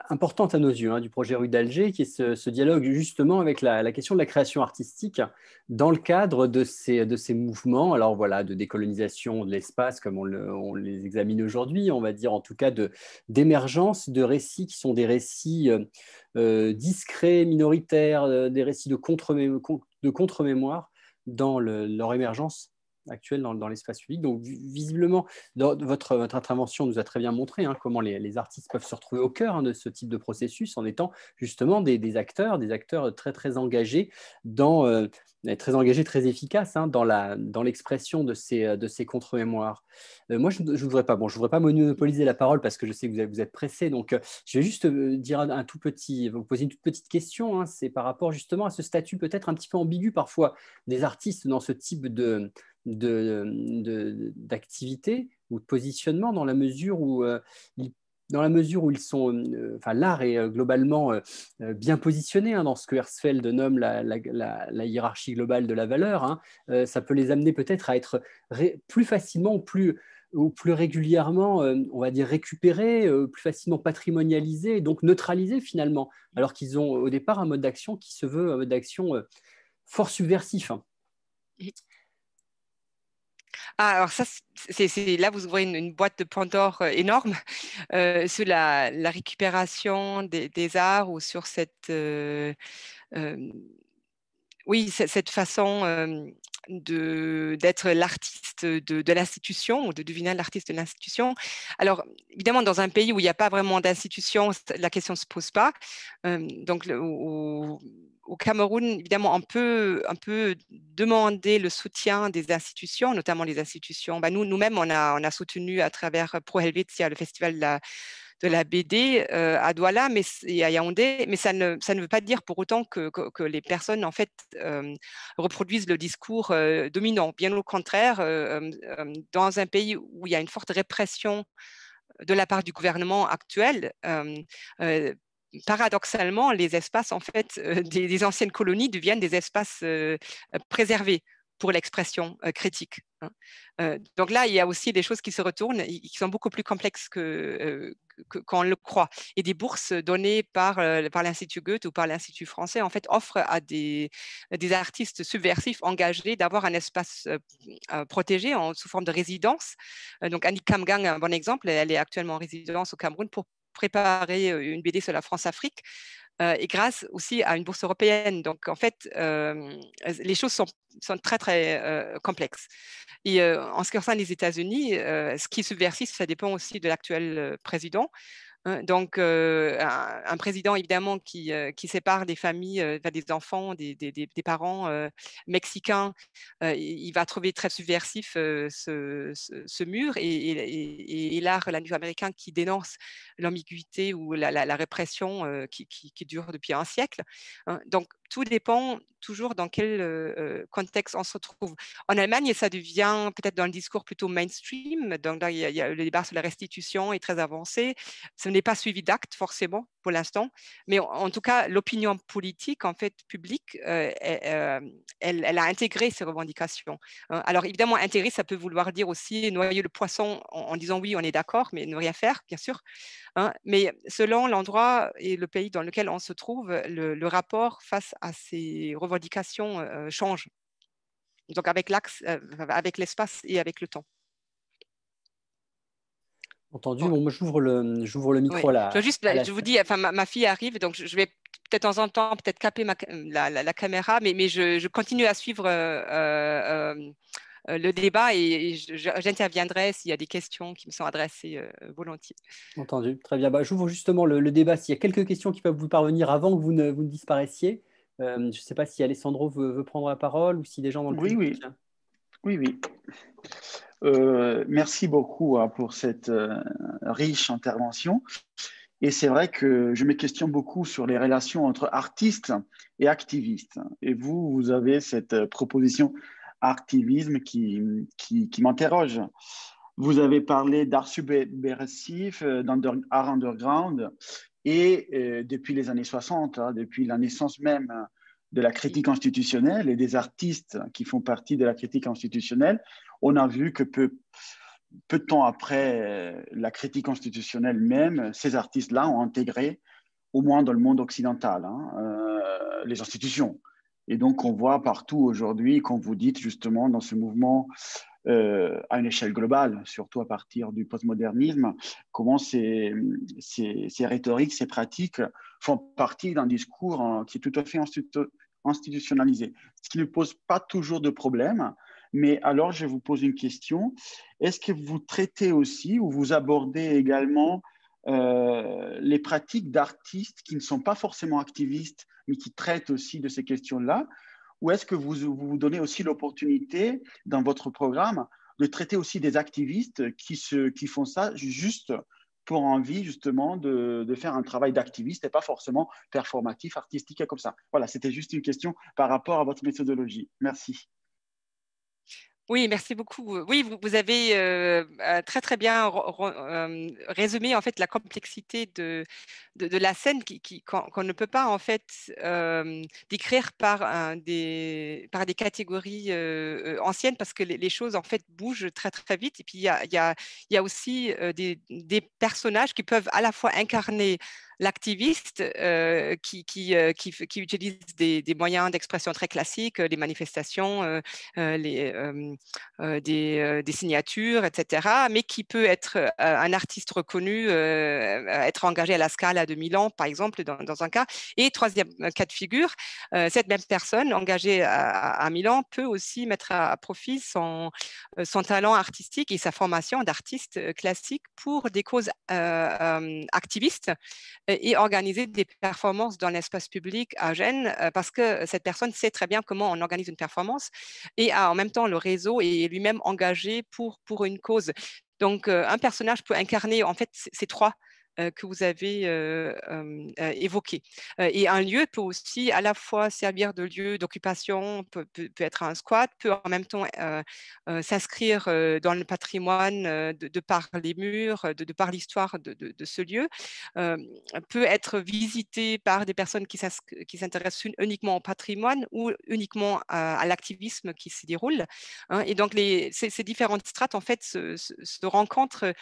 [SPEAKER 1] importante à nos yeux hein, du projet Rue d'Alger, qui est ce, dialogue justement avec la, question de la création artistique dans le cadre de ces, de ces mouvements, alors voilà, de décolonisation de l'espace comme on, les examine aujourd'hui, on va dire en tout cas d'émergence de, récits qui sont des récits euh, euh, discrets, minoritaires, des récits de contre-mémoire, dans leur émergence actuelle dans, l'espace public. Donc, visiblement, votre, intervention nous a très bien montré hein, comment les, artistes peuvent se retrouver au cœur hein, de ce type de processus en étant justement des, acteurs, des acteurs très, très engagés dans, euh, très engagés, très efficaces hein, dans l'expression de ces, de ces contre-mémoires. Euh, moi, je ne voudrais pas, bon, je voudrais pas monopoliser la parole parce que je sais que vous êtes, pressé, donc euh, je vais juste dire un, tout petit, vous poser une toute petite question. C'est par rapport justement à ce statut peut-être un petit peu ambigu parfois des artistes dans ce type d'activité ou de positionnement dans la mesure où euh, dans la mesure où ils sont, euh, enfin, l'art est euh, globalement bien positionné hein, dans ce que Herzfeld nomme la, hiérarchie globale de la valeur, hein, ça peut les amener peut-être à être plus facilement ou plus, ou plus régulièrement, on va dire, récupérés, plus facilement patrimonialisés, donc neutralisés finalement, alors qu'ils ont au départ un mode d'action qui se veut un mode d'action fort subversif.
[SPEAKER 5] Ah, alors ça, là vous ouvrez une, boîte de Pandore euh, énorme euh, sur la, récupération des, arts ou sur cette, euh, oui, cette façon d'être l'artiste de, l'institution ou de deviner l'artiste de l'institution. Alors, évidemment, dans un pays où il n'y a pas vraiment d'institution, la question ne se pose pas. donc, au Cameroun, évidemment, on peut, demander le soutien des institutions, notamment les institutions. Bah, nous, nous-mêmes, on a, soutenu à travers Pro Helvetia le festival de la, BD euh, à Douala mais, et à Yaoundé, mais ça ne, veut pas dire pour autant que, que, les personnes en fait euh, reproduisent le discours euh, dominant. Bien au contraire, dans un pays où il y a une forte répression de la part du gouvernement actuel, paradoxalement, les espaces en fait des, anciennes colonies deviennent des espaces préservés pour l'expression critique. Hein. donc là, il y a aussi des choses qui se retournent, qui sont beaucoup plus complexes que, qu'on le croit. Et des bourses données par, l'Institut Goethe ou par l'Institut français, en fait, offrent à des, des artistes subversifs engagés d'avoir un espace protégé en, sous forme de résidence. donc Annie Kamgang, un bon exemple, elle est actuellement en résidence au Cameroun pour préparer une BD sur la France-Afrique. et grâce aussi à une bourse européenne. Donc, en fait, les choses sont, sont très, très complexes. Et en ce qui concerne les États-Unis, ce qui subversif, ça dépend aussi de l'actuel président. Hein, donc, un, président, évidemment, qui, qui sépare des familles, des enfants, des, des, des parents mexicains, il va trouver très subversif ce, mur. Et, et, et, la américain qui dénonce l'ambiguïté ou la, la, répression qui, qui, dure depuis un siècle. Hein. donc, tout dépend toujours dans quel contexte on se trouve. En Allemagne, ça devient peut-être dans le discours plutôt mainstream. Donc, il y, a, le débat sur la restitution est très avancé. N'est pas suivi d'actes forcément pour l'instant, mais en, tout cas, l'opinion politique, en fait, publique, elle, elle, a intégré ces revendications. Hein. Alors, évidemment, intégrer, ça peut vouloir dire aussi noyer le poisson en, disant oui, on est d'accord, mais ne rien faire, bien sûr. Hein. Mais selon l'endroit et le pays dans lequel on se trouve, le, rapport face à ces revendications euh, changent. Donc avec l'axe, euh, avec l'espace et avec le temps.
[SPEAKER 1] Entendu. Bon, moi, j'ouvre le, j'ouvre le micro là.
[SPEAKER 5] Je, juste, je vous dis, enfin, ma, fille arrive, donc je, vais peut-être de temps en temps peut-être caper ma, la, la, caméra, mais, mais je, je, continue à suivre euh, le débat et, j'interviendrai s'il y a des questions qui me sont adressées volontiers.
[SPEAKER 1] Entendu. Très bien. Bah, j'ouvre justement le, le débat. S'il y a quelques questions qui peuvent vous parvenir avant que vous ne, vous ne disparaissiez. Euh, je ne sais pas si Alessandro veut, prendre la parole ou si des gens dans le
[SPEAKER 7] oui, Oui, oui. oui. Euh, merci beaucoup hein, pour cette euh, riche intervention. Et c'est vrai que je me questionne beaucoup sur les relations entre artistes et activistes. Et vous, vous avez cette proposition activisme qui, qui, qui m'interroge. Vous avez parlé d'art subversif, d'art underground, et euh, depuis les années 60, hein, depuis la naissance même de la critique institutionnelle et des artistes qui font partie de la critique institutionnelle, on a vu que peu, peu de temps après euh, la critique institutionnelle même, ces artistes-là ont intégré, au moins dans le monde occidental, hein, euh, les institutions. Et donc, on voit partout aujourd'hui, comme vous dites justement, dans ce mouvement euh, à une échelle globale, surtout à partir du postmodernisme, comment ces, ces, ces, rhétoriques, ces pratiques font partie d'un discours hein, qui est tout à fait institutionnalisé, ce qui ne pose pas toujours de problème. Mais alors, je vous pose une question. Est-ce que vous traitez aussi ou vous abordez également euh, les pratiques d'artistes qui ne sont pas forcément activistes, mais qui traitent aussi de ces questions-là? Ou est-ce que vous, vous donnez aussi l'opportunité dans votre programme de traiter aussi des activistes qui, se, qui font ça juste pour envie justement de, de faire un travail d'activiste et pas forcément performatif, artistique comme ça? Voilà, c'était juste une question par rapport à votre méthodologie. Merci.
[SPEAKER 5] Oui, merci beaucoup. Oui, vous, avez euh, très bien résumé en fait la complexité de, la scène qu'on, ne peut pas en fait décrire par des catégories anciennes parce que les, choses en fait bougent très très vite et puis il y a, aussi des, personnages qui peuvent à la fois incarner l'activiste euh, qui, qui, euh, qui, utilise des, moyens d'expression très classiques, les manifestations, euh, les, des, signatures, etc., mais qui peut être un artiste reconnu, être engagé à la Scala de Milan, par exemple, dans, dans, un cas. Et troisième cas de figure, cette même personne engagée à, à, Milan peut aussi mettre à, profit son, son talent artistique et sa formation d'artiste classique pour des causes activistes et organiser des performances dans l'espace public à Gênes euh, parce que cette personne sait très bien comment on organise une performance et a en même temps le réseau et lui-même engagé pour, pour une cause. Donc, euh, un personnage peut incarner en fait ces trois euh, que vous avez euh, euh, évoqué. et un lieu peut aussi à la fois servir de lieu d'occupation, peut, être un squat, peut en même temps s'inscrire dans le patrimoine de, par les murs, de, par l'histoire de, ce lieu, peut être visité par des personnes qui s'intéressent uniquement au patrimoine ou uniquement à, l'activisme qui s'y déroule. Hein. et donc, les, ces, différentes strates, en fait, se, se, rencontrent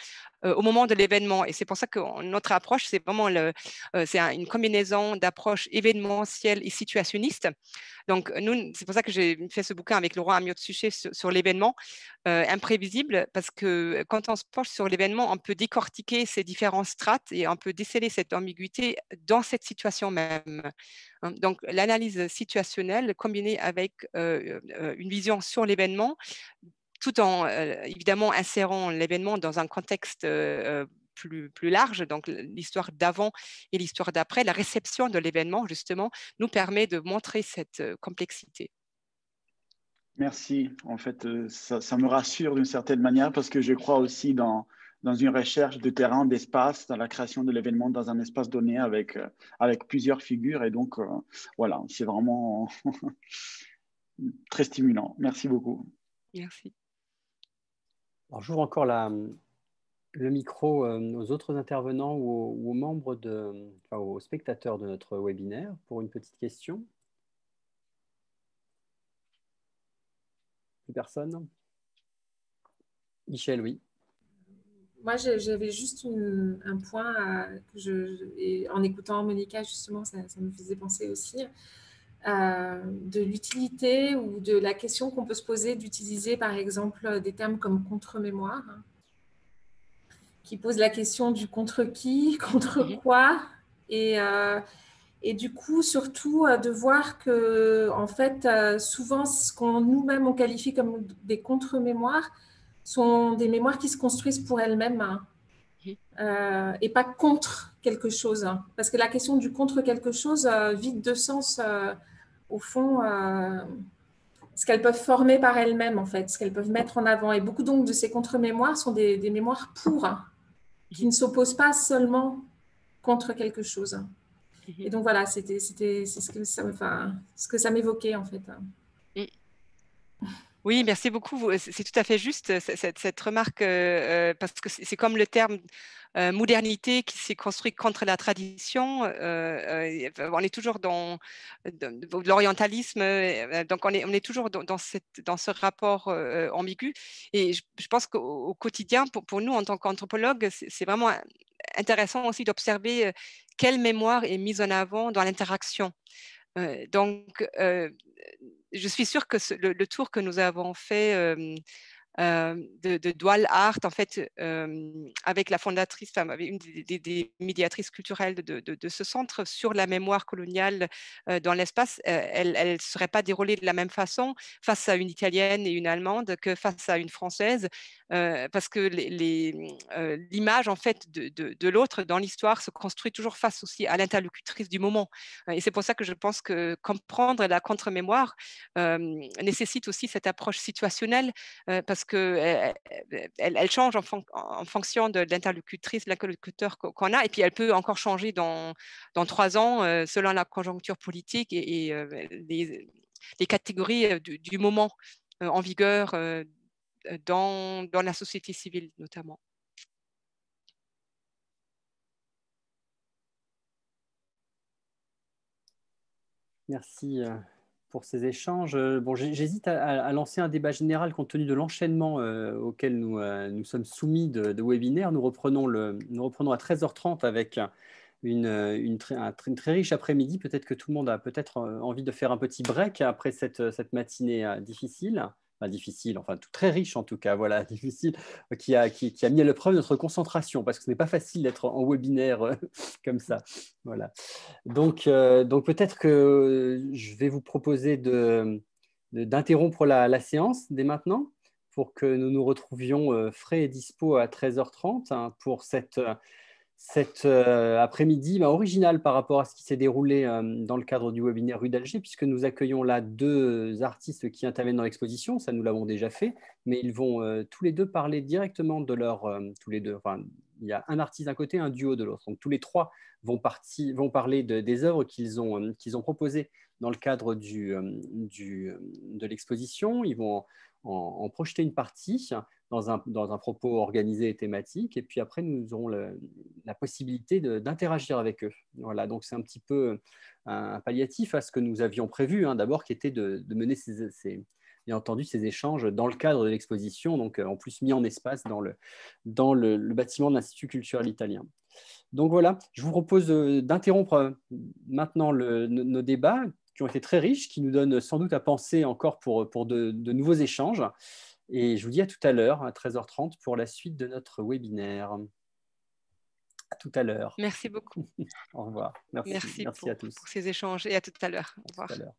[SPEAKER 5] au moment de l'événement. Et c'est pour ça que notre approche, c'est vraiment le, c'est une combinaison d'approches événementielles et situationnistes. Donc, nous, c'est pour ça que j'ai fait ce bouquin avec Laurent Amiot Suchet sur, l'événement imprévisible, parce que quand on se penche sur l'événement, on peut décortiquer ces différents strates et on peut déceler cette ambiguïté dans cette situation même. Hein. Donc, l'analyse situationnelle combinée avec une vision sur l'événement tout en évidemment insérant l'événement dans un contexte plus, plus, large, donc l'histoire d'avant et l'histoire d'après, la réception de l'événement, justement, nous permet de montrer cette complexité.
[SPEAKER 7] Merci. En fait, ça, ça me rassure d'une certaine manière parce que je crois aussi dans, dans une recherche de terrain, d'espace, dans la création de l'événement dans un espace donné avec, avec plusieurs figures. Et donc, voilà, c'est vraiment très stimulant. Merci beaucoup.
[SPEAKER 5] Merci.
[SPEAKER 1] Alors, j'ouvre encore la, le micro euh, aux autres intervenants ou aux, membres, de, spectateurs de notre webinaire pour une petite question. Personne? Michel, oui.
[SPEAKER 3] Moi, j'avais juste un point que je, en écoutant Monica, justement, ça, ça me faisait penser aussi. Euh, de l'utilité ou de la question qu'on peut se poser d'utiliser par exemple des termes comme contre-mémoire, hein, qui pose la question du contre qui, contre mhm. quoi, et, euh, et du coup surtout euh, de voir que en fait souvent ce qu'on nous-mêmes on qualifie comme des contre-mémoires sont des mémoires qui se construisent pour elles-mêmes. Hein, mhm. et pas contre quelque chose. Hein. Parce que la question du contre quelque chose vide de sens au fond, euh, ce qu'elles peuvent former par elles-mêmes, en fait, ce qu'elles peuvent mettre en avant. Et beaucoup donc de ces contre-mémoires sont des, mémoires pour, qui ne s'opposent pas seulement contre quelque chose. Et donc voilà, c'était c'est ce que ça, enfin, ce que ça m'évoquait en fait.
[SPEAKER 5] Oui, merci beaucoup. C'est tout à fait juste cette, remarque, euh, euh, parce que c'est comme le terme euh, modernité qui s'est construite contre la tradition. on est toujours dans, l'orientalisme, donc on est, toujours dans, ce rapport ambigu. Et je, pense qu'au quotidien, pour, nous en tant qu'anthropologues, c'est vraiment intéressant aussi d'observer quelle mémoire est mise en avant dans l'interaction. Donc, je suis sûre que le, tour que nous avons fait de, de, dual art, en fait, euh, avec la fondatrice, enfin, une des, médiatrices culturelles de, ce centre sur la mémoire coloniale euh, dans l'espace, elle ne serait pas déroulée de la même façon face à une italienne et une allemande que face à une française, parce que l'image en fait de, l'autre dans l'histoire se construit toujours face aussi à l'interlocutrice du moment. Et c'est pour ça que je pense que comprendre la contre-mémoire nécessite aussi cette approche situationnelle, parce qu'elle elle, change en, fonction de l'interlocutrice, l'interlocuteur qu'on a, et puis elle peut encore changer dans, dans trois ans euh, selon la conjoncture politique et, euh, les, catégories euh, du, moment en vigueur dans, dans la société civile notamment.
[SPEAKER 1] Merci pour ces échanges. Euh, bon, j'hésite à, lancer un débat général compte tenu de l'enchaînement euh, auquel nous, euh, nous sommes soumis de, de webinaires. Nous reprenons, le, nous reprenons à 13h30 avec une, très, une très riche après-midi. Peut-être que tout le monde a peut-être envie de faire un petit break après cette, cette matinée difficile difficile, enfin tout, très riche en tout cas, voilà, difficile, qui a, qui, a mis à l'épreuve notre concentration, parce que ce n'est pas facile d'être en webinaire euh, comme ça. Voilà. Donc, euh, donc peut-être que je vais vous proposer d'interrompre la, la, séance dès maintenant pour que nous nous retrouvions euh, frais et dispo à 13h30 hein, pour cette cet euh, après-midi bah, original par rapport à ce qui s'est déroulé euh, dans le cadre du webinaire Rue d'Alger, puisque nous accueillons là deux artistes qui interviennent dans l'exposition, ça nous l'avons déjà fait, mais ils vont euh, tous les deux parler directement de leur... tous les deux, il y a un artiste d'un côté, un duo de l'autre. Donc tous les trois vont, vont parler des œuvres qu'ils ont, ont proposées dans le cadre du, du de l'exposition. Ils vont en, projeter une partie dans un, dans un, propos organisé et thématique. Et puis après, nous aurons la possibilité d'interagir avec eux. Voilà, donc c'est un petit peu un, palliatif à ce que nous avions prévu, hein, d'abord, qui était de, mener ces, bien entendu ces échanges dans le cadre de l'exposition, donc en plus mis en espace dans le, dans le, bâtiment de l'Institut culturel italien. Donc voilà, je vous propose d'interrompre maintenant nos débats qui ont été très riches, qui nous donnent sans doute à penser encore pour, pour de, nouveaux échanges. Et je vous dis à tout à l'heure, à 13h30, pour la suite de notre webinaire. À tout à l'heure.
[SPEAKER 5] Merci beaucoup.
[SPEAKER 1] Au revoir.
[SPEAKER 5] Merci, Merci, à tous. pour ces échanges et à tout à l'heure. Au revoir.